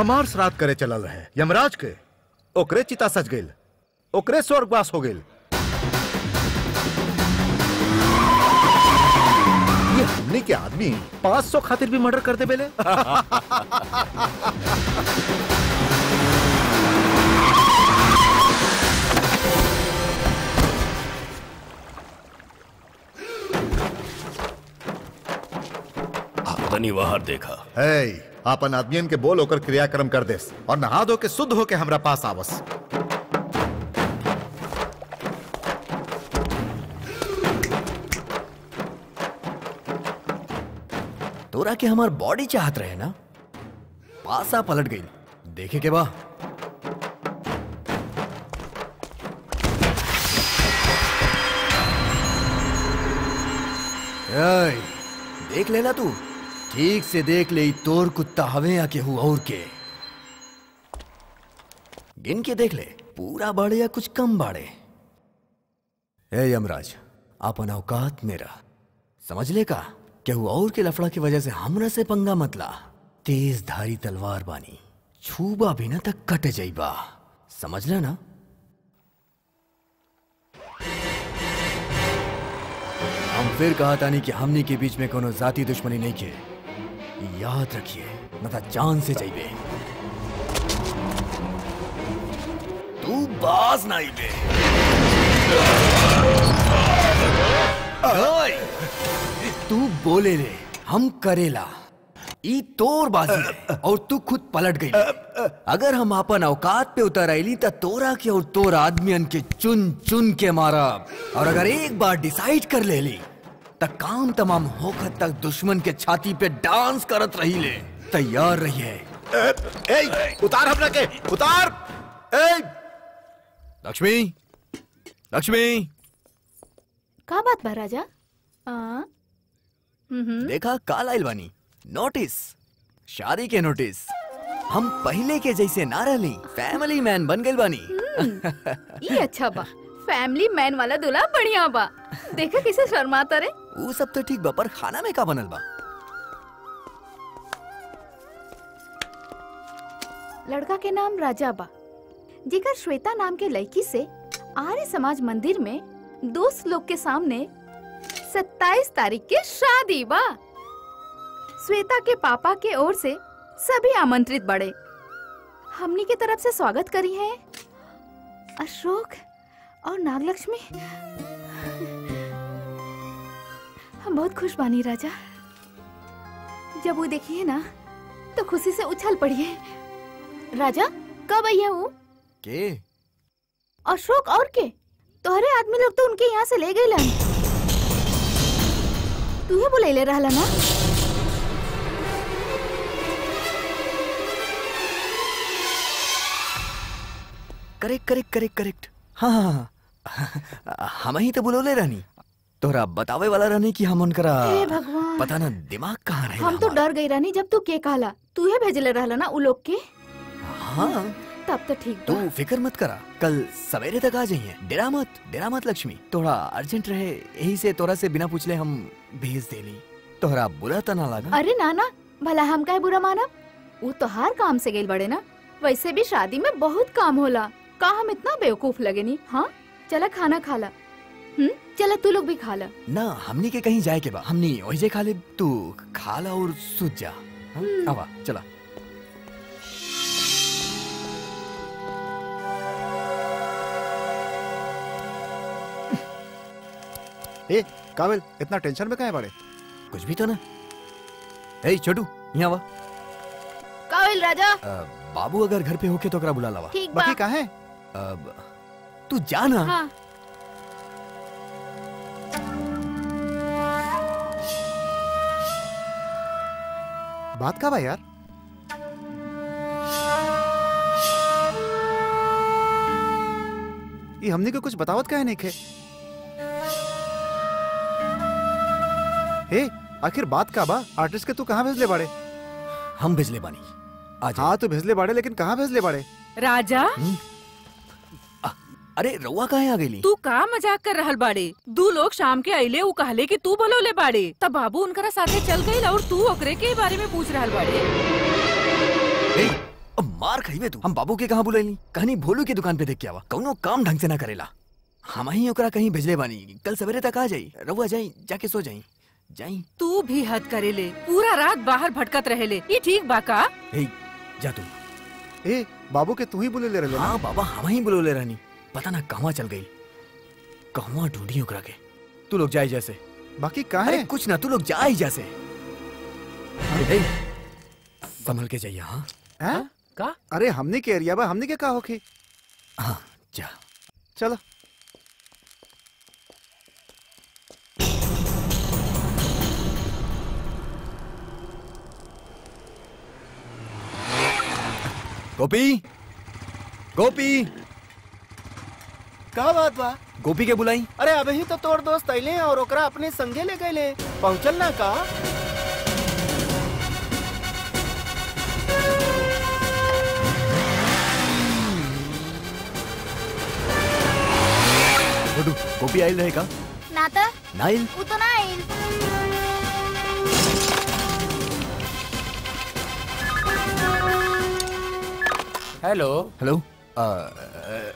हमार श्राद्ध करे चलल रहे। यमराज के ओकरे चिता सज गईल ओकरे स्वर्गवास हो गईल ये हमने के आदमी 500 खातिर भी मर्डर करते बेले तनी बाहर देखा। है। आपन आदमियन के बोल होकर क्रियाक्रम कर देस और नहा धो के शुद्ध होके हमरा पास आवस। तोरा के हमार बॉडी चाहत रहे ना? पासा पलट गई। देखे के बा। देख लेना तू। ठीक से देख ले, तोर कुत्ता हवे या केहू और के। गिन के देख ले, पूरा बाड़े या कुछ कम बाड़े? ए, यमराज, आपन औकात मेरा। समझ ले का केहू और के लफड़ा की वजह से हमरा से पंगा मतला तेज धारी तलवार बानी, छूबा भी ना तक कट जाइबा। समझ ले ना? हम फिर कहा तानी कि हमनी के बीच में कोनो जाति दुश्मनी नहीं के। याद रखिए, न तो जान से जाइबे तू बाज ना आइबे तू बोले रे, हम करेला। ई तोर बाजी और तू खुद पलट गई। अगर हम अपन औकात पे उतर आईली, त तोरा के और तोर आदमियन के चुन चुन के मारा। और अगर एक बार डिसाइड कर ले ली त काम तमाम होकर तक दुश्मन के छाती पे डांस करत रही ले। तैयार रहिए ए, उतार हमरा के उतार। ए लक्ष्मी लक्ष्मी। का बात बा राजा? हम्म। देखा काल बानी नोटिस शादी के नोटिस। हम पहले के जैसे ना रहली फैमिली मैन बन गइल बानी। ये अच्छा बा फैमिली मैन वाला दूल्हा बढ़िया बा। देखा कैसे शर्माता रे। वो सब तो ठीक बा, पर खाना में का बनल बा? लड़का के नाम राजा बा। जेकर श्वेता नाम के लड़की से आर्य समाज मंदिर में दोस्त लोग के सामने 27 तारीख के शादी बा। श्वेता के पापा के ओर से सभी आमंत्रित बड़े हमनी के तरफ़ से स्वागत करी है। अशोक और नागलक्ष्मी। हम बहुत खुश बानी राजा। जब वो देखिए ना तो खुशी से उछल पड़िए राजा कब आई है वो? के? अशोक और के? तोहरे आदमी लोग तो उनके यहाँ से ले गए लन। तू ही बुले ले रहा ना करेक्ट करेक्ट करेक्ट करेक्ट। हाँ हाँ हाँ हम ही तो बुलोले रहनी तोरा बतावे वाला रहनी कि हम उनकरा भगवान। पता ना दिमाग कहाँ रहे हम तो डर गई रानी जब तू के कहला। तू ही भेजले रहला ना उ लोग के। हाँ। तब तो ठीक तू फ़िक्र मत करा। कल सवेरे तक आ जाइए। डेरा मत डेरा मत लक्ष्मी। थोड़ा अर्जेंट रहे यही से तोरा से बिना पूछले हम भेज देली। तोहरा बुरा तो ना लगा। अरे नाना भला हम काहे बुरा मानब? वो तो हर काम से गेल बड़े ना। वैसे भी शादी में बहुत काम होला। का हम इतना बेवकूफ़ लगे नी हाँ? चला खाना खाला। हम्म चला तू लोग भी खाला ना हमनी के कहीं जाए के बा। हमनी वही खा ले तू खा ला और सूझ जा। हाँ? आवा चला। ए काबिल इतना टेंशन में कहाँ है बड़े? कुछ भी तो ना। ए छोटू यहाँ वा काबिल राजा। बाबू अगर घर पे होके तो ओकरा बुला लावा। ठीक बाकी कहाँ है? अब तू जाना। हाँ। बात का बा यार? ये हमने को कुछ बतावत का है नहीं खे। हे आखिर बात का बा आर्टिस्ट के तू कहाँ भेजले बाड़े? हम भेजले बानी। आज हाँ। तू भेजले बाड़े लेकिन कहाँ भेजले बाड़े? राजा? अरे रउआ कहाँ आ गई तू का मज़ाक कर रहल बाड़े। दू लोग शाम के अइले उ कहले कि तू बोलोले बाड़े। तब बाबू उनकरा साथे चल गईल और तू ओकरे के बारे में पूछ रहल बाड़े। अब मार खाइबे तू। हम बाबू के कहाँ बुलाइली कहानी भोलू की दुकान पे देख के आवा। कौनो काम ढंग से ना करेला। हम ही ओकरा कहीं भेजले बानी। कल सवेरे तक आ जाई। रहुआ जाई जाके सो जाई। जाई। तू भी हद करे ले पूरा रात बाहर भटकत रहेले। ये ठीक बा का? ए जा तू। ए बाबू के तू ही बुले ले रहे हाँ बाबा हम ही बुलोले रहनी। पता ना कहवा चल गई। कहवा ढूंढी ओकरा के तू लोग जाए जैसे। बाकी कहा है? कुछ ना तू लोग जाए जैसे। संभल के जाइए हाँ। हैं? का? अरे हमने के एरिया बा हमने के कहा होके? हाँ जा। चलो। गोपी! गोपी! का बात बा? गोपी के बुलाई। अरे अभी ही तो तोर दोस्त अइले और ओकरा अपने संगे ले गए पहुंचल ना का? गोपी आयल रहेगा ना तो नाइल। वो तो ना आइल हेलो हेलो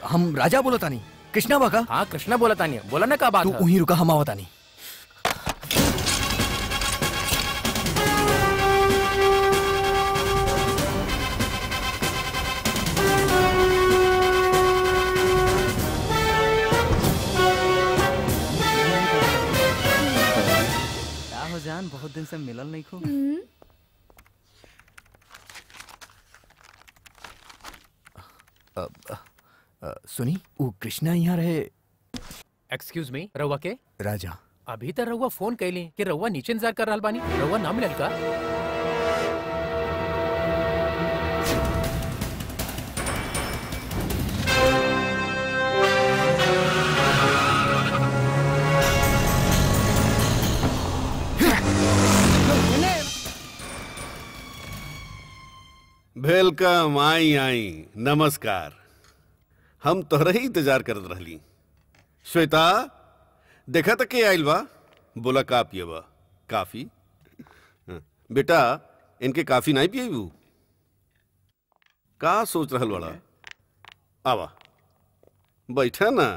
हम राजा बोला तानी कृष्णा बाका हाँ कृष्णा बोला तानी बोला ना का बात तू है? वहीं रुका हम आवतानी हो जान बहुत दिन से मिलल नहीं खो अ, अ, अ, सुनी? वो कृष्णा यहाँ रहे। एक्सक्यूज मी रउआ के? राजा। अभी तक रउआ फ़ोन कह कैली कि रउआ नीचे इंतज़ार कर रहा बानी। रउआ ना मिलल का? वेलकम आई आई। नमस्कार। हम तोहरे ही इंतज़ार करत रहली। श्वेता देखा तक के आइल बा? बोला का पियबा काफ़ी। हाँ, बेटा इनके काफ़ी नहीं पियबू का सोच रहल बड़ा? आवा। बैठा ना।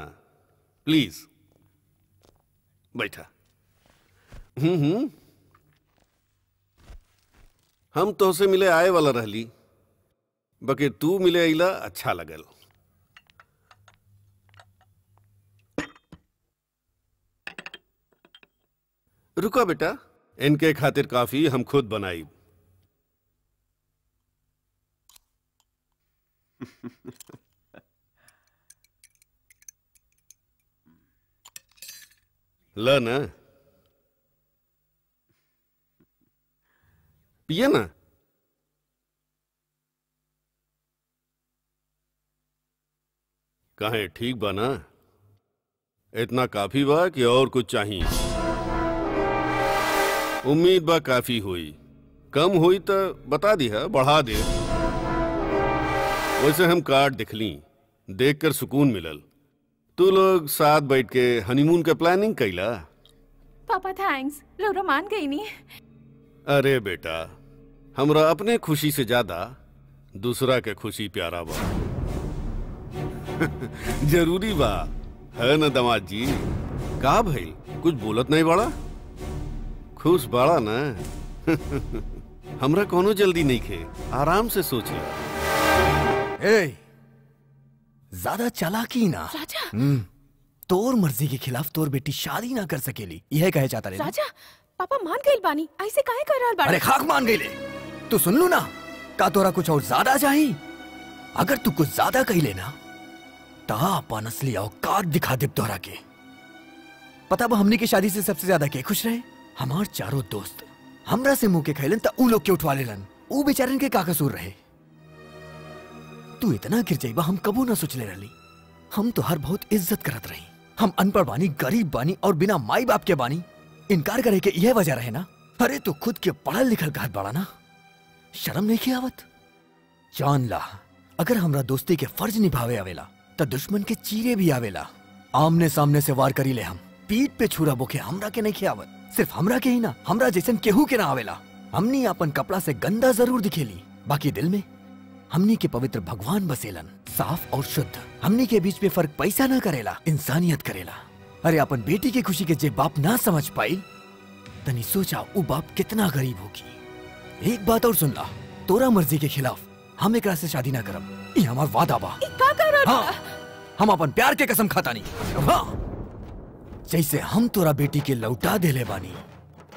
प्लीज़। बैठा। हम्म हम्म। हम तोहसे मिले आए वाला रहली। बके तू मिले अइला अच्छा लगल। रुका बेटा। इनके खातिर काफ़ी हम खुद बनाई। ल ना पिए ना। कहे ठीक बा ना इतना काफ़ी बा कि और कुछ चाहिए। उम्मीद बा काफ़ी हुई। कम हुई तो बता दिया बढ़ा दे। वैसे हम कार्ड दिखली देखकर सुकून मिलल। तू लोग साथ बैठ के हनीमून का प्लानिंग कैला पापा थैंक्स रौरा मान गई नहीं। अरे बेटा हमरा अपने खुशी से ज़्यादा दूसरा के खुशी प्यारा बा। ज़रूरी बा है न दमाद जी? का भाई कुछ बोलत नहीं बड़ा? खुश बड़ा ना। हमरा कोनो जल्दी नहीं खे। आराम से सोच। ले ए ज़्यादा चालाकी ना। राजा। हम्म। तोर मर्ज़ी के खिलाफ तोर बेटी शादी ना कर सकेली। यह कहे चाहता रे ना? राजा पापा मान गई बानी। ऐसे काहे कर रहल बाड़े। अरे खाक मान गई तू सुन लू ना। का तोरा कुछ और ज़्यादा चाहिए अगर तू कुछ ज़्यादा कही लेना ता अपन असली औकात दिखा दे तोरा के। पता बा हमनी की शादी से सबसे ज़्यादा के खुश रहे? हमार चारों दोस्त, हमरा से मुँह के खैलन त ऊ लोग के उठवा लेलन। ऊ बेचारन के का कसूर रहे? तू इतना गिर जाइबा, हम कबू ना सोचले रहली। हम तो हर बहुत इज़्ज़त करत रही। हम अनपढ़ बानी, गरीब बानी और बिना माई बाप के बानी। इनकार करे के यह वजह रहे ना? अरे तो खुद के पढ़ल लिखल कहत बड़ा ना? शर्म नहीं की आवत? जान ला, अगर हमरा दोस्ती के फ़र्ज़ निभावे आवेला तो दुश्मन के चीरे भी आवेला। आमने सामने से वार करी ले हम। पीठ पे छुरा बोके हमरा के नहीं खियावत। सिर्फ़ हमरा के ही ना हमरा जैसन केहू के ना आवेला। हमनी अपन कपड़ा से गंदा ज़रूर दिखेली। बाकी दिल में हमनी के पवित्र भगवान बसेलन साफ़ और शुद्ध। हमनी के बीच में फ़र्क पैसा ना करेला इंसानियत करेला। अरे अपन बेटी की खुशी के जे बाप ना समझ पाई तनी सोचा वो बाप कितना गरीब होगी। एक बात और सुन ला तोरा मर्ज़ी के खिलाफ हम एक से शादी ना करब। ये हमार वादा बा। का हाँ, हम अपन प्यार के कसम खाता नहीं हाँ। जैसे हम तोरा बेटी के लौटा देले बानी,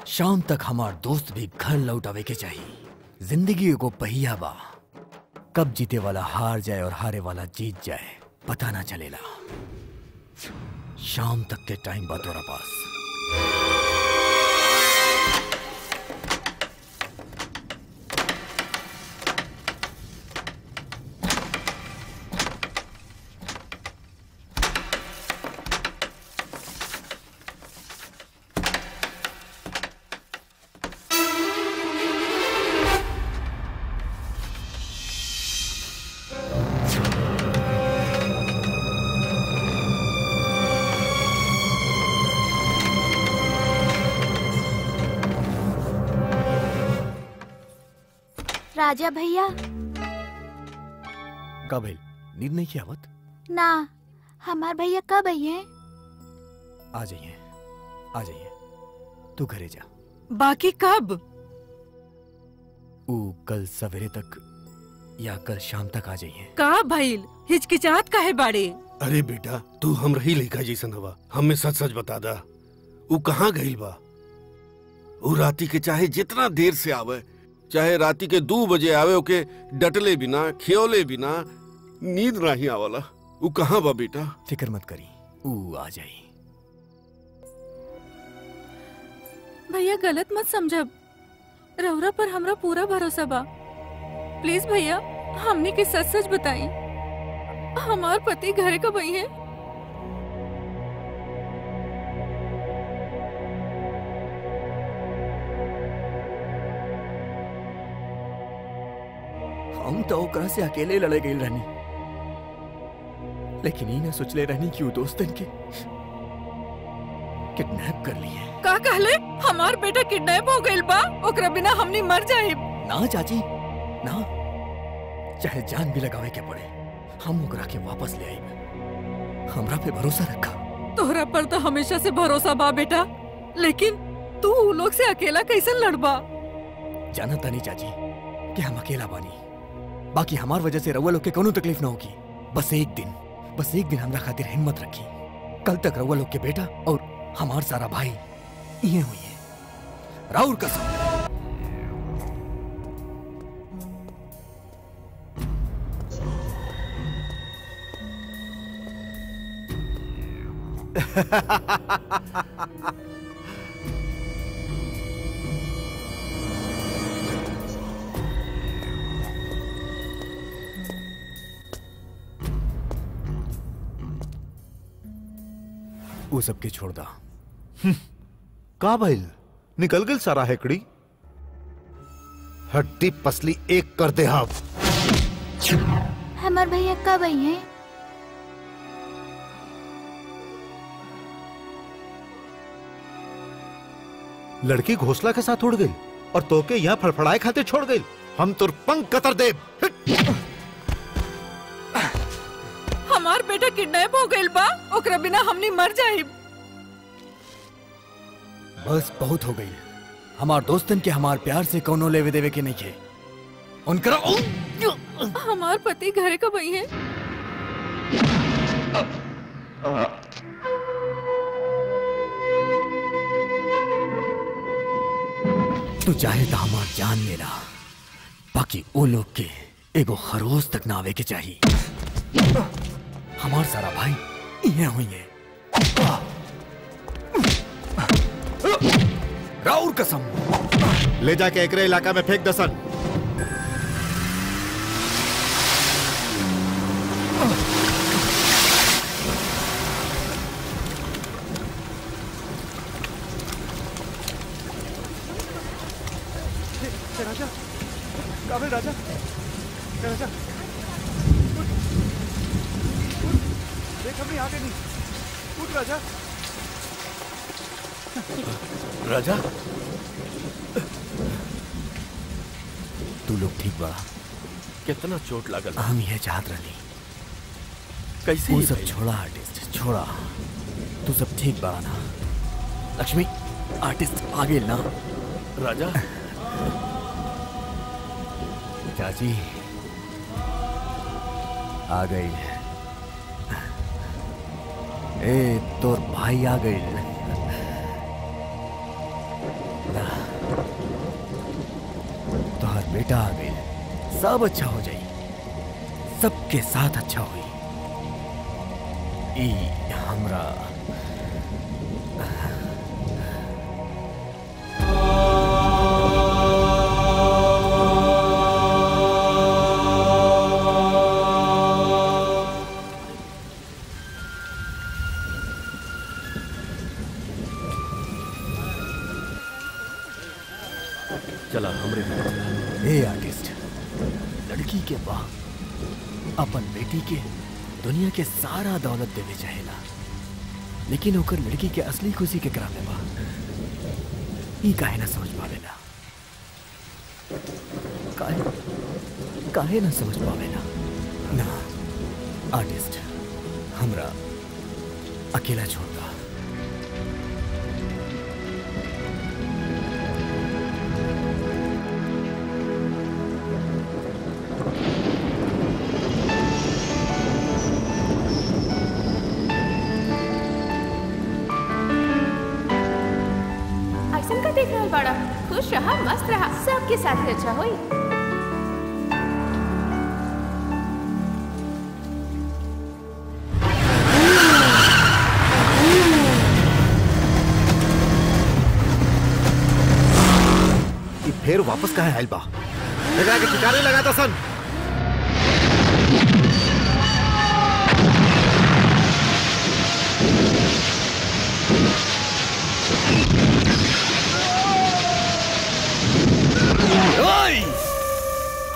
शाम तक हमार दोस्त भी घर लौटावे के चाहिए ज़िंदगी एगो पहिया बा। कब जीते वाला हार जाए और हारे वाला जीत जाए, पता ना चलेला। शाम तक के टाइम बा तोरा पास। राजा भैया? का भइल नींद नहीं की आवत ना हमार भैया कब आई है? आ जाइए आ जाइए। तू घरे जा। बाकी कब? ऊ कल सवेरे तक या कल शाम तक आ जाइए। का भइल? हिचकिचाहट काहे बाड़े? अरे बेटा तू हम रही लड़का जैसन हवा। हमें सच सच बता दा। ऊ कहाँ गई बा? ऊ राती के चाहे जितना देर से आवे चाहे राती के दो बजे आवे ओके डटले बिना खियोले बिना नींद नहीं आवला। ऊ कहाँ बा बेटा? फ़िक्र मत करी ऊ आ जाई। भैया गलत मत समझब रौरा पर हमरा पूरा भरोसा बा। प्लीज़ भैया हमने के सच सच बताई हमार पति घरे कब आई है? हम तो ओकरा से अकेले लड़े गई रहनी लेकिन ई ना सोचले रहनी कि ऊ दोस्तन के किडनैप कर लिए का कहले? हमार बेटा किडनैप हो गइल बा ओकरा बिना हमनी मर जाए ना चाची ना। चाहे जान भी लगावे के पड़े हम ओकरा के वापस ले आई हमरा पे भरोसा रखा। तोहरा पर तो हमेशा से भरोसा बा बेटा। लेकिन तू लोग से अकेला कैसे लड़बा? जाना तानी चाची कि हम अकेला बानी। बाकी हमार वजह से रउआ लोग के कोनो तकलीफ़ ना होगी। बस एक दिन, बस एक दिन हमरा खातिर हिम्मत रखी। कल तक रउआ लोग के बेटा और हमार सारा भाई, ये हुई है। राउर कसम। वो सबके छोड़ दा। का भइल निकल गई सारा हेकड़ी। हड्डी पसली एक कर दे हम हमार भैया कब आई है? लड़की घोसला के साथ उड़ गई और तोके यहाँ फड़फड़ाए खाते छोड़ गई। हम तुर पंख कतर दे। हमार बेटा किडनैप हो गइल बा ओकरा बिना हमनी मर जाए बस बहुत हो गई। हमार दोस्तन के हमार प्यार से कोनो लेवे देवे के नहीं खे उनकरा हमार पति घरे का आई है। तू चाहे तो हमार जान लेला बाकी वो लोग के एगो खरोस तक ना आवे के चाहिए हमार सारा भाई ये हुई है राउर कसम। ले जाके एकरे इलाका में फेंक दसन राजा काबिल राजा? राजा उठ, उठ, देख हमने आगे नहीं। उठ राजा। राजा? तू लोग ठीक बड़ा कितना चोट लागल। हम ये चाहत रही कैसे वो सब छोड़ा आर्टिस्ट छोड़ा। तू सब ठीक बड़ा ना? लक्ष्मी आर्टिस्ट आगे ना? राजा? चाची आ गई। ए, तोर भाई आ गए तोहर बेटा आ गई। सब अच्छा हो जाई। सबके साथ अच्छा हुई। ई लेकिन होकर लड़की के असली खुशी के करा ई काहे ना समझ पावेला काहे काहे ना समझ पावेला ना। आर्टिस्ट, हमरा अकेला छोड़ वापस कहाँ आयल बा लगा के ठिकाने लगाता सन।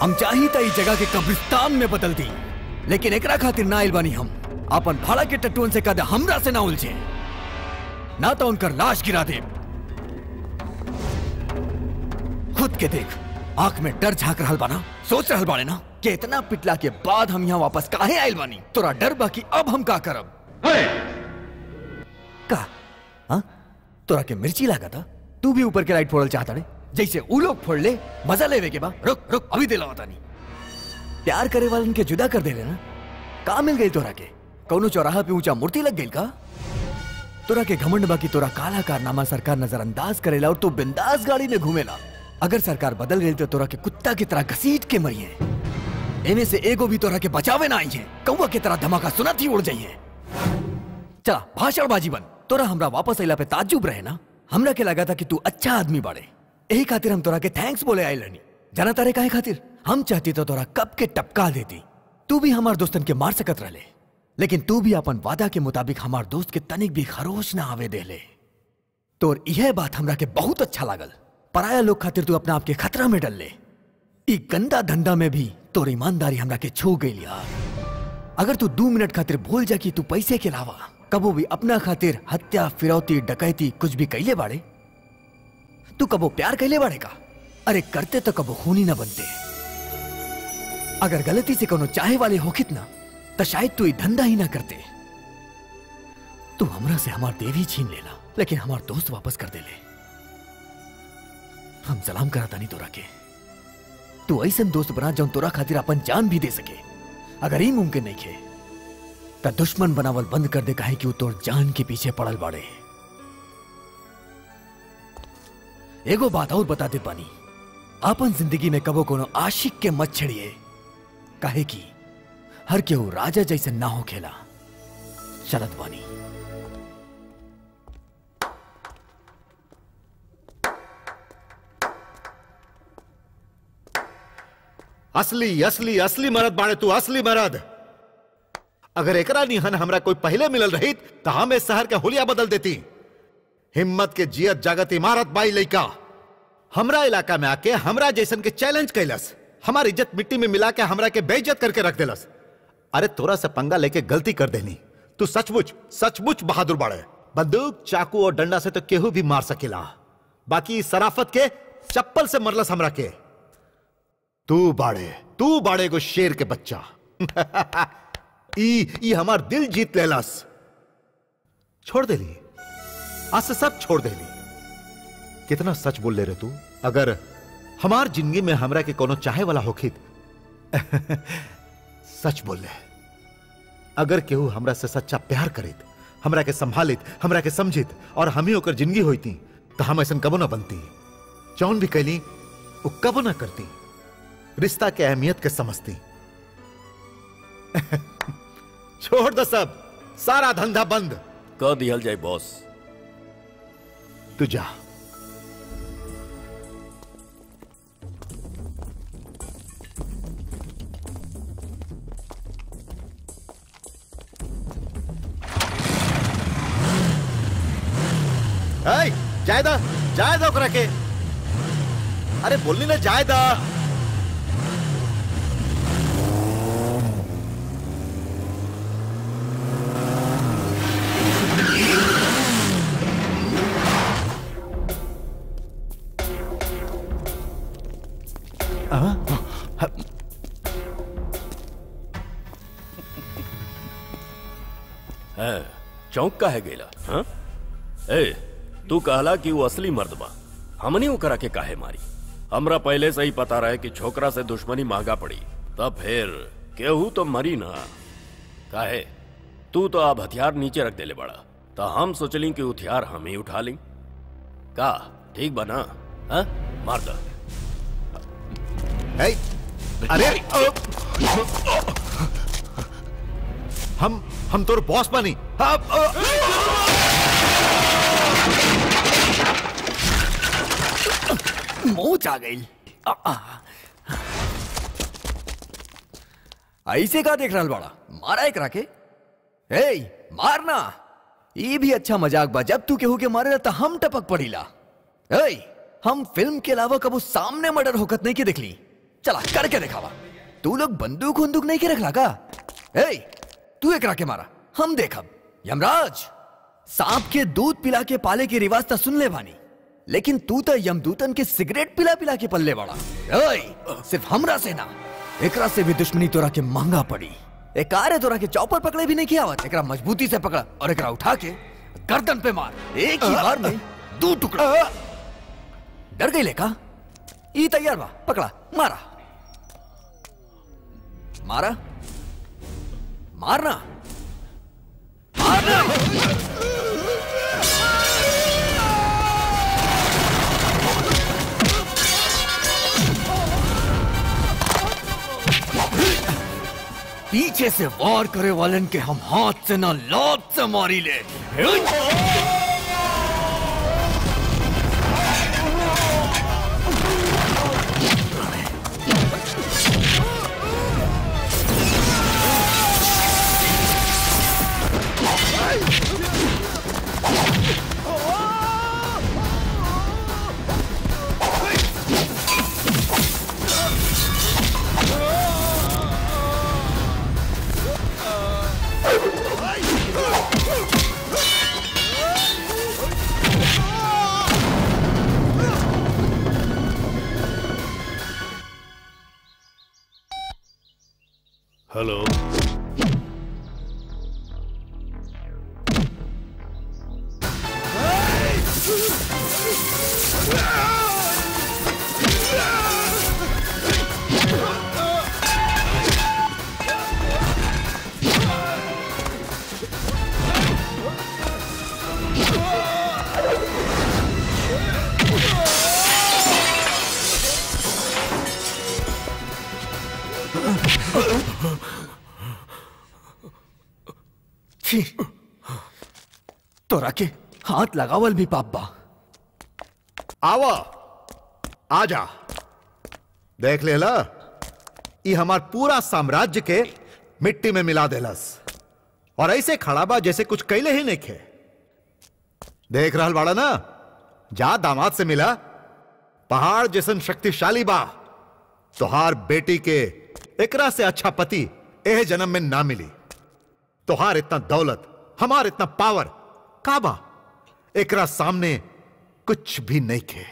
हम चाही ई जगह के कब्रिस्तान में बदल दी, लेकिन एकरा खातिर ना बानी हम। अपन भाड़ा के टट्टुअन से कद हमरा से ना उलझे। ना तो उनकर लाश गिरा दे। के देख। आँख में डर झाक रहल बाना। सोच रहल बाने ना कि इतना पिटला के बाद हम यहाँ वापस काहे आइल बानी? तोरा डर बा कि अब हम का करब? का? हाँ? तोरा के मिर्ची लागा था तू भी ऊपर के लाइट फोड़ल चाहता रे। जैसे ऊ लोग फोड़ ले मज़ा लेवे के बा। रुक रुक अभी दिला होता नहीं प्यार करे वालन के जुदा कर दे ना। का मिल गई तोरा के? कौनो चौराहा पे ऊँचा मूर्ति लग गई का? तोरा के घमंड बाकी तोरा काला कारनामा सरकार नजरअंदाज करेला और तू बिंदास गाड़ी में घूमेला। अगर सरकार बदल गई तो तोरा के कुत्ता की तरह घसीट के मरिए एमे से एगो भी तोरा के बचावे ना आई है। कौवा की तरह धमाका सुनत ही उड़ जाइए चला, भाषणबाजी बन। तोरा हमरा वापस अइला पे ताज्जुब रहे ना? हमरा के लगा था कि तू अच्छा आदमी बाड़े। यही खातिर हम तोरा के थैंक्स बोले आए रहनी जाना तारे काहे खातिर? हम चाहती तो तोरा कब के टपका देती। तू भी हमार दोस्तन के मार सकत रहले। लेकिन तू भी अपन वादा के मुताबिक हमार दोस्त के तनिक भी खरोश ना आवे देले। तोर यह बात हमरा के बहुत अच्छा लागल। पराया लोग खातिर तू अपना आप के खतरा में डल ले। गंदा धंधा में भी तोर ईमानदारी हमरा के छू गई अगर तू दो मिनट खातिर भूल जा कि तू पैसे के अलावा कबो भी अपना खातिर हत्या, फिरौती, डकैती कुछ भी कैले बाड़े? तू कबो प्यार कैले बाड़े का? अरे करते तो कबो खूनी ना बनते। अगर गलती से कोनो चाहे वाले होखित ना तो शायद तू धंधा ही ना करते। तू हमरा से हमार देवी छीन लेला लेकिन हमार दोस्त वापस कर देले हम सलाम कराता नहीं तोरा के। तू ऐसन दोस्त बना जौन तोरा खातिर अपन जान भी दे सके। अगर ये मुमकिन नहीं खे, त दुश्मन बनावल बंद कर दे काहे कि वो तोर जान के पीछे पड़ल बाड़े। एगो बात और बता दे पानी। आपन ज़िंदगी में कबो कोनो आशिक के मत छड़िए। काहे कि हर केहू राजा जैसे ना हो खेला। चलत बानी। असली असली असली मरद बाड़े तू, असली मरद। अगर एकरा निहन हमरा कोई पहले मिलल रही तो हम इस शहर के होलिया बदल देती। हिम्मत के जियत जागत इमारत बाई लइका। हमरा इलाका में आके हमरा जैसन के चैलेंज कैलस। हमार इज़्ज़त मिट्टी में मिला के हमरा के बेइज्जत करके रख देलस। अरे तोरा से पंगा लेके गलती कर देनी। तू सचमुच सचमुच बहादुर बाड़े। बंदूक, चाकू और डंडा से तो केहू भी मार सकेला। बाकी सराफत के चप्पल से मरलस हमरा के। तू बाड़े तू बाड़े को शेर के बच्चा। ई ई हमार दिल जीत लेलस। छोड़ दे ली आज से सब छोड़ दे ली कितना सच बोल ले रे तू? अगर हमार ज़िंदगी में हमरा के कोनो चाहे वाला होखित। सच बोल ले। अगर केहू हमरा से सच्चा प्यार करित, हमरा के संभालित, हमरा के समझित, और हम ही ओकर ज़िंदगी होती तो हम ऐसा कबो ना बनती। जौन भी कैली वो कबो ना करती। रिश्ता के अहमियत के समझती। छोड़ दो सब। सारा धंधा बंद। कह दिहल जाए बॉस। तू जा। जायदा जायदा के। अरे बोलनी ना जायदा। चौंक का है गेला हाँ? ए तू कहला कि वो असली मर्द बा हमनी ओकरा के काहे मारी? हमरा पहले से ही पता रहे कि छोकरा से दुश्मनी महँगा पड़ी। तब फिर केहू तो मरी ना। काहे? तू तो अब हथियार नीचे रख देले बड़ा। तो हम सोच सोचली कि हथियार हम ही उठा ली। का? ठीक बना? हाँ? मार दा। अरे! हम हम तोर बॉस बनी। मोच आ गई। ऐसे का देख रहा बड़ा मारा एक राके? ए मारना। ये भी अच्छा मज़ाक बा। जब तू केहू के मारे तो हम टपक पड़ीला। ए हम फ़िल्म के अलावा कबू सामने मर्डर होकत नहीं के देख ली चला, करके दिखावा। तू लोग बंदूक वंदूक नहीं के रखला का? ए तू एक राके मारा। हम देखब यमराज, सांप के दूध पिला के पाले के रिवाज तो सुन ले भानी। लेकिन तू तो यमदूतन के सिगरेट पिला पिला के पल्ले बड़ा सिर्फ़ हमरा से ना। एकरा से भी दुश्मनी तोरा के महँगा पड़ी। एक है तोरा के चौपर पकड़े भी नहीं किया आवत मजबूती से पकड़ा और एकरा उठा के गर्दन पे मार। एक ही बार में दो टुकड़ा। डर गई लेका ई तैयार बा, पकड़ा, मारा। मारा? मारना। मारना पीछे से वार करे वालन के हम हाथ से ना लात से मारी ले। हेलो तोरा के हाथ लगावल भी, पापा। आवा। आजा। देख लेला, ई हमार पूरा साम्राज्य के मिट्टी में मिला देलस। और ऐसे खड़ा बा जैसे कुछ कैले ही नहीं खे। देख रहा बाड़ा ना, जा दामाद से मिला। पहाड़ जैसन शक्तिशाली बा। तोहार बेटी के एकरा से अच्छा पति एह जन्म में ना मिली। तोहार इतना दौलत, हमार इतना पावर का बा एकरा सामने कुछ भी नहीं खे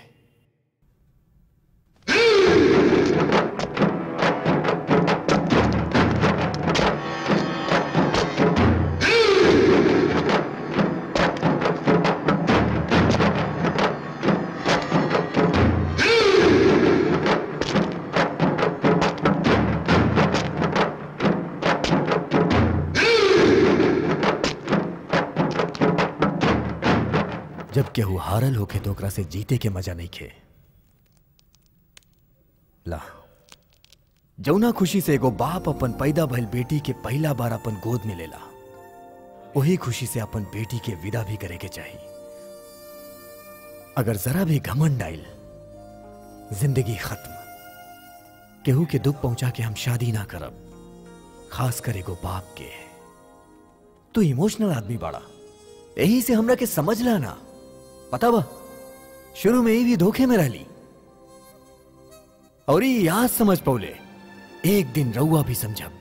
केहू हारल होके तो से जीते के मज़ा नहीं खे। ला। जौना खुशी से एगो बाप अपन पैदा भइल बेटी के पहला बार अपन गोद में लेला। वही खुशी से अपन बेटी के विदा भी करे के चाहिए अगर जरा भी घमंड आइल, ज़िंदगी खत्म। केहू के दुख पहुँचा के हम शादी ना करब खास कर एगो बाप के। तू इमोशनल आदमी बाड़ा। यही से हमरा के समझ ला ना। पता बा शुरू में ही धोखे में रह ली। और ये याद समझ पौले, एक दिन रउआ भी समझब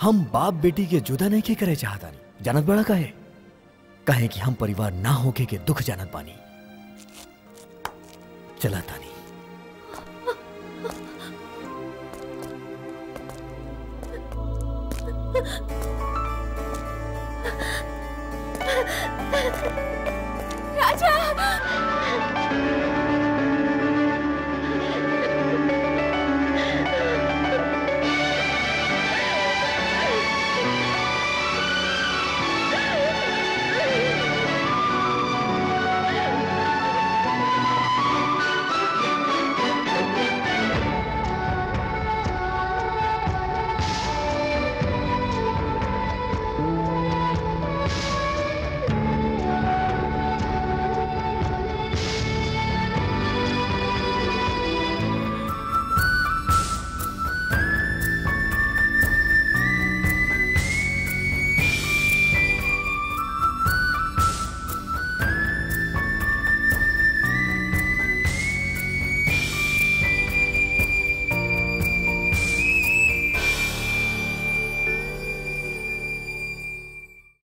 हम बाप बेटी के जुदा नहीं के करे चाहता जानत बड़ा कहे कहे कि हम परिवार ना होके के दुख जानत पानी चला तानी राजा